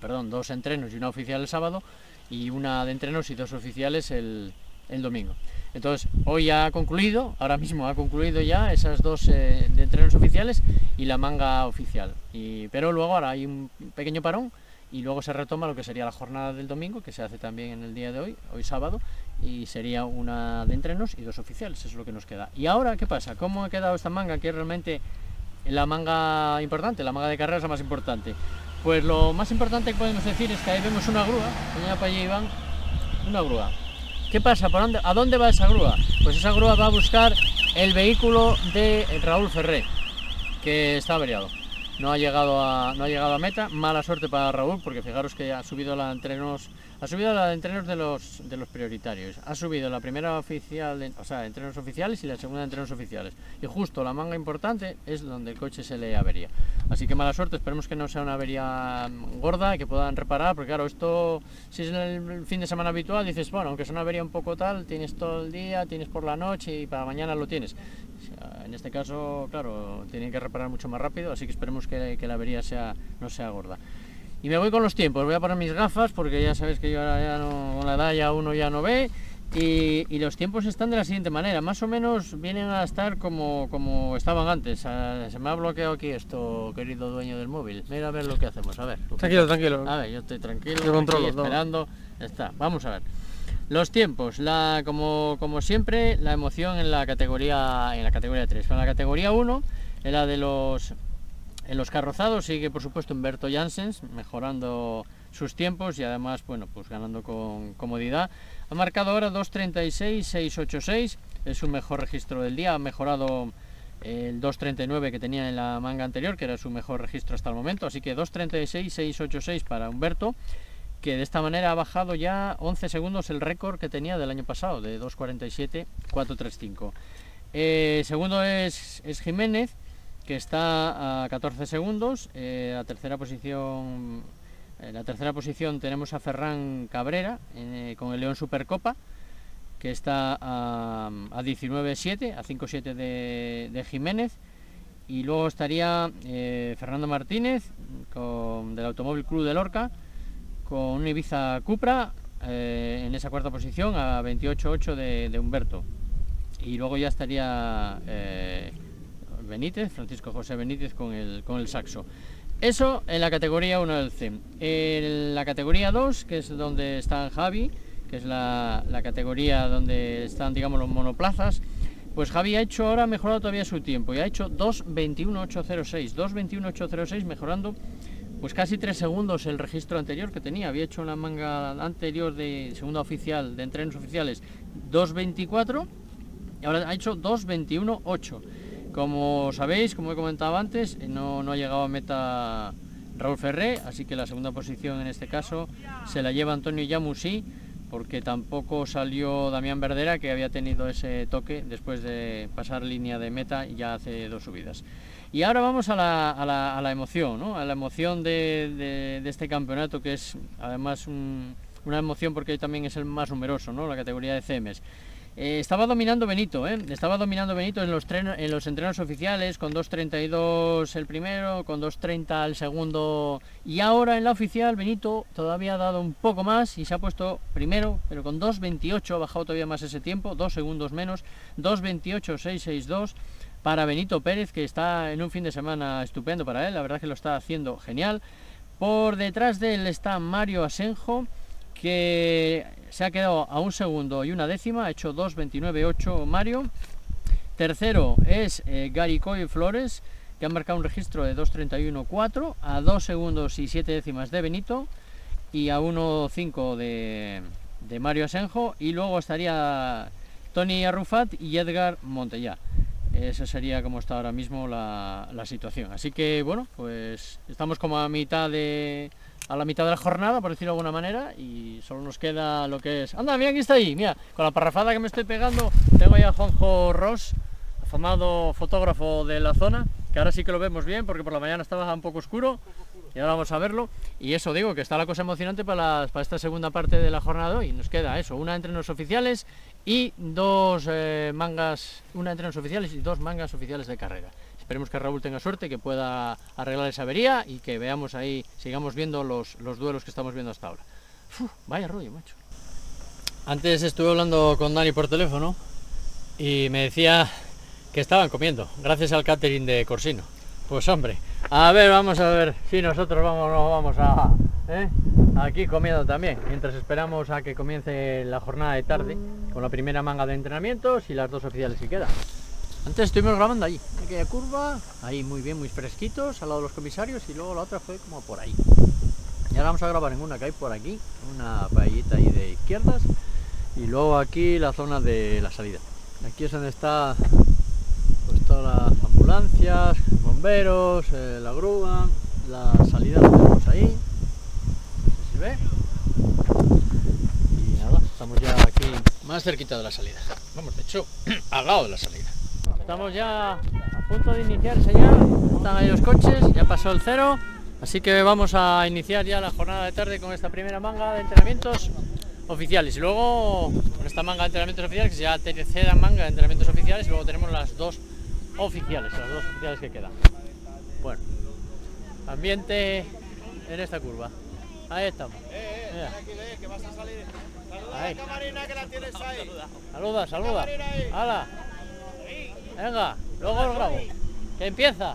S1: perdón, dos entrenos y una oficial el sábado y una de entrenos y dos oficiales el, el domingo. Entonces, hoy ha concluido, ahora mismo ha concluido ya esas dos eh, de entrenos oficiales y la manga oficial. Y, pero luego ahora hay un pequeño parón y luego se retoma lo que sería la jornada del domingo, que se hace también en el día de hoy, hoy sábado, y sería una de entrenos y dos oficiales, eso es lo que nos queda. ¿Y ahora qué pasa? ¿Cómo ha quedado esta manga? Que es realmente la manga importante, la manga de carreras la más importante. Pues lo más importante que podemos decir es que ahí vemos una grúa, señala para allí Iván, una grúa. ¿Qué pasa? ¿Por dónde, ¿A dónde va esa grúa? Pues esa grúa va a buscar el vehículo de Raúl Ferré, que está averiado. No ha llegado a, no ha llegado a meta, mala suerte para Raúl, porque fijaros que ha subido la de entrenos, ha subido la de entrenos de los, de los prioritarios. Ha subido la primera oficial, o sea, entrenos oficiales y la segunda de entrenos oficiales. Y justo la manga importante es donde el coche se le avería. Así que mala suerte, esperemos que no sea una avería mm, gorda y que puedan reparar, porque claro, esto, si es el fin de semana habitual, dices, bueno, aunque es una avería un poco tal, tienes todo el día, tienes por la noche y para mañana lo tienes. Sea, En este caso, claro, tienen que reparar mucho más rápido, así que esperemos que, que la avería sea, no sea gorda. Y me voy con los tiempos, voy a poner mis gafas porque ya sabes que yo ahora ya no, con la edad ya uno ya no ve. Y, y los tiempos están de la siguiente manera, más o menos vienen a estar como, como estaban antes. Ah, se me ha bloqueado aquí esto, querido dueño del móvil. Mira a ver lo que hacemos, a ver.
S20: Tranquilo, tranquilo.
S1: A ver, yo estoy tranquilo,
S20: Yo controlo
S1: aquí esperando. Está, vamos a ver. Los tiempos, como, siempre, la emoción en la categoría en la categoría 3. En la categoría 1, en la de los en los carrozados sigue por supuesto Humberto Janssens mejorando sus tiempos y además bueno pues ganando con comodidad. Ha marcado ahora 2.36.686, es su mejor registro del día, ha mejorado el 2.39 que tenía en la manga anterior, que era su mejor registro hasta el momento, así que 2.36.686 para Humberto, que de esta manera ha bajado ya 11 segundos el récord que tenía del año pasado, de 2.47.435. Eh, segundo es, es Jiménez, que está a 14 segundos. Eh, la tercera posición, en la tercera posición tenemos a Ferran Cabrera eh, con el León Supercopa, que está a, a 19.7, a 5.7 de, de Jiménez. Y luego estaría eh, Fernando Martínez del Automóvil Club de Lorca con un Ibiza Cupra eh, en esa cuarta posición a 28.8 de, de Humberto. Y luego ya estaría eh, Benítez, Francisco José Benítez con el, con el saxo. Eso en la categoría 1 del C. En la categoría 2, que es donde está Javi, que es la, la categoría donde están, digamos, los monoplazas, pues Javi ha hecho ahora, mejorado todavía su tiempo y ha hecho 2.21.806, 2.21.806 mejorando pues casi 3 segundos el registro anterior que tenía. Había hecho en la manga anterior de segunda oficial, de entrenos oficiales, 2.24 y ahora ha hecho 2.21.8. Como sabéis, como he comentado antes, no, no ha llegado a meta Raúl Ferré, así que la segunda posición en este caso se la lleva Antonio Yamusí, porque tampoco salió Damián Verdera, que había tenido ese toque después de pasar línea de meta ya hace dos subidas. Y ahora vamos a la, a la- emoción, ¿no? a la emoción de, de- este campeonato, que es además un- una emoción porque también es el más numeroso, ¿no? la categoría de CMs. Eh, estaba dominando Benito, ¿eh? estaba dominando Benito en los, treno- en los entrenos oficiales con 2.32 el primero, con 2.30 el segundo y ahora en la oficial Benito todavía ha dado un poco más y se ha puesto primero, pero con 2.28 ha bajado todavía más ese tiempo, dos segundos menos, 2.28.662 para Benito Pérez que está en un fin de semana estupendo para él, la verdad que lo está haciendo genial. Por detrás de él está Mario Asenjo que se ha quedado a un segundo y una décima, ha hecho 2.29.8 Mario. Tercero es eh, Gary Coy Flores, que ha marcado un registro de 2.31.4 a 2 segundos y 7 décimas de Benito y a 1.5 de, de Mario Asenjo. Y luego estaría Tony Arrufat y Edgar Montellá. Esa sería como está ahora mismo la, situación. Así que bueno, pues estamos como a mitad de, a la mitad de la jornada, por decirlo de alguna manera, y solo nos queda lo que es. Anda, mira quién está ahí, mira, con la parrafada que me estoy pegando, tengo ahí a Juanjo Ross, afamado fotógrafo de la zona, que ahora sí que lo vemos bien, porque por la mañana estaba un poco oscuro, y ahora vamos a verlo. Y eso digo, que está la cosa emocionante para esta segunda parte de la jornada de hoy. Nos queda eso, una entre los oficiales y dos eh, mangas, una entre los oficiales y dos mangas oficiales de carrera. Esperemos que Raúl tenga suerte, que pueda arreglar esa avería y que veamos ahí, sigamos viendo los, los duelos que estamos viendo hasta ahora. Vaya rollo, macho. Antes estuve hablando con Dani por teléfono y me decía que estaban comiendo, gracias al catering de Corsino. Pues hombre, a ver, vamos a ver si nosotros vamos, no vamos a... ¿eh? Aquí comiendo también, mientras esperamos a que comience la jornada de tarde con la primera manga de entrenamientos y las dos oficiales que quedan. Antes estuvimos grabando en aquella curva, ahí muy bien, muy fresquitos, al lado de los comisarios y luego la otra fue como por ahí. Y ahora vamos a grabar en una que hay por aquí, una paellita ahí de izquierdas y luego aquí la zona de la salida. Aquí es donde está pues todas las ambulancias, bomberos, eh, la grúa, la salida la tenemos ahí, no sé si ve. Y nada, estamos ya aquí más cerquita de la salida. Vamos, de hecho, al lado de la salida. Estamos ya a punto de iniciarse ya, están ahí los coches, ya pasó el cero, así que vamos a iniciar ya la jornada de tarde con esta primera manga de entrenamientos oficiales y luego con esta manga de entrenamientos oficiales que será la tercera manga de entrenamientos oficiales y luego tenemos las dos oficiales, las dos oficiales que quedan. Bueno, ambiente en esta curva. Ahí estamos. Mira. Ahí. Saluda, saluda. ¡Hala! Venga, luego os grabo. Que empieza.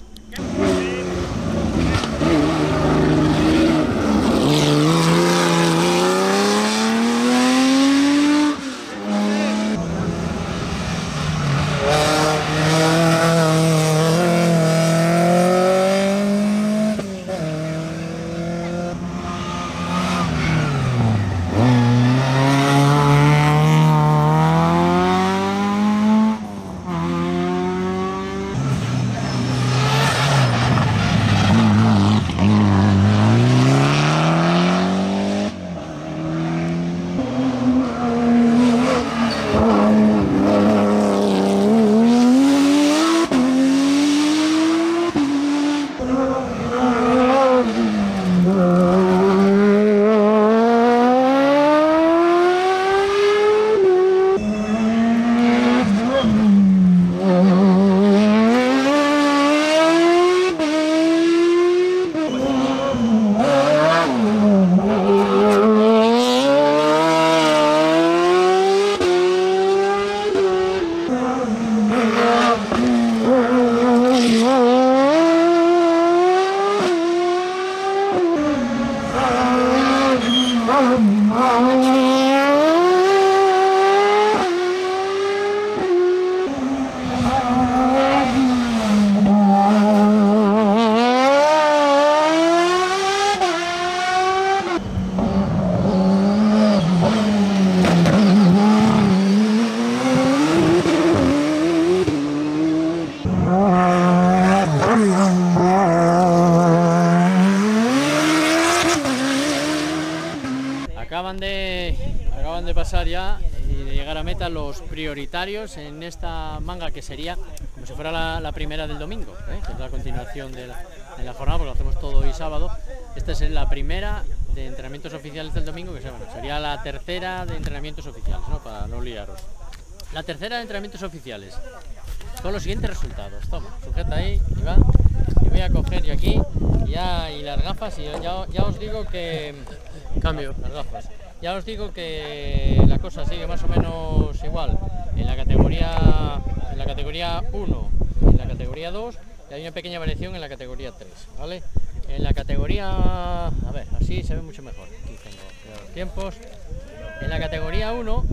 S1: Prioritarios en esta manga que sería como si fuera la, la primera del domingo, ¿eh? que es la continuación de la, de la jornada, porque lo hacemos todo hoy sábado. Esta es la primera de entrenamientos oficiales del domingo, que sea- bueno, sería la tercera de entrenamientos oficiales, ¿no? para no liaros. La tercera de entrenamientos oficiales, con los siguientes resultados. Toma, sujeta ahí, Iván, y voy a coger yo aquí, ya, y las gafas, y ya, ya os digo que... Cambio. Las gafas. Ya os digo que la cosa sigue más o menos igual. En la categoría, en la categoría 1, en la categoría 2, y hay una pequeña variación en la categoría 3, ¿vale? En la categoría... A ver, así se ve mucho mejor. Tiempos. En la categoría 1,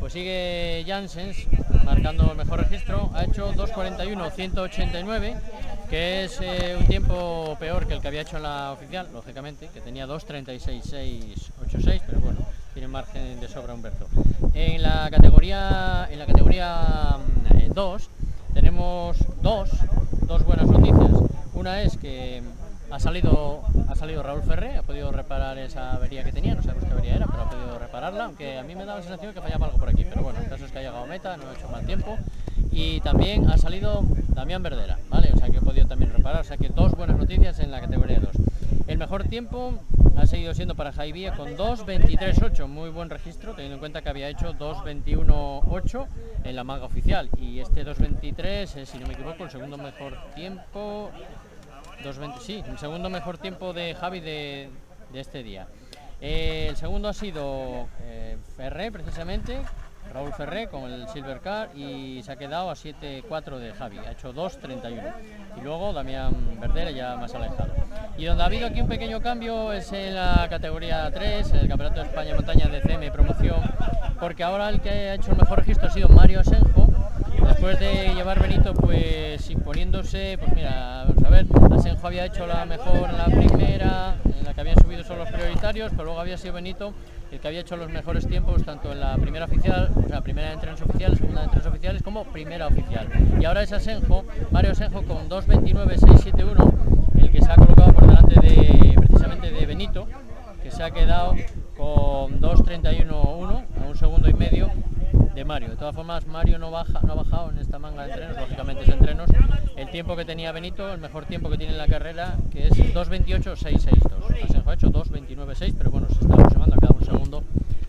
S1: pues sigue Janssens marcando el mejor registro. Ha hecho 2.41.189, que es eh, un tiempo peor que el que había hecho la oficial, lógicamente, que tenía 2.36.686, pero bueno, tiene margen de sobra Humberto. En la categoría, en la categoría 2 tenemos dos, dos buenas noticias. Una es que ha salido, ha salido Raúl Ferré, ha podido reparar esa avería que tenía, no sabemos qué avería era, pero ha podido repararla, aunque a mí me daba la sensación de que fallaba algo por aquí, pero bueno, el caso es que ha llegado meta, no ha hecho mal tiempo. Y también ha salido Damián Verdera, ¿vale? O sea que ha podido también reparar, o sea que dos buenas noticias en la categoría 2. El mejor tiempo ha seguido siendo para Jaivía con 2.23.8, muy buen registro, teniendo en cuenta que había hecho 2.21.8 en la manga oficial. Y este 2.23 es, si no me equivoco, el segundo mejor tiempo 2.20, sí, el segundo mejor tiempo de Javi de, este día. Eh, el segundo ha sido eh, Ferré, precisamente, Raúl Ferré con el Silver Car y se ha quedado a 7.4 de Javi, ha hecho 2.31. Y luego Damián Verdera ya más alejado. Y donde ha habido aquí un pequeño cambio es en la categoría 3, en el Campeonato de España Montaña de CM Promoción, porque ahora el que ha hecho el mejor registro ha sido Mario Asenjo, después de llevar Benito pues imponiéndose, pues mira, vamos a ver, Asenjo había hecho la mejor en la primera, en la que habían subido solo los prioritarios, pero luego había sido Benito el que había hecho los mejores tiempos tanto en la primera oficial, o sea, primera de entrenos oficiales, segunda de entrenos oficiales, como primera oficial. Y ahora es Asenjo, Mario Asenjo con 2.29.671, el que se ha colocado por delante de precisamente de Benito, que se ha quedado con 2.31.1 a un segundo y medio de Mario. De todas formas, Mario no, baja, no ha bajado en esta manga de entrenos, lógicamente es entrenos. El tiempo que tenía Benito, el mejor tiempo que tiene en la carrera, que es 2.28.662. Asenjo ha hecho 2.29.6, pero bueno, se está aproximando a cada un segundo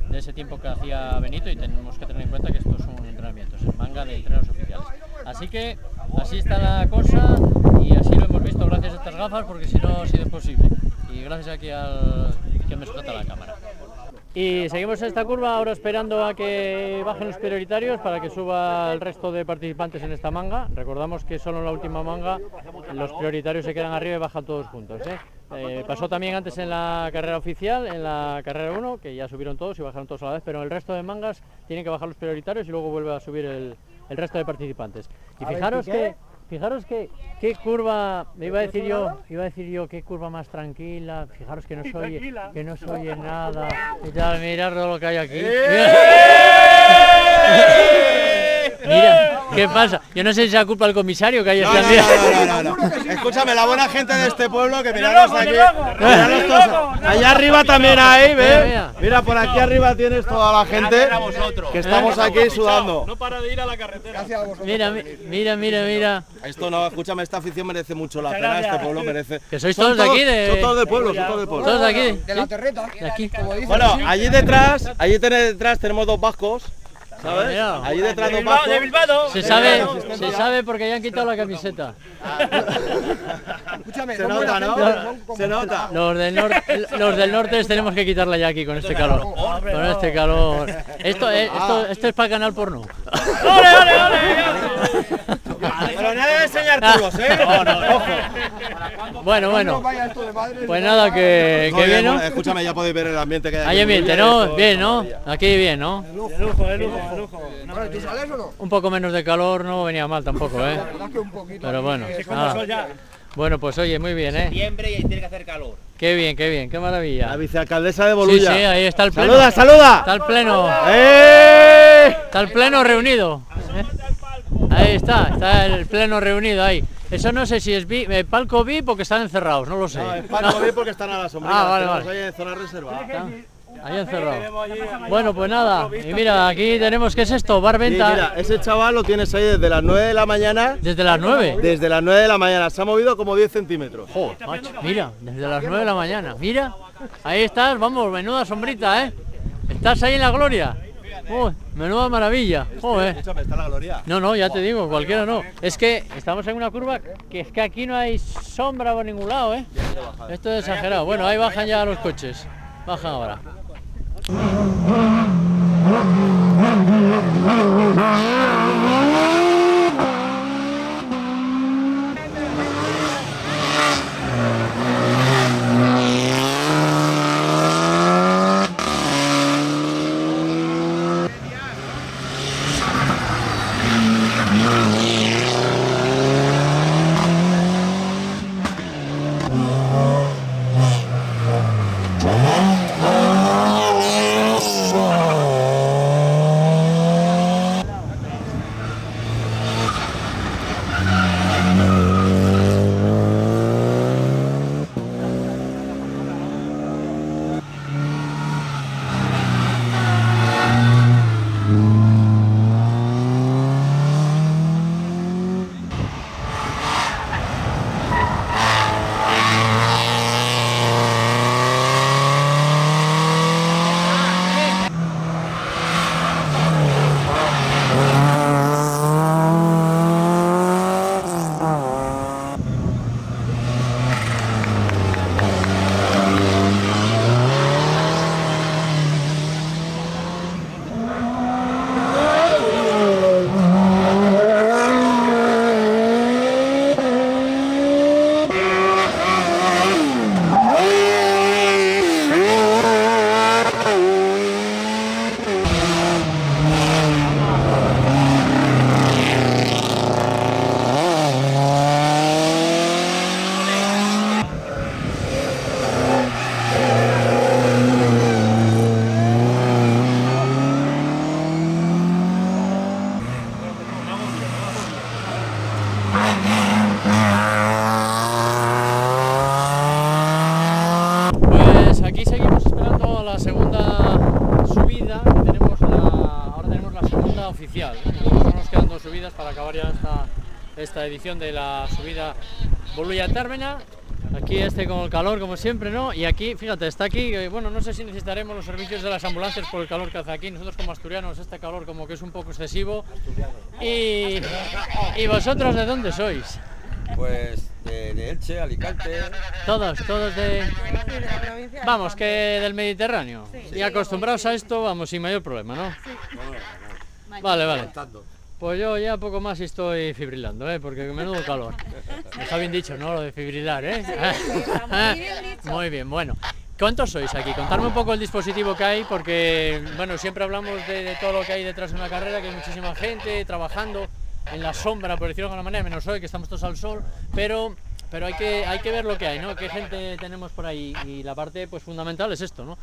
S1: de ese tiempo que hacía Benito y tenemos que tener en cuenta que estos son entrenamientos, en manga de entrenos oficiales. Así que así está la cosa y así lo hemos visto gracias a estas gafas porque si no ha sido imposible. Y gracias aquí al que me sujeta la cámara. Y seguimos en esta curva ahora esperando a que bajen los prioritarios para que suba el resto de participantes en esta manga. Recordamos que solo en la última manga los prioritarios se quedan arriba y bajan todos juntos. ¿eh? Eh, pasó también antes en la carrera oficial, en la carrera 1, que ya subieron todos y bajaron todos a la vez, pero en el resto de mangas tienen que bajar los prioritarios y luego vuelve a subir el, el resto de participantes. Y fijaros que Fijaros que qué curva, me iba a decir yo, iba a decir yo qué curva más tranquila, fijaros que no se oye, que no se oye nada. Y tal, mirad todo lo que hay aquí. Mira, ¿qué pasa? Yo no sé si sea culpa del comisario que hay
S17: No, no,
S1: día.
S17: no, no, no, no. Escúchame, la buena gente de este pueblo que miraros aquí. Allá arriba también hay, ¿ves?
S1: mira.
S17: Por aquí arriba tienes toda la gente que estamos aquí sudando.
S15: No para de ir a la carretera. Gracias a vosotros.
S1: Mira, mi- mira, mira, mira.
S17: Esto no, escúchame, esta afición merece mucho la pena, este pueblo merece.
S1: Que sois
S17: Son
S1: todos de aquí, de-
S17: Son todos del pueblo, son todos del pueblo.
S1: Todos de aquí.
S17: De la
S1: terreta. De aquí.
S17: Bueno, allí detrás, allí detrás tenemos dos vascos, ¿sabes? Allí detrás
S1: De Bilbao, de Bilbao. Se sabe, se sabe porque ya han quitado la camiseta.
S17: Escúchame, se nota, ¿no? Se nota.
S1: Los del, norte, los del norte tenemos que quitarla ya aquí con este calor. Con este calor. Esto, es- esto, esto es para canal porno.
S17: Pero nada de enseñar culos, ¿eh?
S1: No, no,
S17: ojo.
S1: Bueno, bueno. Pues nada, que, que bien, ¿no?
S17: Escúchame, ya podéis ver el ambiente que hay aquí.
S1: Hay ambiente, ¿no? Bien, ¿no? Aquí bien, ¿no?
S17: De lujo, de lujo, de lujo.
S23: Bueno, ¿tú sales o no?
S1: Un poco menos de calor no venía mal tampoco, ¿eh?
S23: La verdad que un poquito.
S1: Pero bueno.
S23: Sí, como
S1: nada. Bueno, pues oye, muy bien, ¿eh?
S7: Septiembre y ahí tiene que hacer calor.
S1: Qué bien, qué bien, qué maravilla.
S17: La vicealcaldesa de
S1: Sí,
S17: Bolulla.
S1: sí, ahí está el pleno.
S17: ¡Saluda, saluda!
S1: Está el pleno.
S17: ¡Eh!
S1: Está el pleno reunido. ¿eh? Ahí está, está el pleno reunido ahí. Eso no sé si es vi- eh, palco VIP porque están encerrados, no lo sé.
S17: No, es palco VIP porque están a la sombrilla.
S1: Ah, vale, vale.
S17: ahí en zona reservada.
S1: Ahí encerrado. Bueno, pues nada. Y mira, aquí tenemos, ¿qué es esto? Bar
S17: Sí,
S1: venta.
S17: mira, ese chaval lo tienes ahí desde las 9 de la mañana.
S1: ¿Desde las 9?
S17: Desde las 9 de la mañana. Se ha movido como 10 centímetros.
S1: Macho, mira, desde las 9 de la mañana. Mira, ahí estás, vamos, menuda sombrita, ¿eh? Estás ahí en la gloria. Uy, menuda maravilla. Joder.
S17: Escúchame, está la gloria.
S1: No, no, ya te digo, cualquiera no. Es que estamos en una curva que es que aquí no hay sombra por ningún lado, ¿eh? Esto es exagerado. Bueno, ahí bajan ya los coches. Bajan ahora. de la subida Bolulla Tármena. Aquí este con el calor, como siempre, ¿no? Y aquí, fíjate, está aquí, eh, bueno, no sé si necesitaremos los servicios de las ambulancias por el calor que hace aquí. Nosotros como asturianos, este calor como que es un poco excesivo. Y, ¿y vosotros de dónde sois?
S24: Pues de, de Elche, Alicante.
S1: Todos, todos de... Vamos, que del Mediterráneo. Y acostumbrados a esto, vamos, sin mayor problema, ¿no? Vale, vale. Pues yo ya poco más estoy fibrilando, ¿eh? Porque menudo calor. Está bien dicho, ¿no? Lo de fibrilar, ¿eh? Muy bien, bueno. ¿Cuántos sois aquí? Contarme un poco el dispositivo que hay, porque, bueno, siempre hablamos de, de todo lo que hay detrás de una carrera, que hay muchísima gente trabajando en la sombra, por decirlo de alguna manera, menos hoy, que estamos todos al sol, pero, pero hay, que, hay que ver lo que hay, ¿no? ¿Qué gente tenemos por ahí? Y la parte, pues, fundamental es esto, ¿no?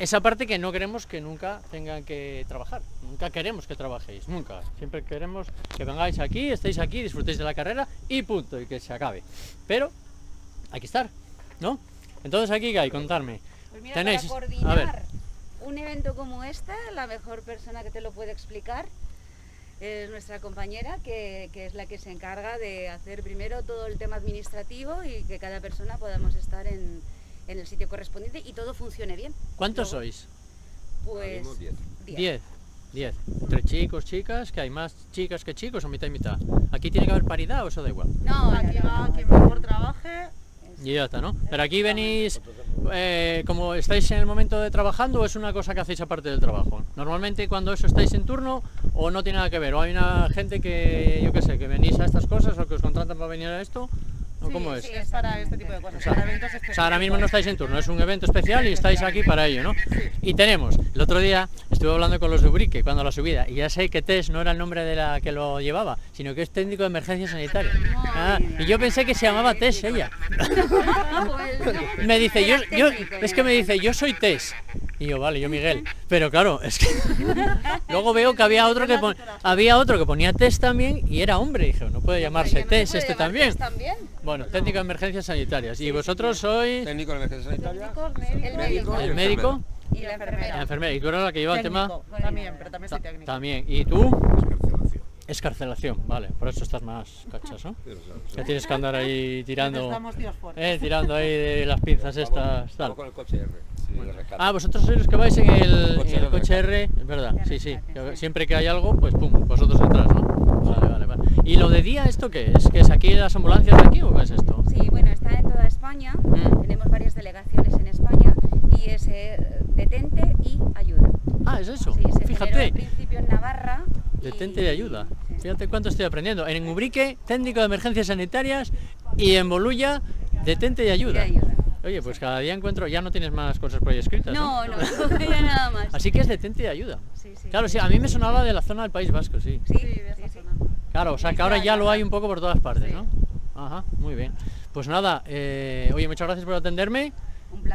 S1: Esa parte que no queremos que nunca tengan que trabajar, nunca queremos que trabajéis, nunca. Siempre queremos que vengáis aquí, estéis aquí, disfrutéis de la carrera y punto, y que se acabe. Pero hay que estar, ¿no? Entonces aquí, ¿qué hay? Contarme.
S23: Pues mira,
S1: Tenéis,
S23: para
S1: a ver,
S23: coordinar un evento como este, la mejor persona que te lo puede explicar es nuestra compañera, que, que es la que se encarga de hacer primero todo el tema administrativo y que cada persona podamos estar en, en el sitio correspondiente y todo funcione bien.
S1: ¿cuántos sois?
S23: Pues
S24: diez.
S1: Diez. Diez. Entre chicos, chicas, que hay más chicas que chicos o mitad y mitad. ¿Aquí tiene que haber paridad o eso da igual?
S23: No,
S25: Aquí va quien mejor trabaje.
S1: Y ya está, ¿no? Pero aquí venís, eh, como estáis en el momento de trabajando o es una cosa que hacéis aparte del trabajo. Normalmente cuando eso estáis en turno o no tiene nada que ver, o hay una gente que, yo qué sé, que venís a estas cosas o que os contratan para venir a esto, ¿o
S25: Sí,
S1: cómo es?
S25: Sí, es para este tipo de cosas,
S1: O sea,
S25: para eventos
S1: O sea, ahora mismo no estáis en turno, es un evento especial y estáis aquí para ello, ¿no? Y tenemos, el otro día estuve hablando con los de Ubrique cuando la subida, y ya sé que Tess no era el nombre de la que lo llevaba, sino que es técnico de emergencia sanitaria. Ah, y yo pensé que se llamaba Tess ella. me dice, yo, yo, es que me dice, yo soy Tess. Y yo, vale, yo Miguel. Pero claro, es que luego veo que había otro que pon- había otro que ponía Tess también y era hombre. Y dije, no puede llamarse Tess este también. Bueno, técnico de emergencias sanitarias. ¿Y vosotros sois
S24: Técnico de emergencia sanitaria.
S23: El médico.
S1: el médico?
S23: Y la enfermera.
S1: La enfermera. ¿Y tú eras la que lleva el tema?
S25: También, pero también soy técnico.
S1: También. ¿Y tú? Escarcelación, vale, por eso estás más cachas, ¿no? Que tienes que andar ahí tirando, eh, tirando ahí de las pinzas estas, tal.
S24: Con el coche R.
S1: Ah, vosotros sois los que vais en el,
S24: Coche
S1: en el
S24: R.
S1: coche R, es verdad, sí, sí. siempre que hay algo, pues pum, vosotros detrás, ¿no? ¿Y lo de día esto qué es? ¿Que es aquí las ambulancias de aquí o qué es esto?
S23: Sí, bueno, está en toda España,
S1: Mm.
S23: tenemos varias delegaciones en España y es eh, detente y ayuda.
S1: Ah, es eso.
S23: Sí, se
S1: Fíjate.
S23: generó al principio en Navarra.
S1: Detente y ayuda. Fíjate cuánto estoy aprendiendo. En Ubrique, técnico de emergencias sanitarias y en Bolulla, detente y ayuda. Oye, pues cada día encuentro, ya no tienes más cosas por ahí escritas.
S23: No, no, ya nada más.
S1: Así que es detente y ayuda.
S23: Sí, sí.
S1: Claro, sí, a mí me sonaba de la zona del País Vasco, sí.
S23: Sí, de esa zona.
S1: Claro, o sea que ahora ya lo hay un poco por todas partes, ¿no? Ajá, muy bien. Pues nada, eh, oye, muchas gracias por atenderme.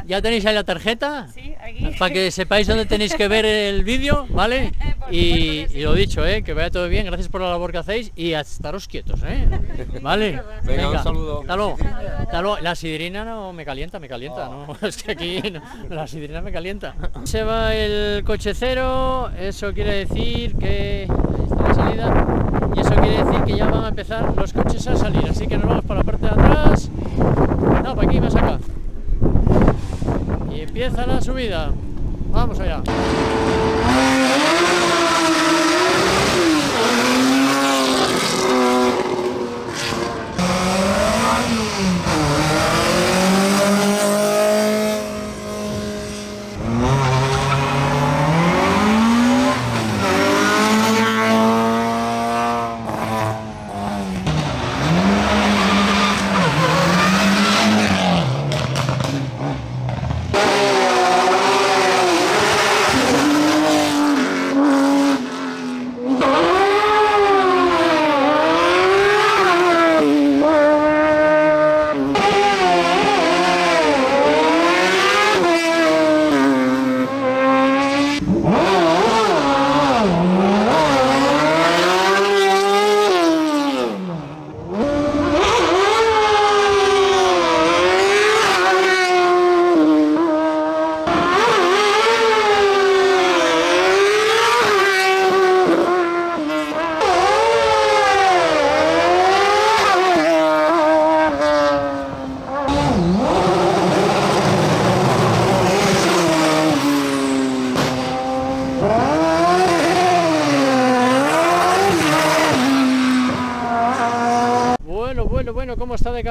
S1: Ya tenéis ahí la tarjeta.
S25: Sí, aquí.
S1: Para que sepáis dónde tenéis que ver el vídeo, ¿vale? Y, y lo dicho, ¿eh? que vaya todo bien, gracias por la labor que hacéis y a estaros quietos, ¿eh? ¿Vale?
S24: Venga, un saludo.
S1: Hasta luego. Hasta luego. La sidrina no me calienta, me calienta, ¿no? Es que aquí no, la sidrina me calienta. Se va el coche cero, eso quiere decir que... La salida. Y eso quiere decir que ya van a empezar los coches a salir, así que nos vamos para la parte de atrás. No, para aquí, más acá. Y empieza la subida. Vamos allá.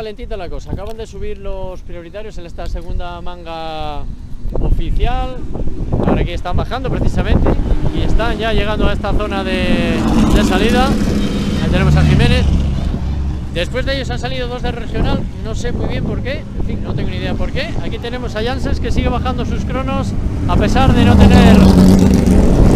S1: Calentita la cosa? Acaban de subir los prioritarios en esta segunda manga oficial. Ahora aquí están bajando precisamente y están ya llegando a esta zona de, de salida. Ahí tenemos a Jiménez. Después de ellos han salido dos de regional, no sé muy bien por qué, en fin, no tengo ni idea por qué. Aquí tenemos a Janssens que sigue bajando sus cronos a pesar de no tener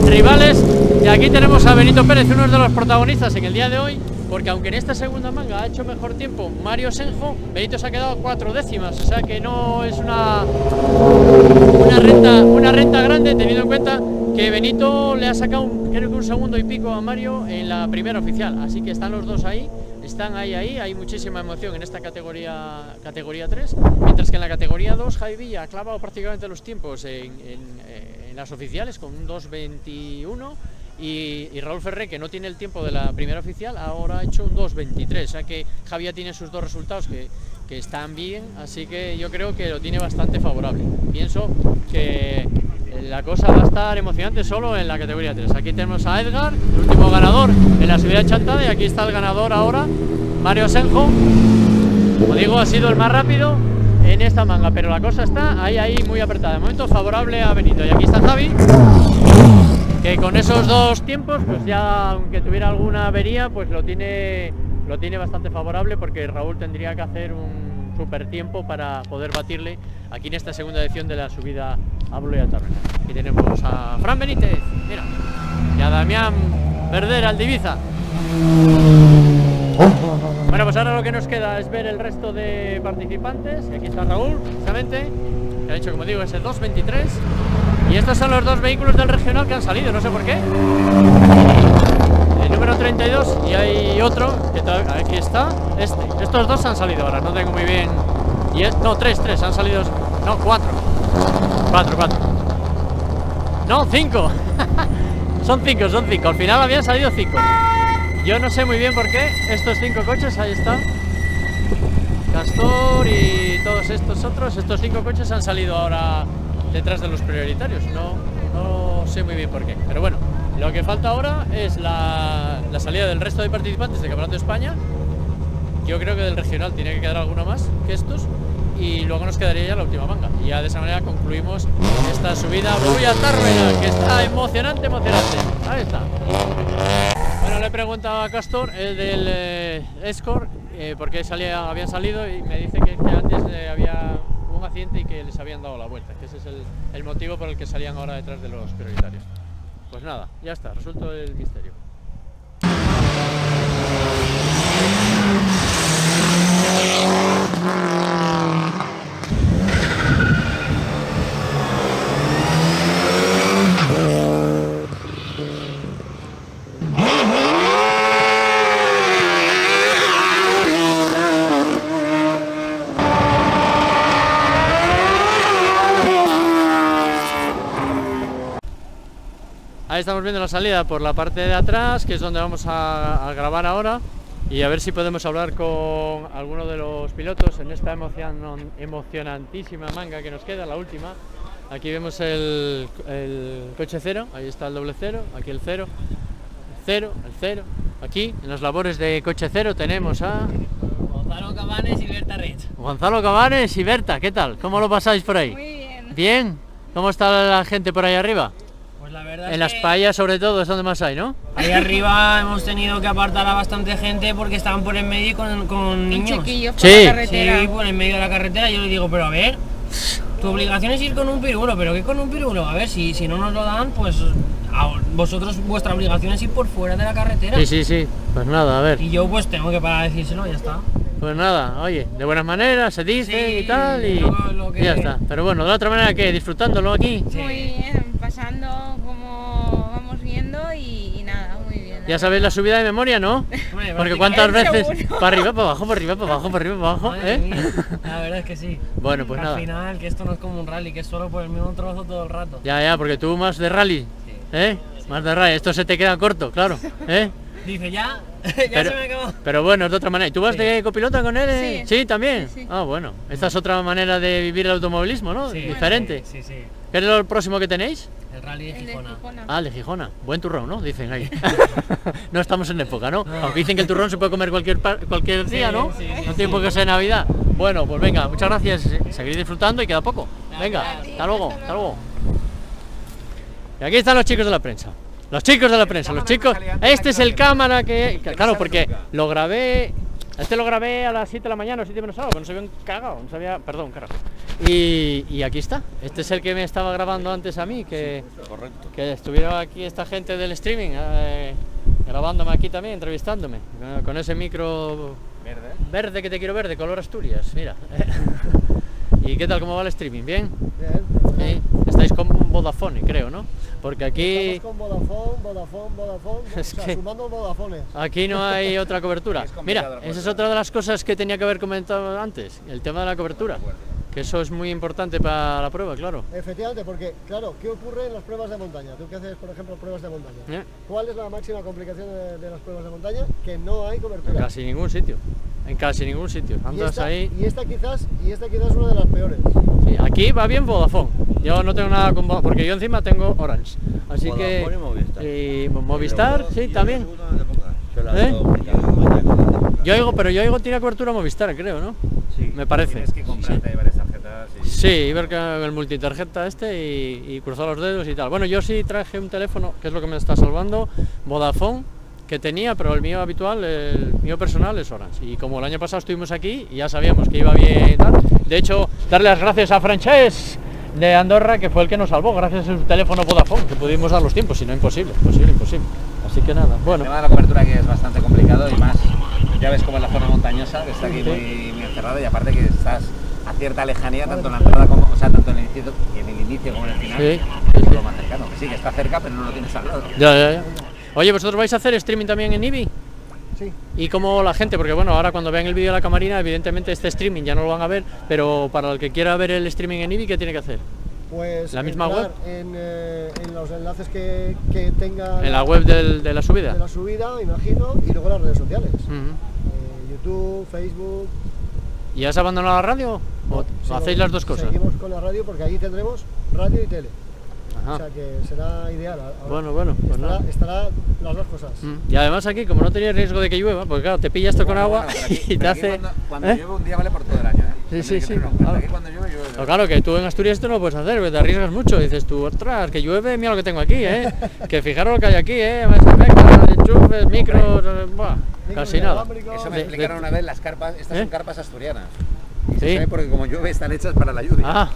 S1: rivales. Y aquí tenemos a Benito Pérez, uno de los protagonistas en el día de hoy, porque aunque en esta segunda manga ha hecho mejor tiempo Mario Senjo, Benito se ha quedado cuatro décimas, o sea que no es una, una, renta, una renta grande teniendo en cuenta que Benito le ha sacado un, creo que un segundo y pico a Mario en la primera oficial, así que están los dos ahí, están ahí, ahí, hay muchísima emoción en esta categoría, categoría 3, mientras que en la categoría 2 Javi Villa ha clavado prácticamente los tiempos en, en, eh, en las oficiales con un 2.21 y, y, Raúl Ferré, que no tiene el tiempo de la primera oficial, ahora ha hecho un 2.23, o sea que Javier tiene sus dos resultados que, que están bien, así que yo creo que lo tiene bastante favorable. Pienso que la cosa va a estar emocionante solo en la categoría 3. Aquí tenemos a Edgar, el último ganador en la subida chantada, y aquí está el ganador ahora, Mario Senjo. Como digo, ha sido el más rápido en esta manga, pero la cosa está ahí, ahí muy apretada. De momento favorable a Benito. Y aquí está Javi, con esos dos tiempos, pues ya aunque tuviera alguna avería, pues lo tiene, lo tiene bastante favorable porque Raúl tendría que hacer un super tiempo para poder batirle aquí en esta segunda edición de la subida a Bluya Tárrega. Aquí tenemos a Fran Benítez, mira, y a Damián Verdera, al Diviza. Bueno, pues ahora lo que nos queda es ver el resto de participantes. Y aquí está Raúl, precisamente, que ha hecho, como digo, ese 2.23. Y estos son los dos vehículos del regional que han salido, no sé por qué. El número 32 y hay otro, que aquí está, este. Estos dos han salido ahora, no tengo muy bien... Y es, no, tres, tres, han salido... No, cuatro. Cuatro, cuatro. No, cinco. son cinco, son cinco. Al final habían salido cinco. Yo no sé muy bien por qué estos cinco coches, ahí están. Castor y todos estos otros, estos cinco coches han salido ahora detrás de los prioritarios. No, no sé muy bien por qué. Pero bueno, lo que falta ahora es la, la salida del resto de participantes del Campeonato de España. Yo creo que del regional tiene que quedar alguno más que estos. Y luego nos quedaría ya la última manga. Y ya de esa manera concluimos esta subida a Tárrega, que está emocionante, emocionante. Ahí está. Bueno, le he preguntado a Castor, el del eh, Escort, eh, por qué salía, habían salido y me dice que, que antes eh, había y que les habían dado la vuelta, que ese es el, el, motivo por el que salían ahora detrás de los prioritarios. Pues nada, ya está, resuelto el misterio. Ahí estamos viendo la salida por la parte de atrás, que es donde vamos a, a, grabar ahora y a ver si podemos hablar con alguno de los pilotos en esta emocion, emocionantísima manga que nos queda, la última. Aquí vemos el, el, coche cero, ahí está el doble cero, aquí el cero, el cero, el cero. Aquí, en las labores de coche cero, tenemos a...
S26: Gonzalo Cabanes y Berta Rich.
S1: Gonzalo Cabanes y Berta, ¿qué tal? ¿Cómo lo pasáis por ahí?
S26: Muy bien.
S1: ¿Bien? ¿Cómo está la gente por ahí arriba?
S26: Pues la verdad
S1: en
S26: es
S1: las
S26: que
S1: payas sobre todo es donde más hay, ¿no?
S26: Ahí arriba hemos tenido que apartar a bastante gente porque estaban por en medio con, con niños.
S1: chiquillos por Sí. la
S26: carretera. Sí, por en medio de la carretera. Yo le digo, pero a ver, tu obligación es ir con un pirulo, pero ¿qué con un pirulo? A ver, si, si no nos lo dan, pues a vosotros vuestra obligación es ir por fuera de la carretera.
S1: Sí, sí, sí. Pues nada, a ver.
S26: Y yo pues tengo que parar a decírselo, ya está.
S1: Pues nada, oye, de buenas maneras se dice
S26: Sí,
S1: y tal y,
S26: lo- lo que-
S1: y ya está. Pero bueno, de la otra manera que disfrutándolo aquí.
S27: Muy bien, pasando como vamos viendo y, y nada, muy bien.
S1: Ya sabéis la subida de memoria, ¿no? Porque cuántas veces para arriba, para abajo, para arriba, para abajo, para arriba, para abajo,
S26: Madre
S1: ¿eh?
S26: mía, La verdad es que sí.
S1: Bueno, pues
S26: Al
S1: nada.
S26: final, que esto no es como un rally, que es solo por el mismo trozo todo el rato.
S1: Ya, ya, porque tú más de rally, ¿eh? Más de rally, esto se te queda corto, claro, ¿eh?
S26: Dice, ya, ya
S1: Pero,
S26: se me acabó.
S1: pero bueno, es de otra manera. ¿Y tú vas de copilota con él? eh?
S26: Sí.
S1: también.
S26: Sí, sí.
S1: Ah, bueno. Esta es otra manera de vivir el automovilismo, ¿no?
S26: Sí,
S1: Diferente.
S26: Sí, sí.
S1: ¿Qué es lo próximo que tenéis?
S26: El rally de Gijona.
S1: Ah, el de Gijona. Buen turrón, ¿no? Dicen ahí. no estamos en época, ¿no? Aunque dicen que el turrón se puede comer cualquier, cualquier día, ¿no?
S26: sí, sí,
S1: no
S26: sí.
S1: tiene por qué ser Navidad. Bueno, pues venga, muchas gracias. Seguid disfrutando y queda poco. Venga, hasta luego, hasta luego. Y aquí están los chicos de la prensa. Los chicos de la prensa, los chicos. Este es el cámara que. Claro, porque lo grabé. Este lo grabé a las 7 de la mañana o 7 menos algo, no se habían cagado, no sabía. Perdón, carajo. Y, y aquí está. Este es el que me estaba grabando antes a mí, que, que estuviera aquí esta gente del streaming, eh, grabándome aquí también, entrevistándome, con ese micro
S12: Verde.
S1: verde que te quiero ver, de color Asturias, mira. ¿Y qué tal, cómo va el streaming? ¿Bien?
S28: Bien.
S1: Sí. Estáis con Vodafone, creo, ¿no? Porque aquí,
S28: Estamos con Vodafone, Vodafone, Vodafone,
S1: Es
S28: o sea,
S1: que-
S28: sumando Vodafones.
S1: aquí no hay otra cobertura. Mira, esa es otra de las cosas que tenía que haber comentado antes, el tema de la cobertura. Que eso es muy importante para la prueba, claro.
S28: Efectivamente, porque, claro, ¿qué ocurre en las pruebas de montaña? Tú que haces, por ejemplo, pruebas de montaña.
S1: ¿Eh?
S28: ¿Cuál es la máxima complicación de, de las pruebas de montaña? Que no hay
S1: En
S28: cobertura.
S1: casi ningún sitio. En casi ningún sitio.
S28: y,
S1: Andas
S28: esta,
S1: ahí.
S28: y esta quizás, y esta quizás es una de las peores.
S1: Sí, aquí va bien Vodafone. Yo no tengo nada con Vodafone, porque yo encima tengo Orange. Así que.
S14: Y Movistar.
S1: y Movistar, sí, también. ¿Eh? Yo oigo, pero yo oigo tiene cobertura Movistar, creo, ¿no? Sí. Me parece.
S12: Tienes que comprarte varias.
S1: Sí, y ver que el multitarjeta este y, y cruzar los dedos y tal. Bueno, yo sí traje un teléfono, que es lo que me está salvando, Vodafone, que tenía, pero el mío habitual, el mío personal es Orange. Y como el año pasado estuvimos aquí y ya sabíamos que iba bien y tal. De hecho, darle las gracias a Francesc de Andorra, que fue el que nos salvó, gracias a su teléfono Vodafone, que pudimos dar los tiempos, si no imposible, imposible, imposible. Así que nada, bueno.
S12: El tema de la cobertura aquí es bastante complicado y más, ya ves cómo es la zona montañosa, que está aquí
S1: Sí.
S12: muy, muy encerrada y aparte que estás a cierta lejanía, tanto en la entrada como, o sea, tanto en el inicio, en el inicio como en el final,
S1: Sí,
S12: es lo más cercano. Que sí, que está cerca, pero no lo tienes al lado.
S1: Ya, ya, ya. Oye, ¿vosotros vais a hacer streaming también en IBI?
S28: Sí.
S1: ¿Y cómo la gente? Porque bueno, ahora cuando vean el vídeo de la camarina, evidentemente este streaming ya no lo van a ver, pero para el que quiera ver el streaming en IBI, ¿qué tiene que hacer?
S28: Pues
S1: ¿La misma
S28: En, eh, en los enlaces que, que tenga
S1: En la web del- de la subida.
S28: de la subida, imagino, y luego las redes sociales. Eh, YouTube, Facebook.
S1: ¿Y has abandonado la radio? ¿O hacéis las dos cosas?
S28: Seguimos con la radio porque ahí tendremos radio y tele.
S1: Ajá.
S28: O sea que será ideal. Ahora
S1: Bueno, bueno, pues
S28: estará,
S1: nada.
S28: estará las dos cosas.
S1: Mm. Y además aquí, como no tenéis riesgo de que llueva, porque claro, te pillas esto con agua y te hace...
S12: Cuando, cuando
S1: ¿Eh?
S12: llueve un día vale por todo el año, ¿eh?
S1: Sí, sí, sí. claro.
S12: Aquí cuando llueve, llueve.
S1: Pero claro, que tú en Asturias esto no lo puedes hacer, porque te arriesgas mucho. Dices tú, ostras, que llueve, mira lo que tengo aquí, ¿eh? que fijaros lo que hay aquí, ¿eh? Enchufes, micros, eh, buah, casi nada.
S12: Eso me explicaron una vez las carpas, estas
S1: ¿Eh?
S12: son carpas asturianas. Y se
S1: Sí.
S12: sabe porque como llueve están hechas para la lluvia.
S1: Ah,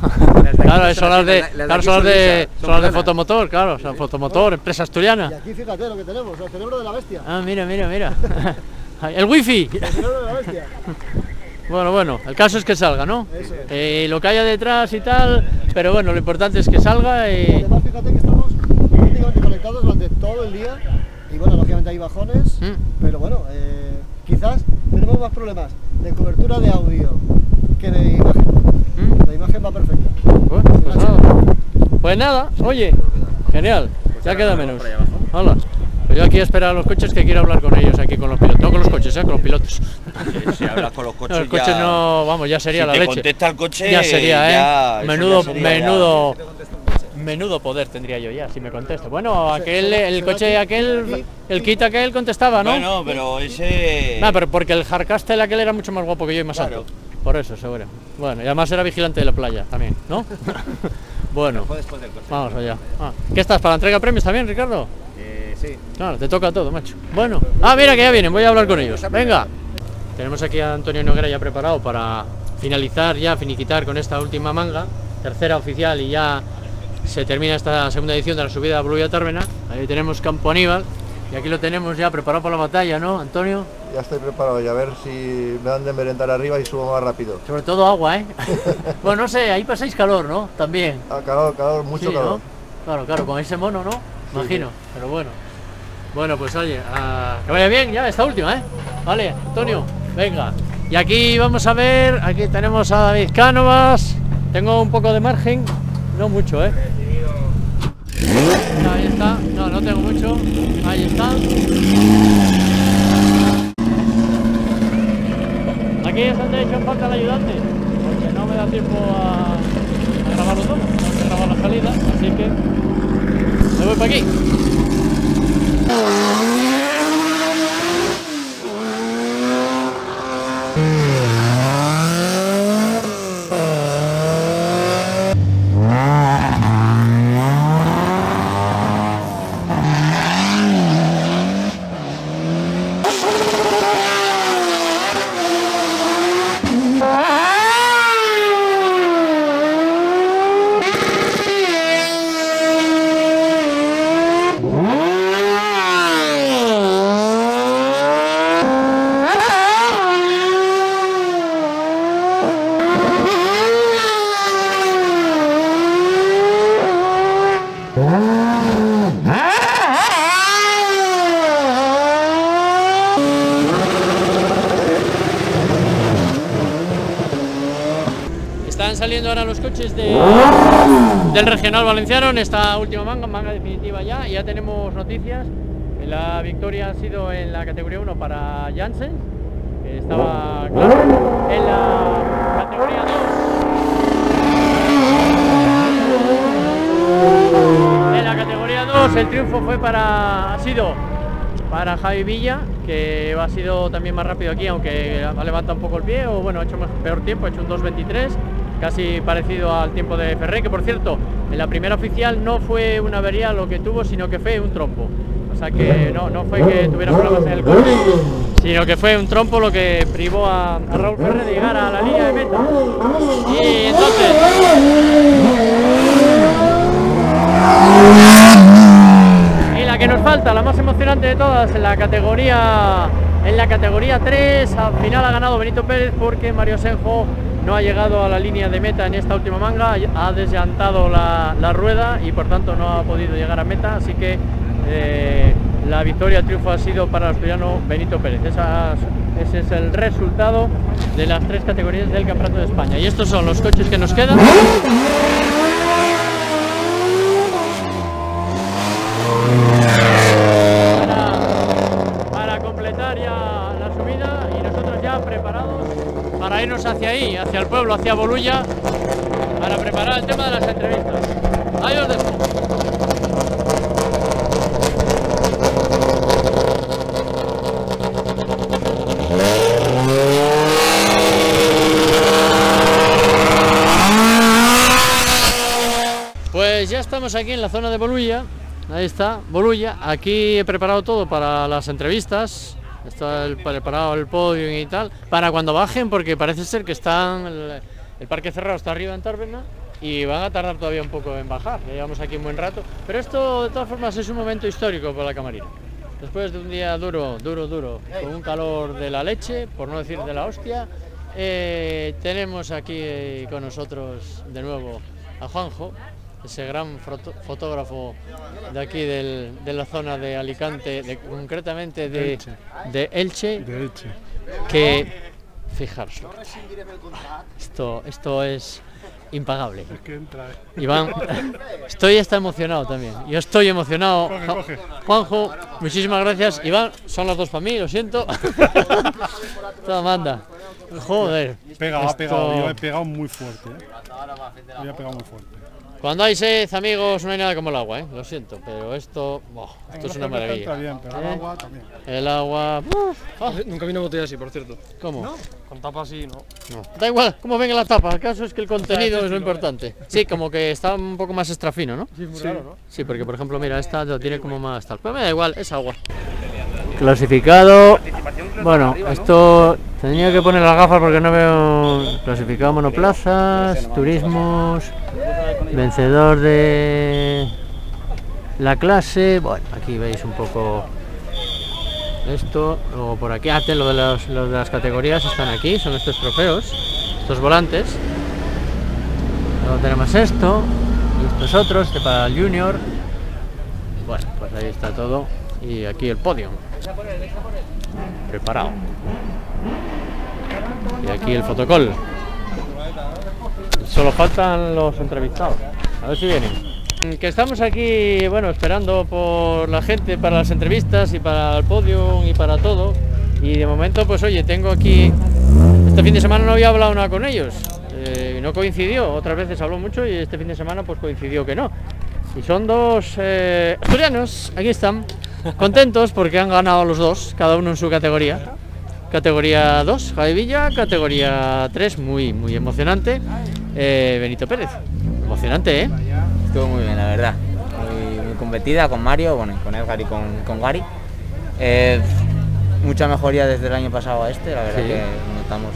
S12: Las de
S1: claro,
S12: son
S1: las de,
S12: las de
S1: claro,
S12: aquí
S1: son las de,
S12: son
S1: son las de fotomotor, claro, son fotomotor, empresa asturiana.
S28: Y aquí fíjate lo que tenemos, el cerebro de la bestia.
S1: Ah, mira, mira, mira. El wifi.
S28: El cerebro de la bestia.
S1: Bueno, bueno, el caso es que salga, ¿no?
S28: Eso es.
S1: Eh, lo que haya detrás y tal, pero bueno, lo importante es que salga y...
S28: Además, fíjate que estamos prácticamente conectados durante todo el día. Y bueno, lógicamente hay bajones,
S1: Mm.
S28: pero bueno, eh, quizás tenemos más problemas de cobertura de audio que de imagen.
S1: Mm.
S28: La imagen va perfecta.
S1: Pues nada. Pues nada, oye, genial, ya queda menos. Hola. Pues yo aquí a esperar a los coches que quiero hablar con ellos aquí con los pilotos. No con los coches, eh, con los pilotos.
S14: si hablas con los coches
S1: Los coches
S14: ya-
S1: no, vamos, ya sería
S14: Si
S1: la
S14: te
S1: leche.
S14: contesta el coche,
S1: Ya sería, eh.
S14: ya-
S1: menudo,
S14: ya sería
S1: menudo, menudo poder tendría yo ya si me contesta. Bueno, aquel, el coche aquel, el kit aquel contestaba, ¿no?
S14: Bueno, pero ese...
S1: No, pero porque el Hardcastle aquel era mucho más guapo que yo y más
S14: Claro.
S1: alto. Por eso, seguro. Bueno, y además era vigilante de la playa también, ¿no? bueno, vamos allá. Ah, ¿Qué estás, para la entrega de premios también, Ricardo?
S12: Eh, sí.
S1: Claro, te toca todo, macho. Bueno, ah, mira que ya vienen, voy a hablar con ellos. Venga. Tenemos aquí a Antonio Noguera ya preparado para finalizar ya, finiquitar con esta última manga, tercera oficial y ya se termina esta segunda edición de la subida a Bluvia Tármena. Ahí tenemos Campo Aníbal y aquí lo tenemos ya preparado para la batalla, ¿no, Antonio?
S9: Ya estoy preparado y a ver si me dan de merendar arriba y subo más rápido.
S1: Sobre todo agua, ¿eh? bueno, no sé, ahí pasáis calor, ¿no? También.
S9: Ah, calor, calor, mucho
S1: Sí, ¿no?
S9: calor.
S1: Claro, claro, con ese mono, ¿no? Imagino, pero bueno. Bueno, pues oye, que vaya bien ya esta última, ¿eh? Vale, Antonio, venga. Y aquí vamos a ver, aquí tenemos a David Cánovas. Tengo un poco de margen, no mucho, ¿eh? No, ahí está. No, no tengo mucho. Ahí está. Aquí es donde he hecho falta el ayudante. Porque no me da tiempo a, a grabarlo todo. No a grabar la salida. Así que... Me voy para aquí. Valenciano en esta última manga, manga definitiva ya. Ya tenemos noticias. La victoria ha sido en la categoría 1 para Janssen, que estaba claro. En la categoría 2. En la categoría 2 el triunfo fue para. ha sido para Javi Villa, que ha sido también más rápido aquí, aunque ha levantado un poco el pie, o bueno, ha hecho más- peor tiempo, ha hecho un 2.23, casi parecido al tiempo de Ferré, que por cierto, en la primera oficial no fue una avería lo que tuvo, sino que fue un trompo. O sea que no, no fue que tuviera problemas en el coche, sino que fue un trompo lo que privó a, Raúl Ferré de llegar a la línea de meta. Y entonces... Y la que nos falta, la más emocionante de todas, en la categoría en la categoría 3, al final ha ganado Benito Pérez porque Mario Senjo no ha llegado a la línea de meta en esta última manga, ha desllantado la, rueda y por tanto no ha podido llegar a meta, así que eh, la victoria, triunfo ha sido para el asturiano Benito Pérez. Esas- ese es el resultado de las tres categorías del Campeonato de España. Y estos son los coches que nos quedan. para completar ya la subida y nosotros ya preparados para irnos hacia ahí, hacia Bolulla, para preparar el tema de las entrevistas. Ahí os dejo. Pues ya estamos aquí en la zona de Bolulla. Ahí está, Bolulla. Aquí he preparado todo para las entrevistas. Está preparado el podio y tal. Para cuando bajen, porque parece ser que están. El, parque cerrado está arriba en Tárvena y van a tardar todavía un poco en bajar. Ya llevamos aquí un buen rato. Pero esto, de todas formas, es un momento histórico para la camarina. Después de un día duro, duro, duro, con un calor de la leche, por no decir de la hostia, eh, tenemos aquí eh, con nosotros de nuevo a Juanjo, ese gran fotógrafo de aquí del- de la zona de Alicante, de- concretamente de
S29: Elche.
S1: de Elche,
S29: De Elche.
S1: que fijaros, esto, esto es impagable.
S29: Es que entra. eh.
S1: Iván, estoy hasta emocionado también. Yo estoy emocionado.
S29: Coge,
S1: Ja-
S29: coge.
S1: Juanjo, muchísimas gracias. Iván, son las dos para mí, lo siento. Toma, manda. Joder.
S29: Pega, ha
S1: esto-
S29: pegado. Yo he pegado muy fuerte. ¿eh? Yo he pegado muy fuerte.
S1: Cuando hay sed, amigos, no hay nada como el agua, ¿eh? Lo siento, pero esto, esto es una maravilla.
S29: entra bien, pero el
S1: ¿Eh?
S29: agua también.
S1: El agua. ah.
S15: Nunca vi una botella así, por cierto.
S1: ¿Cómo?
S15: ¿No? Con tapa así, ¿no?
S1: No. Da igual cómo venga la tapa, el caso es que el contenido es lo importante. Sí, como que está un poco más extrafino, ¿no?
S15: Sí, muy raro, ¿no?
S1: Sí, porque por ejemplo, mira, esta lo tiene como más tal. Pero me da igual, es agua. Clasificado. Bueno, esto tenía que poner las gafas porque no veo clasificado monoplazas, turismos, vencedor de la clase. Bueno, aquí veis un poco esto. Luego por aquí, ah, te- lo de, los- lo de las categorías están aquí, son estos trofeos, estos volantes. Luego tenemos esto, y estos otros, este para el junior. Bueno, pues ahí está todo. Y aquí el podio. Preparado. Y aquí el fotocol. Solo faltan los entrevistados. A ver si vienen. Que estamos aquí, bueno, esperando por la gente para las entrevistas y para el podio y para todo. Y de momento, pues oye, tengo aquí Este fin de semana no había hablado nada con ellos, eh, no coincidió, otras veces habló mucho y este fin de semana pues coincidió que no. Y son dos eh, asturianos, aquí están, contentos porque han ganado los dos, cada uno en su categoría. Categoría 2, Javi Villa, categoría 3, muy, muy emocionante, eh, Benito Pérez. Emocionante, ¿eh?
S30: Estuvo muy bien, la verdad. Muy, muy competida con Mario, bueno, con Edgar y con, con Gary. Eh, mucha mejoría desde el año pasado a este, la verdad
S1: Sí.
S30: que notamos.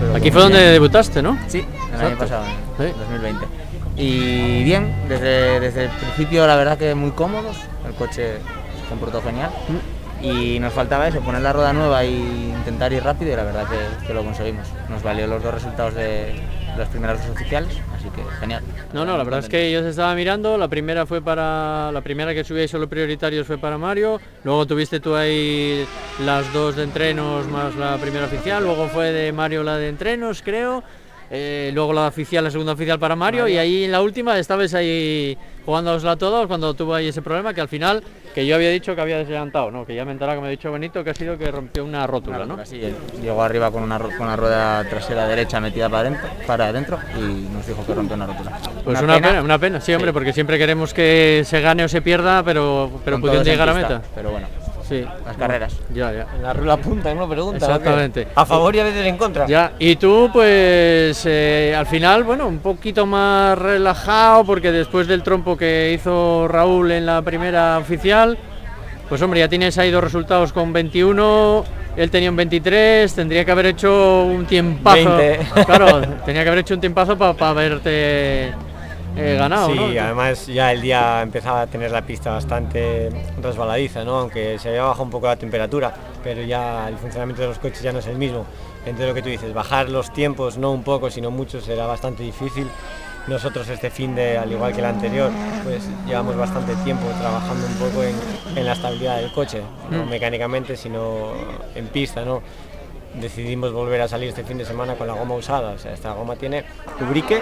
S30: pero
S1: Aquí fue donde
S30: bien.
S1: debutaste, ¿no?
S30: Sí, el año pasado, en 2020. Y bien, desde, desde el principio la verdad que muy cómodos, el coche comportó genial. Y nos faltaba eso, poner la rueda nueva e intentar ir rápido y la verdad que, que lo conseguimos. Nos valió los dos resultados de las primeras dos oficiales, así que genial.
S1: No, no, la verdad es que yo se estaba mirando, la primera fue para la primera que subíais solo prioritarios fue para Mario, luego tuviste tú ahí las dos de entrenos más la primera oficial, luego fue de Mario la de entrenos, creo. Eh, luego la oficial, la segunda oficial para Mario, y ahí en la última estabais ahí jugándosla todos cuando tuvo ahí ese problema que al final, que yo había dicho que había deslantado, ¿no? Que ya me he enterado que me ha dicho Benito que ha sido que rompió una rótula, ¿no?
S30: Sí, llegó arriba con una, con la rueda trasera derecha metida para adentro, para adentro y nos dijo que rompió una rótula.
S1: Pues una, pena, una pena, sí, hombre, porque siempre queremos que se gane o se pierda, pero, pero pudiendo llegar a meta.
S30: pero bueno,
S1: sí.
S30: las carreras.
S1: Ya, ya.
S10: En la rula punta, ¿no? Pregunta.
S1: Exactamente.
S10: A favor y a veces en contra.
S1: Ya, y tú pues eh, al final, bueno, un poquito más relajado porque después del trompo que hizo Raúl en la primera oficial, pues hombre, ya tienes ahí dos resultados con 21, él tenía un 23, tendría que haber hecho un tiempazo.
S10: 20.
S1: Claro, tenía que haber hecho un tiempazo para haberte eh, ganado,
S10: sí,
S1: ¿no?
S10: además ya el día empezaba a tener la pista bastante resbaladiza, ¿no? aunque se había bajado un poco la temperatura, pero ya el funcionamiento de los coches ya no es el mismo. Entonces lo que tú dices, bajar los tiempos, no un poco, sino mucho, será bastante difícil. Nosotros este fin de, al igual que el anterior, pues llevamos bastante tiempo trabajando un poco en, en la estabilidad del coche, no
S1: Mm.
S10: mecánicamente, sino en pista, ¿no? Decidimos volver a salir este fin de semana con la goma usada, o sea, esta goma tiene Ubrique,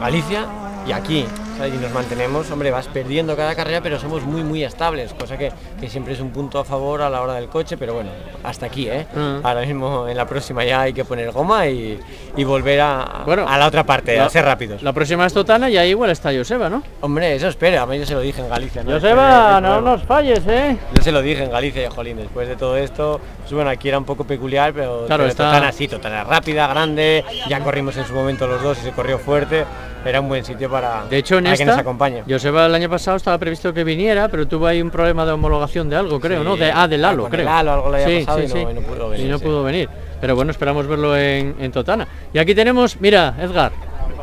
S10: Galicia y aquí. ¿sabes? Y nos mantenemos, hombre, vas perdiendo cada carrera, pero somos muy, muy estables, cosa que, que siempre es un punto a favor a la hora del coche, pero bueno, hasta aquí, ¿eh?
S1: Ah.
S10: Ahora mismo en la próxima ya hay que poner goma y, y volver a,
S1: Bueno,
S10: a la otra parte,
S1: la-
S10: a ser rápidos.
S1: La próxima es Totana y ahí igual está Joseba, ¿no?
S10: Hombre, eso espera, a mí yo se lo dije en Galicia. ¿no?
S1: Joseba, no nos falles, ¿eh?
S10: Yo se lo dije en Galicia jolín, después de todo esto, bueno, aquí era un poco peculiar, pero,
S1: Claro, está-
S10: Totana sí, Totana rápida, grande, ya corrimos en su momento los dos y se corrió fuerte, era un buen sitio para,
S1: De hecho, en
S10: para que
S1: esta,
S10: nos acompañe.
S1: Joseba el año pasado estaba previsto que viniera, pero tuvo ahí un problema de homologación de algo, creo, ¿no? De, ah, del halo, creo.
S10: el halo algo le había
S1: Sí,
S10: pasado
S1: sí,
S10: y no-
S1: sí.
S10: y no pudo venir,
S1: Y no
S10: sí.
S1: pudo venir. Pero bueno, esperamos verlo en, en Totana. Y aquí tenemos, mira, Edgar,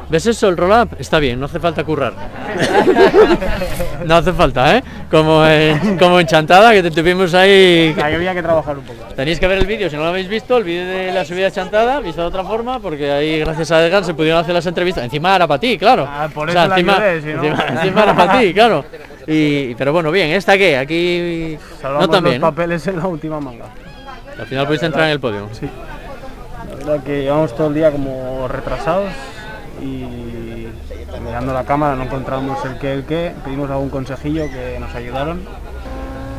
S1: ¿ves eso? El roll-up está bien, no hace falta currar. no hace falta, ¿eh? Como en, como en Chantada, que te tuvimos ahí...
S4: Ahí había que trabajar un poco.
S1: Tenéis que ver el vídeo, si no lo habéis visto, el vídeo de la subida chantada, visto de otra forma, porque ahí gracias a Edgar se pudieron hacer las entrevistas. Encima era para ti, claro.
S4: Ah, por
S1: O
S4: eso
S1: sea,
S4: la
S1: encima,
S4: ayudé, si no-
S1: encima, encima era para ti, claro. Y, pero bueno, bien, ¿esta qué? Aquí
S4: Salvamos
S1: no también,
S4: los papeles en la última manga.
S1: Al final pudiste entrar en el podio.
S4: Sí. La verdad que llevamos todo el día como retrasados y mirando la cámara no encontramos el qué, el qué. Pedimos algún consejillo que nos ayudaron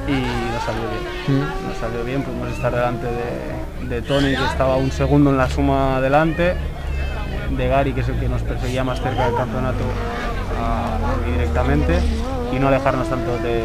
S4: y nos salió bien.
S1: Mm.
S4: Nos salió bien, pudimos estar delante de, de Tony que estaba un segundo en la suma delante, de Gary que es el que nos perseguía más cerca del campeonato a- directamente y no alejarnos tanto de,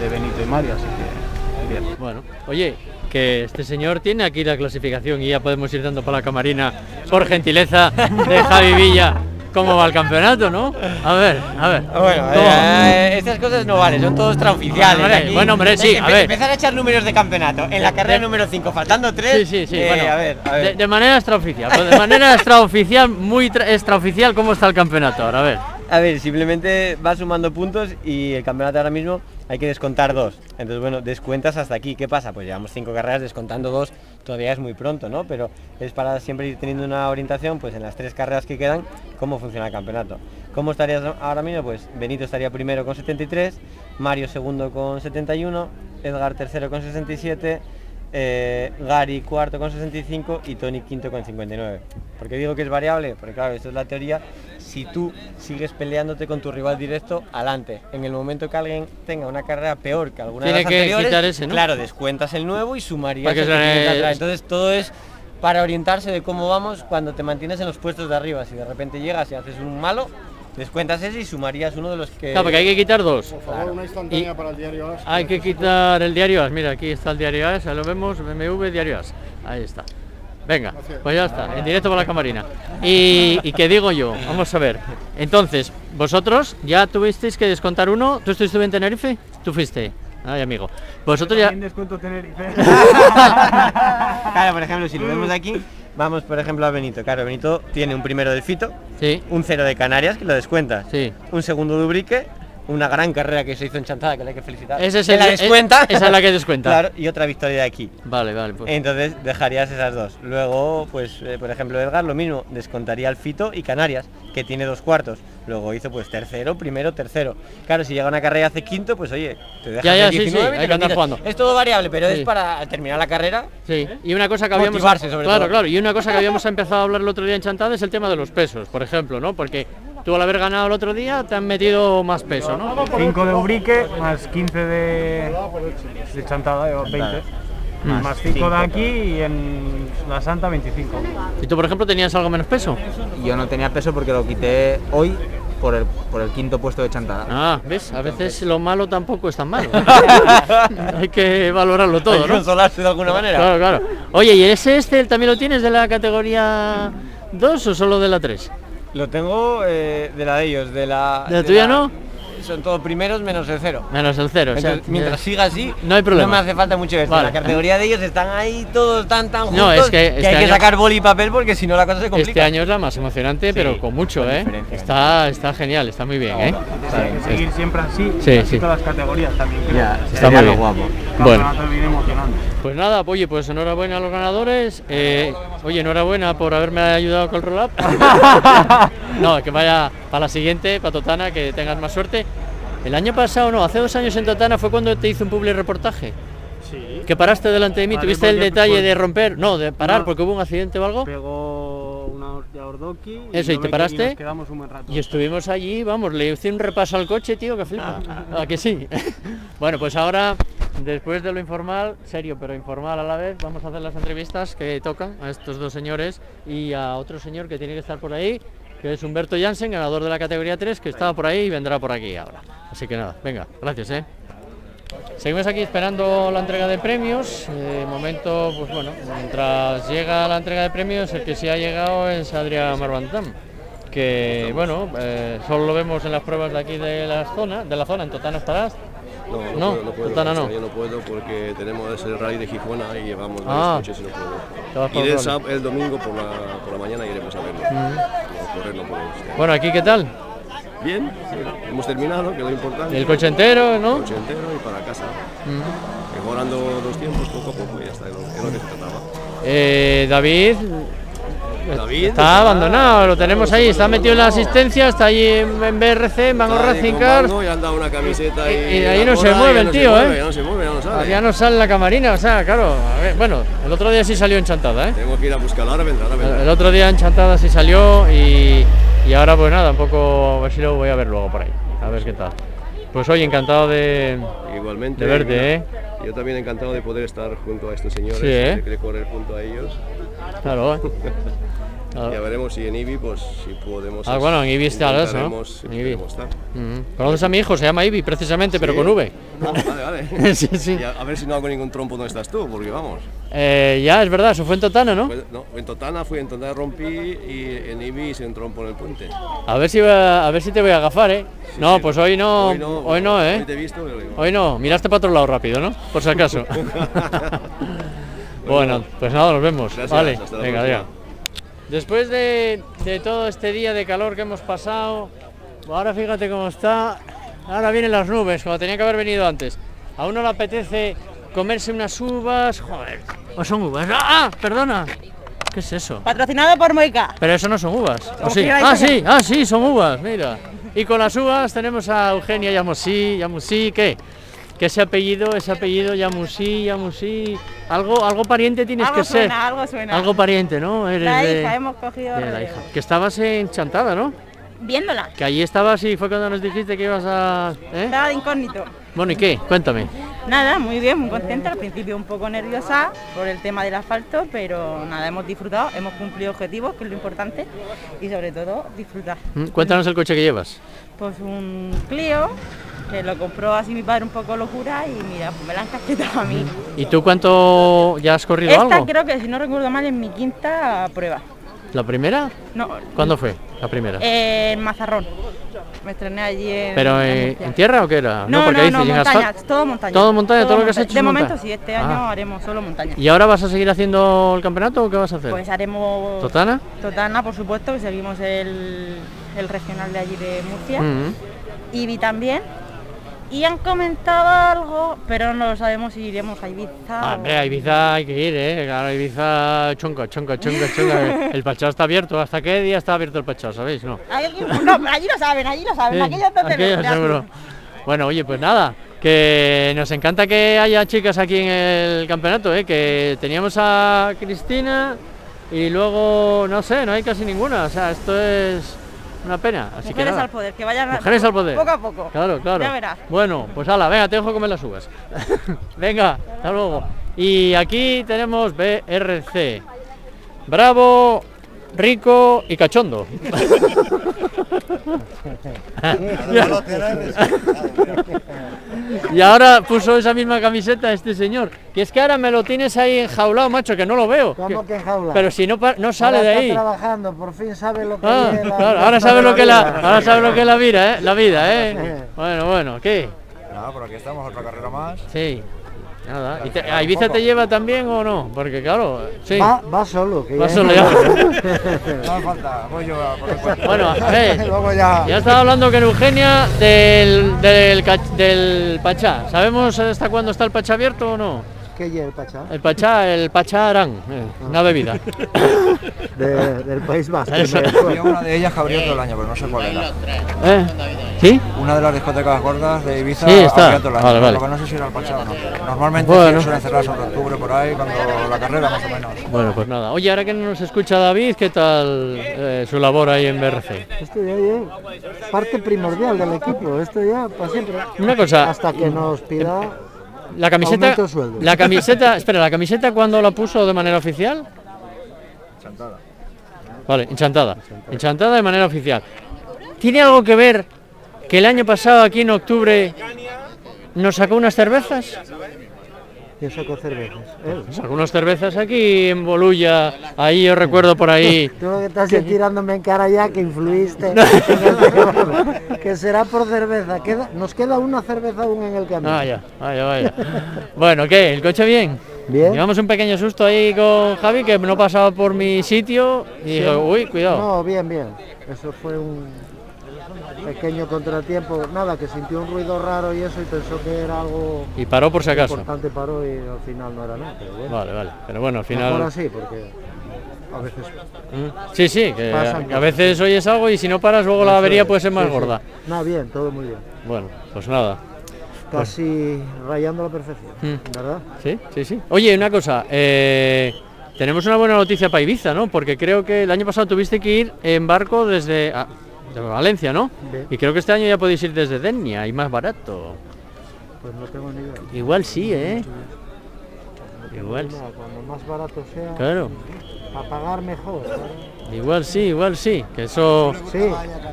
S4: de Benito y Mario, así que bien.
S1: Bueno, oye, que este señor tiene aquí la clasificación y ya podemos ir dando para la camarina, por gentileza de Javi Villa, cómo va el campeonato, ¿no? A ver, a ver.
S10: Bueno,
S1: ¿Cómo?
S10: eh, estas cosas no valen, son todos extraoficiales.
S1: Bueno, hombre, bueno, hombre, sí,
S10: Eh,
S1: a ver.
S10: Empezar a echar números de campeonato en la carrera número 5, faltando 3.
S1: Sí, sí, sí. bueno,
S10: a ver, a ver.
S1: De, de manera extraoficial, pues de manera extraoficial, muy tra- extraoficial, ¿cómo está el campeonato ahora? A ver.
S10: A ver, simplemente vas sumando puntos y el campeonato ahora mismo hay que descontar dos. Entonces, bueno, descuentas hasta aquí. ¿Qué pasa? Pues llevamos cinco carreras, descontando dos todavía es muy pronto, ¿no? Pero es para siempre ir teniendo una orientación, pues en las tres carreras que quedan, cómo funciona el campeonato. ¿Cómo estarías ahora mismo? Pues Benito estaría primero con 73, Mario segundo con 71, Edgar tercero con 67, eh, Gary cuarto con 65 y Tony quinto con 59. ¿Por qué digo que es variable? Porque claro, esto es la teoría. Si tú sigues peleándote con tu rival directo, adelante. En el momento que alguien tenga una carrera peor que alguna
S1: Tiene
S10: de las
S1: que
S10: anteriores,
S1: quitar ese, ¿no?
S10: claro, descuentas el nuevo y sumarías
S1: que
S10: el. Entonces todo es para orientarse de cómo vamos cuando te mantienes en los puestos de arriba. Si de repente llegas y haces un malo, descuentas ese y sumarías uno de los que...
S1: Claro, porque hay que quitar dos.
S10: Por favor, una
S1: instantánea
S21: para el diario AS.
S1: Hay que quitar el diario AS. Mira, aquí está el diario AS, lo vemos, BMW diario AS. Ahí está. Venga, pues ya está, en directo por la camarina. Y, y qué digo yo, vamos a ver. Entonces, vosotros ya tuvisteis que descontar uno. ¿Tú estuviste en Tenerife? ¿Tú fuiste? Ay, amigo. Vosotros ya...
S10: descuento Tenerife. claro, por ejemplo, si lo vemos aquí, vamos por ejemplo a Benito. Claro, Benito tiene un primero del Fito,
S1: sí.
S10: un cero de Canarias, que lo descuenta,
S1: sí.
S10: un segundo de Ubrique, una gran carrera que se hizo en Chantada, que le hay que felicitar.
S1: Ese es el-
S10: la descuenta.
S1: esa es la que descuenta.
S10: claro, y otra victoria de aquí.
S1: Vale, vale, pues.
S10: Entonces dejarías esas dos. Luego, pues, eh, por ejemplo, Edgar lo mismo, descontaría el Fito y Canarias, que tiene dos cuartos. Luego hizo pues tercero, primero, tercero. Claro, si llega una carrera y hace quinto, pues oye, te dejas
S1: Ya, ya,
S10: el
S1: sí, sí,
S10: 19 y
S1: hay que andar jugando.
S10: Es todo variable, pero
S1: Sí.
S10: es para al terminar la carrera.
S1: Sí, y una cosa que habíamos
S10: Motivarse, sobre
S1: claro,
S10: todo.
S1: claro, y una cosa que habíamos empezado a hablar el otro día en Chantada es el tema de los pesos, por ejemplo, ¿no? Porque tú al haber ganado el otro día te han metido más peso, ¿no?
S4: 5 de Ubrique más 15 de, de Chantada, eh, 20.
S1: Mm.
S4: Más 5 de aquí y en la Santa 25.
S1: ¿Y tú, por ejemplo, tenías algo menos peso?
S30: Yo no tenía peso porque lo quité hoy por el, por el quinto puesto de chantada.
S1: Ah, ¿ves? A veces lo malo tampoco es tan malo. Hay que valorarlo todo,
S10: Hay que
S1: ¿no?
S10: consolarse de alguna manera.
S1: Claro, claro. Oye, ¿y ese este también lo tienes de la categoría 2 o solo de la 3?
S10: Lo tengo eh, de la de ellos, de la.
S1: ¿De la tuya no?
S10: Son todos primeros menos el cero.
S1: Menos el cero, o sea,
S10: Entonces, mientras
S1: ya-
S10: siga así,
S1: no hay problema.
S10: No me hace falta mucho esto.
S1: Vale.
S10: La categoría de ellos están ahí todos tan tan juntos
S1: No, es que este
S10: hay que sacar boli y papel porque si no la cosa se complica.
S1: Este año es la más emocionante, pero con mucho,
S10: con
S1: ¿eh? Está, está genial, está muy bien, ¿eh?
S4: Hay que seguir siempre así,
S1: Sí,
S4: en
S1: sí.
S4: todas las categorías también. creo.
S10: Ya,
S1: Está muy bien.
S10: guapo.
S1: Bueno. Pues nada, oye, pues enhorabuena a los ganadores. Eh, oye, enhorabuena por haberme ayudado con el roll-up. no, que vaya para la siguiente, para Totana, que tengas más suerte. El año pasado, no, hace dos años en Totana fue cuando te hice un public reportaje.
S4: Sí.
S1: Que paraste delante de mí, tuviste el detalle de romper, no, de parar
S4: No.
S1: porque hubo un accidente o algo.
S4: Pegó una a Ordoki.
S1: Eso, y te paraste.
S4: nos quedamos un buen rato.
S1: Y estuvimos allí, vamos, le hice un repaso al coche, tío, que flipa. ¿A que sí? bueno, pues ahora, después de lo informal, serio pero informal a la vez, vamos a hacer las entrevistas que tocan a estos dos señores y a otro señor que tiene que estar por ahí, que es Humberto Jansen, ganador de la categoría 3, que estaba por ahí y vendrá por aquí ahora. Así que nada, venga, gracias, ¿eh? Seguimos aquí esperando la entrega de premios. De momento, pues bueno, mientras llega la entrega de premios, el que sí ha llegado es Adrián Marbantam, que bueno, eh, solo lo vemos en las pruebas de aquí de la zona, de la zona, en Totana estarás.
S31: No, no,
S1: No,
S31: puedo, no puedo.
S1: Totana no.
S31: año no puedo porque tenemos el rally de Gijona y llevamos
S1: Ah.
S31: varios coches y no puedo. Y el, el domingo por la, por la mañana iremos a verlo. No, correr no puedo. año.
S1: Bueno, aquí qué tal?
S31: Bien, sí, hemos terminado, que es lo importante.
S1: ¿Y el coche entero, no?
S31: El coche entero y para casa.
S1: Mm.
S31: Mejorando los tiempos poco a poco y ya está, es lo, es lo que se trataba.
S1: Eh, David,
S31: David
S1: está abandonado, lo tenemos ahí, está metido en la asistencia, está allí en, BRC, en Mango Racing Cars.
S31: Y
S1: de ahí no se mueve el tío, ¿eh?
S31: Ya no se mueve, ya no sale.
S1: Ya no sale la camarina, o sea, claro. a ver, bueno, el otro día sí salió enchantada, ¿eh?
S31: Tengo que ir a buscarla, ahora vendrá, ahora vendrá.
S1: El otro día enchantada sí salió y, y ahora pues nada, un poco, a ver si lo voy a ver luego por ahí, a ver qué tal. Pues oye, encantado de,
S31: Igualmente.
S1: de verte, ¿eh?
S31: Yo también encantado de poder estar junto a estos señores,
S1: Sí, ¿eh?
S31: de correr junto a ellos.
S1: Claro, ¿eh?
S31: Ya veremos si en IBI, pues si podemos.
S1: Ah, bueno, en Ibi está eso, ¿no? En Ibi.
S31: estar.
S1: Ujú. ¿Conoces a mi hijo? Se llama Ibi, precisamente, pero con V.
S31: No, vale, vale.
S1: Sí, sí.
S31: Y a, a ver si no hago ningún trompo donde estás tú, porque vamos.
S1: Eh, ya, es verdad, eso fue en Totana, ¿no?
S31: Pues, no, en Totana fui, en Totana rompí y en Ibi hice un trompo en el puente.
S1: A ver si va- a ver si te voy a agafar, ¿eh? no, pues hoy no,
S31: Hoy no,
S1: hoy no, ¿eh?
S31: hoy te he visto, pero digo-
S1: Hoy no, miraste para otro lado rápido, ¿no? Por si acaso. bueno, pues nada, nos vemos.
S31: Gracias,
S1: vale, venga,
S31: próxima.
S1: Después de, de todo este día de calor que hemos pasado, ahora fíjate cómo está. Ahora vienen las nubes, cuando tenía que haber venido antes. A uno le apetece comerse unas uvas. Joder, o son uvas. ¡Ah! Perdona. ¿Qué es eso?
S25: Patrocinado por Moica.
S1: Pero eso no son uvas. ¿o
S25: Como
S1: sí? Ah,
S25: como-
S1: sí, ah, sí, son uvas, mira. Y con las uvas tenemos a Eugenia Yamusí, Yamusí, ¿qué? Que ese apellido, ese apellido Yamusí, Yamusí, algo, algo pariente tienes
S25: Algo
S1: que ser.
S25: algo suena.
S1: Algo pariente, ¿no? Eres
S25: La
S1: de,
S25: hija, hemos cogido
S1: de la hija. Que estabas enchantada, ¿no?
S25: Viéndola.
S1: Que allí estabas y fue cuando nos dijiste que ibas a... ¿eh?
S25: Estaba de incógnito.
S1: Bueno, ¿y qué? Cuéntame.
S25: Nada, muy bien, muy contenta. Al principio un poco nerviosa por el tema del asfalto, pero nada, hemos disfrutado, hemos cumplido objetivos, que es lo importante, y sobre todo disfrutar.
S1: Mm, Cuéntanos el coche que llevas.
S25: Pues un Clio, que lo compró así mi padre un poco locura, y mira, pues me la han casquetado a mí.
S1: ¿Y tú cuánto ya has corrido
S25: Esta
S1: algo?
S25: creo que, si no recuerdo mal, es mi quinta prueba.
S1: ¿La primera?
S25: No,
S1: ¿Cuándo fue la primera?
S25: en Mazarrón. Me estrené allí en...
S1: ¿Pero
S25: en
S1: eh, tierra o qué era?
S25: No,
S1: porque
S25: no,
S1: dices,
S25: no,
S1: ¿y en
S25: montaña, todo montaña.
S1: Todo montaña, todo, lo que has hecho
S25: De momento
S1: montaña.
S25: sí, este
S1: Ah.
S25: año haremos solo montaña.
S1: ¿Y ahora vas a seguir haciendo el campeonato o qué vas a hacer?
S25: Pues haremos...
S1: ¿Totana?
S25: Totana, por supuesto, que seguimos el, el regional de allí de Murcia.
S1: Mm.
S25: Ibi también. Y han comentado algo, pero no lo sabemos si iremos a Ibiza.
S1: Ah,
S25: o-
S1: hombre, a Ibiza hay que ir, ¿eh? Claro, Ibiza chonca, chonca, chonca, chonca. El Pachá está abierto. ¿Hasta qué día está abierto el Pachá, sabéis? No.
S25: Allí lo saben, allí lo saben.
S1: Sí,
S25: aquello no te
S1: aquello
S25: lo-
S1: seguro. Bueno, oye, pues nada, que nos encanta que haya chicas aquí en el campeonato, ¿eh? que teníamos a Cristina y luego, no sé, no hay casi ninguna, o sea, esto es una pena. Así que nada.
S25: al poder, que vayan a-
S1: Mujeres al poder.
S25: Poco a poco.
S1: Claro, claro.
S25: Ya verás.
S1: Bueno, pues hala, venga, te dejo comer las uvas. venga, hasta luego. Y aquí tenemos BRC. Bravo, rico y cachondo. y ahora puso esa misma camiseta este señor. Que es que ahora me lo tienes ahí enjaulado, macho, que no lo veo.
S21: ¿Cómo
S1: Que-
S21: que enjaulado?
S1: Pero si no, no sale
S21: Ahora
S1: de
S21: está
S1: ahí.
S21: trabajando, por fin sabe lo que
S1: Ah,
S21: es la-
S1: claro,
S21: la
S1: ahora sabe lo que la,
S21: vida.
S1: ahora sabe lo que es la vida, ¿eh? La vida, ¿eh? Bueno, bueno, ¿qué?
S32: Aquí estamos, otra carrera más.
S1: Sí. Nada. ¿Y te- a Ibiza te lleva también o no? Porque claro, sí.
S21: Va, va solo, que
S1: Va
S21: ya-
S1: solo ya.
S32: No hace falta, voy yo por.
S1: Bueno, a ver,
S32: Luego ya.
S1: ya estaba hablando con Eugenia del, del, del Pachá. ¿Sabemos hasta cuándo está el Pachá abierto o no?
S21: ¿Qué lleva el Pachá?
S1: El Pachá, el Pachá Arán, eh, una bebida.
S21: De- del País Vasco.
S32: Había una de ellas que abrió todo el año, pero no sé cuál era.
S1: ¿Eh? ¿Sí?
S32: Una de las discotecas gordas de Ibiza
S1: Sí, está.
S32: abría todo el año,
S1: Vale, vale.
S32: Lo que no sé si era el Pachá o no. Normalmente
S1: Bueno.
S32: suelen cerrar sobre octubre por ahí, cuando la carrera más o menos.
S1: Bueno, pues nada. Oye, ahora que no nos escucha David, ¿qué tal eh, su labor ahí en BRC?
S21: Esto ya es parte primordial del equipo, esto ya para siempre.
S1: Una cosa,
S21: Hasta que nos pida
S1: La camiseta,
S21: aumento de sueldo.
S1: la camiseta, espera, la camiseta cuando la puso de manera oficial?
S32: Chantada.
S1: Vale, enchantada. Enchantada de manera oficial. ¿Tiene algo que ver que el año pasado aquí en octubre nos sacó unas cervezas?
S21: ¿Quién sacó cervezas? Él.
S1: Nos sacó unas cervezas aquí en Bolulla, ahí yo recuerdo por ahí.
S21: Tú lo que estás es tirándome en cara ya que influiste. que será por cerveza. Queda, nos queda una cerveza aún en el camino.
S1: Vaya, vaya, vaya. Bueno, ¿qué? ¿El coche bien?
S21: Bien.
S1: Llevamos un pequeño susto ahí con Javi que no pasaba por mi sitio y uy, cuidado.
S21: No, bien, bien. Eso fue un pequeño contratiempo. Nada, que sintió un ruido raro y eso y pensó que era algo
S1: Y paró por si acaso.
S21: importante, paró y al final no era nada. Pero bueno.
S1: Vale, vale. Pero bueno, al final.
S21: así, porque a veces
S1: Mm. Sí, sí, que
S21: Pasan
S1: a, veces oyes algo y si no paras luego la avería puede ser más
S21: sí, sí.
S1: gorda.
S21: No, bien, todo muy bien.
S1: Bueno, pues nada.
S21: Casi rayando la perfección,
S1: Mm.
S21: ¿verdad?
S1: Sí, sí, sí. Oye, una cosa, eh, tenemos una buena noticia para Ibiza, ¿no? Porque creo que el año pasado tuviste que ir en barco desde ah, de Valencia, ¿no?
S21: Bien.
S1: Y creo que este año ya podéis ir desde Denia y más barato.
S21: Pues no tengo ni idea.
S1: Igual sí, ¿eh? Igual,
S21: Cuando más barato sea,
S1: claro.
S21: para pagar mejor.
S1: Igual sí, igual sí. Que eso...
S21: Sí,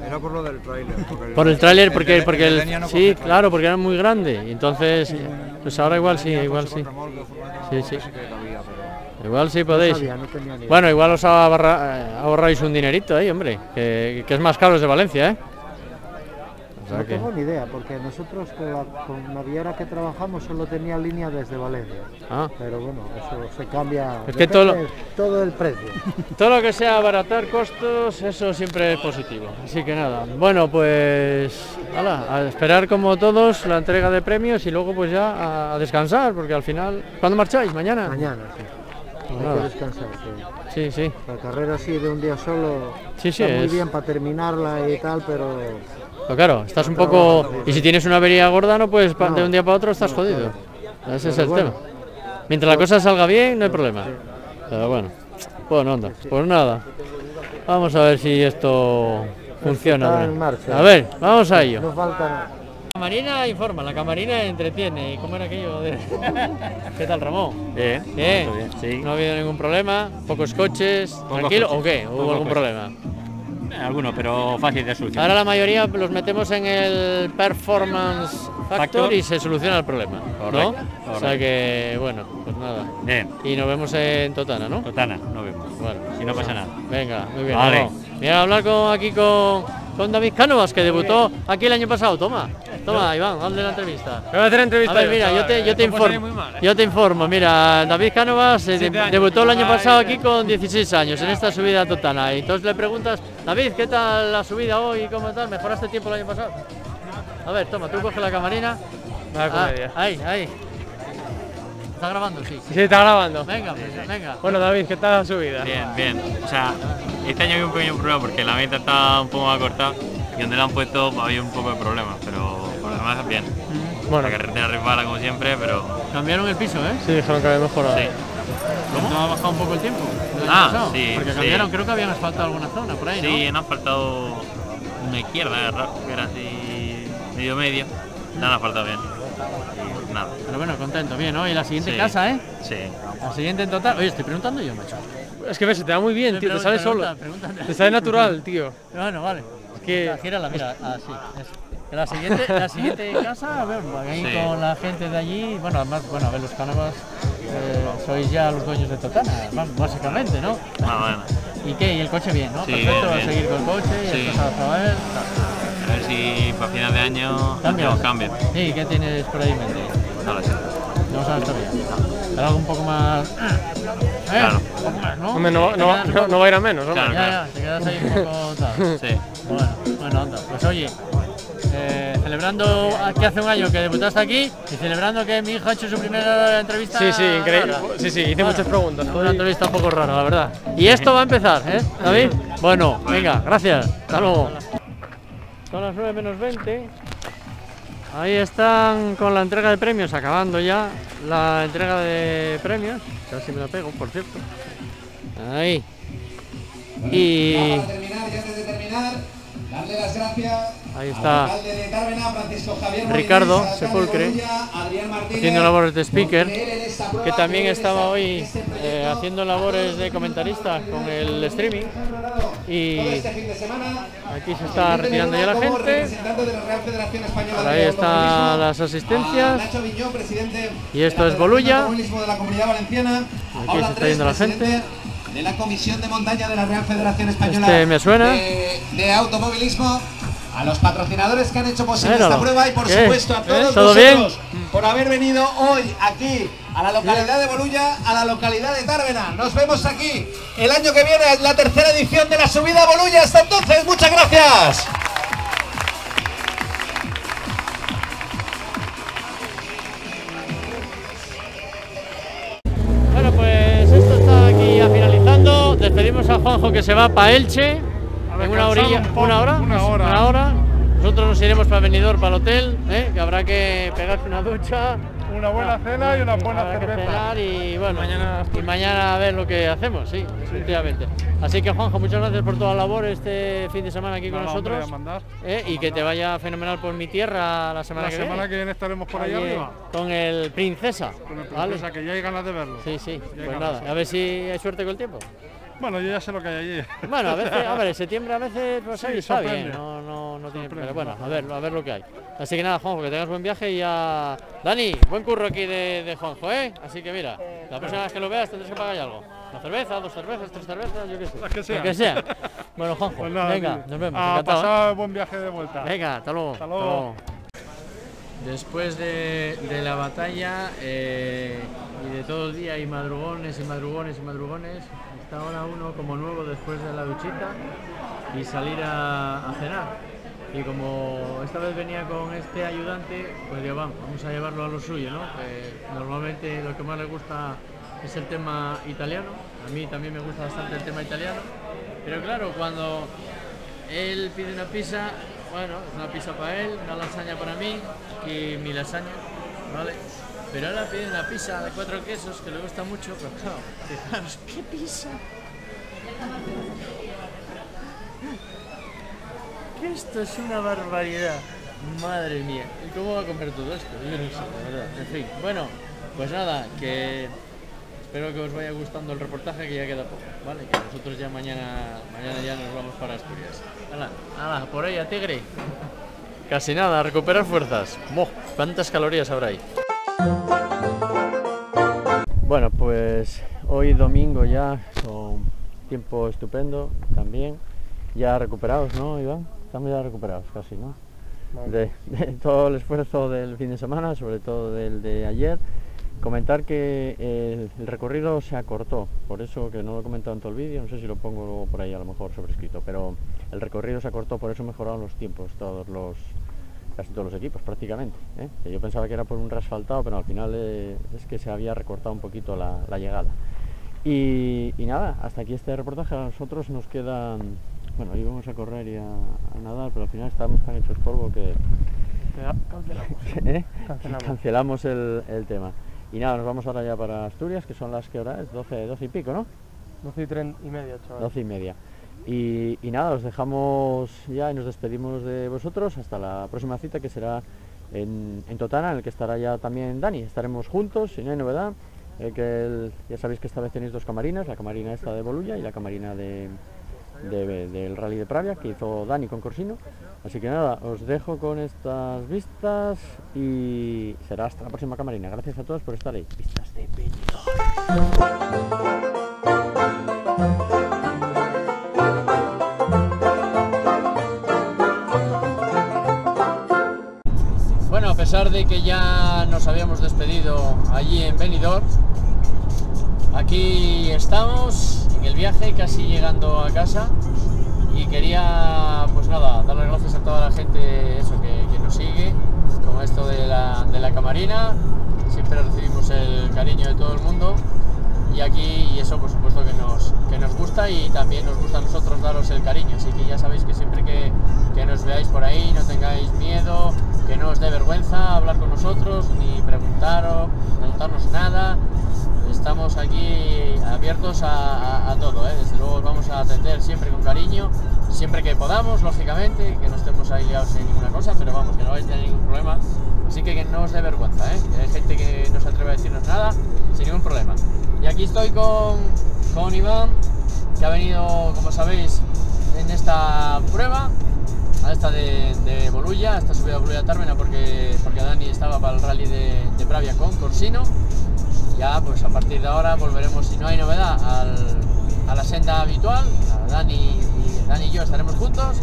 S32: Era por lo del tráiler.
S1: Por el tráiler, porque,
S32: de-
S1: porque
S32: el
S1: el,
S32: no
S1: sí, claro, porque era muy grande. Entonces, pues ahora igual sí, igual sí. Sí, sí. Igual sí podéis.
S21: sabía, no tenía ni idea.
S1: Bueno, igual os ahorra- ahorráis un dinerito ahí, hombre, que, que es más caro desde Valencia, ¿eh? O sea
S21: No
S1: que-
S21: tengo ni idea, porque nosotros con la con naviera que trabajamos solo tenía línea desde Valencia.
S1: Ah.
S21: Pero bueno, eso se cambia.
S1: Es que todo lo-
S21: todo el precio.
S1: Todo lo que sea abaratar costos, eso siempre es positivo. Así que nada, bueno, pues a esperar como todos la entrega de premios y luego pues ya a, a descansar, porque al final... ¿Cuándo marcháis? ¿Mañana?
S21: Mañana, sí.
S1: Pues
S21: Hay
S1: nada.
S21: que descansar, sí.
S1: Sí, sí.
S21: La carrera así de un día solo
S1: Sí, sí,
S21: está muy
S1: es-
S21: bien para terminarla y tal, pero
S1: Pero claro, estás un poco... Y si tienes una avería gorda, no puedes pa- de
S21: No.
S1: un día para otro estás
S21: No,
S1: jodido. Ese es el
S21: bueno.
S1: tema. Mientras la cosa salga bien, no hay problema. Pero bueno, bueno, onda. Pues nada, vamos a ver si esto funciona. A ver, vamos a ello.
S21: no falta nada.
S1: Camarina informa, la camarina entretiene. ¿Y cómo era aquello? de- ¿Qué tal, Ramón?
S33: Bien,
S1: Bien.
S33: todo bien, sí.
S1: No ha habido ningún problema, pocos coches, ¿tranquilo
S33: coches,
S1: o qué? ¿Hubo
S33: pocos
S1: algún
S33: coches.
S1: problema?
S33: Algunos, pero fácil de solucionar.
S1: Ahora la mayoría los metemos en el Performance Factor,
S33: Factor.
S1: y se soluciona el problema,
S33: Correcto,
S1: ¿no? O sea
S33: correcto.
S1: que, bueno, pues nada.
S33: Bien.
S1: Y nos vemos en Totana, ¿no?
S33: Totana, nos vemos.
S1: Bueno,
S33: Si no pasa nada.
S1: Venga, muy bien.
S33: Vale.
S1: vamos. Voy a hablar con, aquí con, con David Cánovas, que debutó aquí el año pasado. Toma, toma, Iván, hazle la entrevista.
S34: Me voy a hacer entrevista
S1: A ver,
S34: yo,
S1: mira, yo te, yo informo.
S34: ¿eh?
S1: Yo te informo, mira, David Cánovas eh, de- debutó el año pasado
S34: y-
S1: aquí con 16 años en esta subida a Totana. Y entonces le preguntas, David, ¿qué tal la subida hoy? ¿Cómo tal? ¿Mejoraste tiempo el año pasado? A ver, toma, tú coge la camarina. Ah, ahí, ahí. ¿Está grabando? Sí.
S34: Sí, está grabando.
S1: Venga, pues, venga.
S34: Bueno, David, ¿qué tal la subida?
S33: Bien, bien. O sea, este año había un pequeño problema porque la meta está un poco más corta y donde la han puesto había un poco de problemas, pero demás bien.
S1: Bueno.
S33: La carretera resbala como siempre, pero.
S1: Cambiaron el piso, ¿eh?
S34: Sí, dijeron que había mejorado.
S33: Sí.
S1: ¿No ha bajado un poco el tiempo?
S33: Ah,
S1: pasado?
S33: sí,
S1: Porque
S33: sí.
S1: cambiaron, creo que habían asfaltado alguna zona por ahí, ¿no?
S33: Sí, han asfaltado una izquierda, que era así medio medio. La han asfaltado bien. Y nada.
S1: Pero bueno, contento, bien, ¿no? Y la siguiente
S33: Sí.
S1: casa, ¿eh?
S33: Sí.
S1: La siguiente en total. Oye, estoy preguntando yo, macho.
S34: Es que ves, se te da muy bien, tío, te sale
S1: pregunta,
S34: solo.
S1: pregunta.
S34: Te sale natural, tío.
S1: Bueno, vale.
S34: Es que-
S1: Gírala, mira, así. eso. La siguiente, la siguiente casa, a ver, ahí
S33: Sí.
S1: con la gente de allí, bueno, además, bueno, a ver, los cánovas eh, sois ya los dueños de Totana, básicamente, ¿no?
S33: Ah, bueno.
S1: ¿Y qué? ¿Y el coche bien, no?
S33: Sí,
S1: Perfecto,
S33: bien,
S1: va a
S33: bien.
S1: seguir con el coche, y
S33: Sí.
S1: el cosa adaptado a él.
S33: A ver si para final de año
S1: Cambia.
S33: hacemos cambios.
S1: Sí, ¿qué tienes por ahí en mente?
S33: No lo sé.
S1: Ver todavía. Algo un poco más. ¿Eh?
S33: Claro.
S1: Un poco más, ¿no?
S34: Hombre, no,
S1: Te
S34: no,
S1: quedas-
S34: no, no va a ir a menos, hombre.
S33: Claro,
S1: ya,
S33: claro.
S1: ya, te quedas ahí un poco tal.
S33: Sí.
S1: Bueno, bueno, anda. Pues oye, eh, celebrando que hace un año que debutaste aquí y celebrando que mi hijo ha hecho su primera entrevista.
S34: Sí, sí, increíble.
S1: rara.
S34: Sí, sí, hice
S1: Bueno,
S34: muchas preguntas.
S1: Una entrevista un poco rara, la verdad. Y esto va a empezar, ¿eh, David? Bueno, venga, gracias. Hasta luego. Son las 9 menos 20. Ahí están con la entrega de premios, acabando ya la entrega de premios. A ver si me la pego, por cierto. Ahí. Y
S35: terminar, y antes de terminar, darle las gracias
S1: ahí
S35: al
S1: está
S35: alcalde de Tárvena, Francisco Javier Molinés,
S1: Ricardo
S35: al
S1: Sepulcre
S35: Martínez,
S1: haciendo labores de speaker, que también estaba
S35: esta-
S1: hoy
S35: este
S1: eh, haciendo labores de comentarista con el streaming. Y
S35: este fin de semana,
S1: aquí se está retirando ya la gente. Por ahí están las asistencias.
S35: Viñó,
S1: Y esto es Bolulla. Aquí se está yendo la gente.
S35: De la Comisión de Montaña de la Real Federación Española
S1: Este me suena.
S35: de, de Automovilismo. A los patrocinadores que han hecho posible esta prueba y por
S1: ¿Qué?
S35: supuesto a
S1: ¿Eh?
S35: todos
S1: ¿Todo
S35: vosotros por haber venido hoy aquí a la localidad de Bolulla, a la localidad de Tárvena. Nos vemos aquí el año que viene, la tercera edición de la subida a Bolulla. Hasta entonces, muchas gracias.
S1: Despedimos a Juanjo que se va para Elche. En una orilla,
S29: un poco,
S1: una hora,
S29: una hora.
S1: una hora. Nosotros nos iremos para Benidorm, para el hotel, ¿eh? que habrá que pegarse una ducha.
S29: Una buena cena y una buena cerveza.
S1: y bueno, y mañana a ver lo que hacemos, sí, efectivamente. Así que Juanjo, muchas gracias por toda la labor este fin de semana aquí con
S29: hombre,
S1: nosotros.
S29: a mandar,
S1: ¿eh? y que te vaya fenomenal por mi tierra la semana
S29: La
S1: que
S29: semana
S1: viene.
S29: que viene estaremos por ahí
S1: Allí,
S29: arriba.
S1: Con el Princesa.
S29: Con el
S1: ¿vale?
S29: Princesa, que ya hay ganas de verlo.
S1: Sí, sí,
S29: Ya
S1: pues
S29: ganas.
S1: nada, a ver si hay suerte con el tiempo.
S29: Bueno, yo ya sé lo que hay allí.
S1: Bueno, a veces, a ver, septiembre a veces pues
S29: Sí,
S1: ahí está bien, no, no, no tiene,
S29: Sorprende,
S1: pero bueno, a ver, a ver lo que hay. Así que nada, Juanjo, que tengas buen viaje y ya... Dani, buen curro aquí de, de Juanjo, ¿eh? Así que mira, la próxima vez que lo veas tendrás que pagar algo. Una cerveza, dos cervezas, tres cervezas, yo qué sé.
S29: Las que sean.
S1: Lo que sea. Bueno, Juanjo,
S29: Pues nada,
S1: venga,
S29: tío.
S1: nos vemos.
S29: A
S1: encantado, ¿eh?
S29: pasar buen viaje de vuelta.
S1: Venga, hasta luego.
S29: Hasta luego.
S1: Después de, de la batalla eh, y de todo el día y madrugones y madrugones y madrugones, ahora uno como nuevo después de la duchita y salir a, cenar. Y como esta vez venía con este ayudante, pues digo, vamos, vamos a llevarlo a lo suyo, ¿no? Normalmente lo que más le gusta es el tema italiano. A mí también me gusta bastante el tema italiano. Pero claro, cuando él pide una pizza, bueno, es una pizza para él, una lasaña para mí y mi lasaña, ¿vale? Pero ahora pide una pizza de cuatro quesos que le gusta mucho, pero claro, fijaros, ¿qué pizza? Esto es una barbaridad. Madre mía, ¿y cómo va a comer todo esto? Verdad. En fin, bueno, pues nada, que espero que os vaya gustando el reportaje que ya queda poco, ¿vale? Que nosotros ya mañana, mañana ya nos vamos para Asturias. Hala, hala, por ella, tigre. Casi nada, recuperar fuerzas. Mo, ¿cuántas calorías habrá ahí? Bueno, pues hoy domingo ya, son tiempo estupendo también. Ya recuperados, ¿no, Iván? Estamos ya recuperados casi, ¿no? De, de todo el esfuerzo del fin de semana, sobre todo del de ayer. Comentar que eh, el recorrido se acortó, por eso que no lo he comentado en todo el vídeo, no sé si lo pongo luego por ahí a lo mejor sobrescrito, pero el recorrido se acortó, por eso mejoraron los tiempos todos los, casi todos los equipos prácticamente. ¿eh? Que yo pensaba que era por un resfaltado, pero al final eh, es que se había recortado un poquito la, la llegada. Y, y nada, hasta aquí este reportaje. A nosotros nos quedan, bueno, íbamos a correr y a, a nadar, pero al final estábamos tan hechos polvo que
S34: Cancelamos.
S1: ¿eh?
S34: Cancelamos.
S1: cancelamos el, el tema. Y nada, nos vamos ahora ya para Asturias, que son las que hora es 12, 12 y pico, ¿no?
S34: 12 y, tren y media, chaval.
S1: 12 y media. Y, nada, os dejamos ya y nos despedimos de vosotros hasta la próxima cita que será en, Totana, en el que estará ya también Dani. Estaremos juntos, si no hay novedad. eh, que ya sabéis que esta vez tenéis dos camarinas, la camarina esta de Bolulla y la camarina de, de- del Rally de Pravia que hizo Dani con Corsino. Así que nada, os dejo con estas vistas y será hasta la próxima camarina. Gracias a todos por estar ahí. Vistas de Bueno, pesar de que ya nos habíamos despedido allí en Benidorm, aquí estamos en el viaje, casi llegando a casa. Y quería, pues nada, dar las gracias a toda la gente eso, que, nos sigue, con esto de la camarina, siempre recibimos el cariño de todo el mundo y aquí y eso por supuesto que nos, que nos gusta y también nos gusta a nosotros daros el cariño, así que ya sabéis que siempre que, que nos veáis por ahí no tengáis miedo, que no os dé vergüenza hablar con nosotros, ni preguntaros, preguntarnos nada, estamos aquí abiertos a, todo, ¿eh? desde luego os vamos a atender siempre con cariño, siempre que podamos, lógicamente, que no estemos ahí liados en ninguna cosa, pero vamos, que no vais a tener ningún problema, así que que no os dé vergüenza, ¿eh? que hay gente que no se atreve a decirnos nada sin ningún problema. Y aquí estoy con, con Iván, que ha venido, como sabéis, en esta prueba, a esta de, de Bolulla, a esta subida de Bolulla a Tármena, porque, porque Dani estaba para el rally de, de Pravia con Corsino. Ya, pues a partir de ahora volveremos, si no hay novedad, al- a la senda habitual. A Dani, y, Dani y yo estaremos juntos.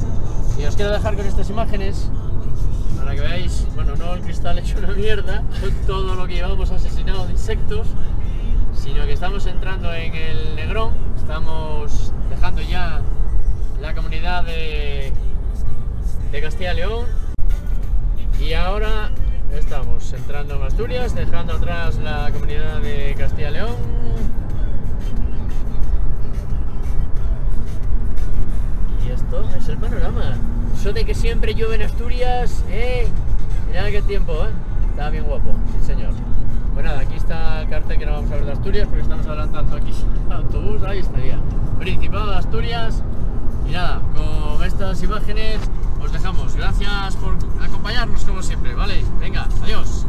S1: Y os quiero dejar con estas imágenes para que veáis, bueno, no el cristal hecho una mierda, todo lo que llevamos asesinado de insectos, sino que estamos entrando en el Negrón, estamos dejando ya la comunidad de, de Castilla León y ahora estamos entrando en Asturias, dejando atrás la comunidad de Castilla León. Y esto es el panorama. Eso de que siempre llueve en Asturias, eh. Mirad qué tiempo, eh. Está bien guapo, sí señor. Pues nada, aquí está el cartel que no vamos a ver de Asturias porque estamos adelantando aquí autobús, ahí estaría. Principado de Asturias. Y nada, con estas imágenes os dejamos. Gracias por acompañarnos como siempre, ¿vale? Venga, adiós.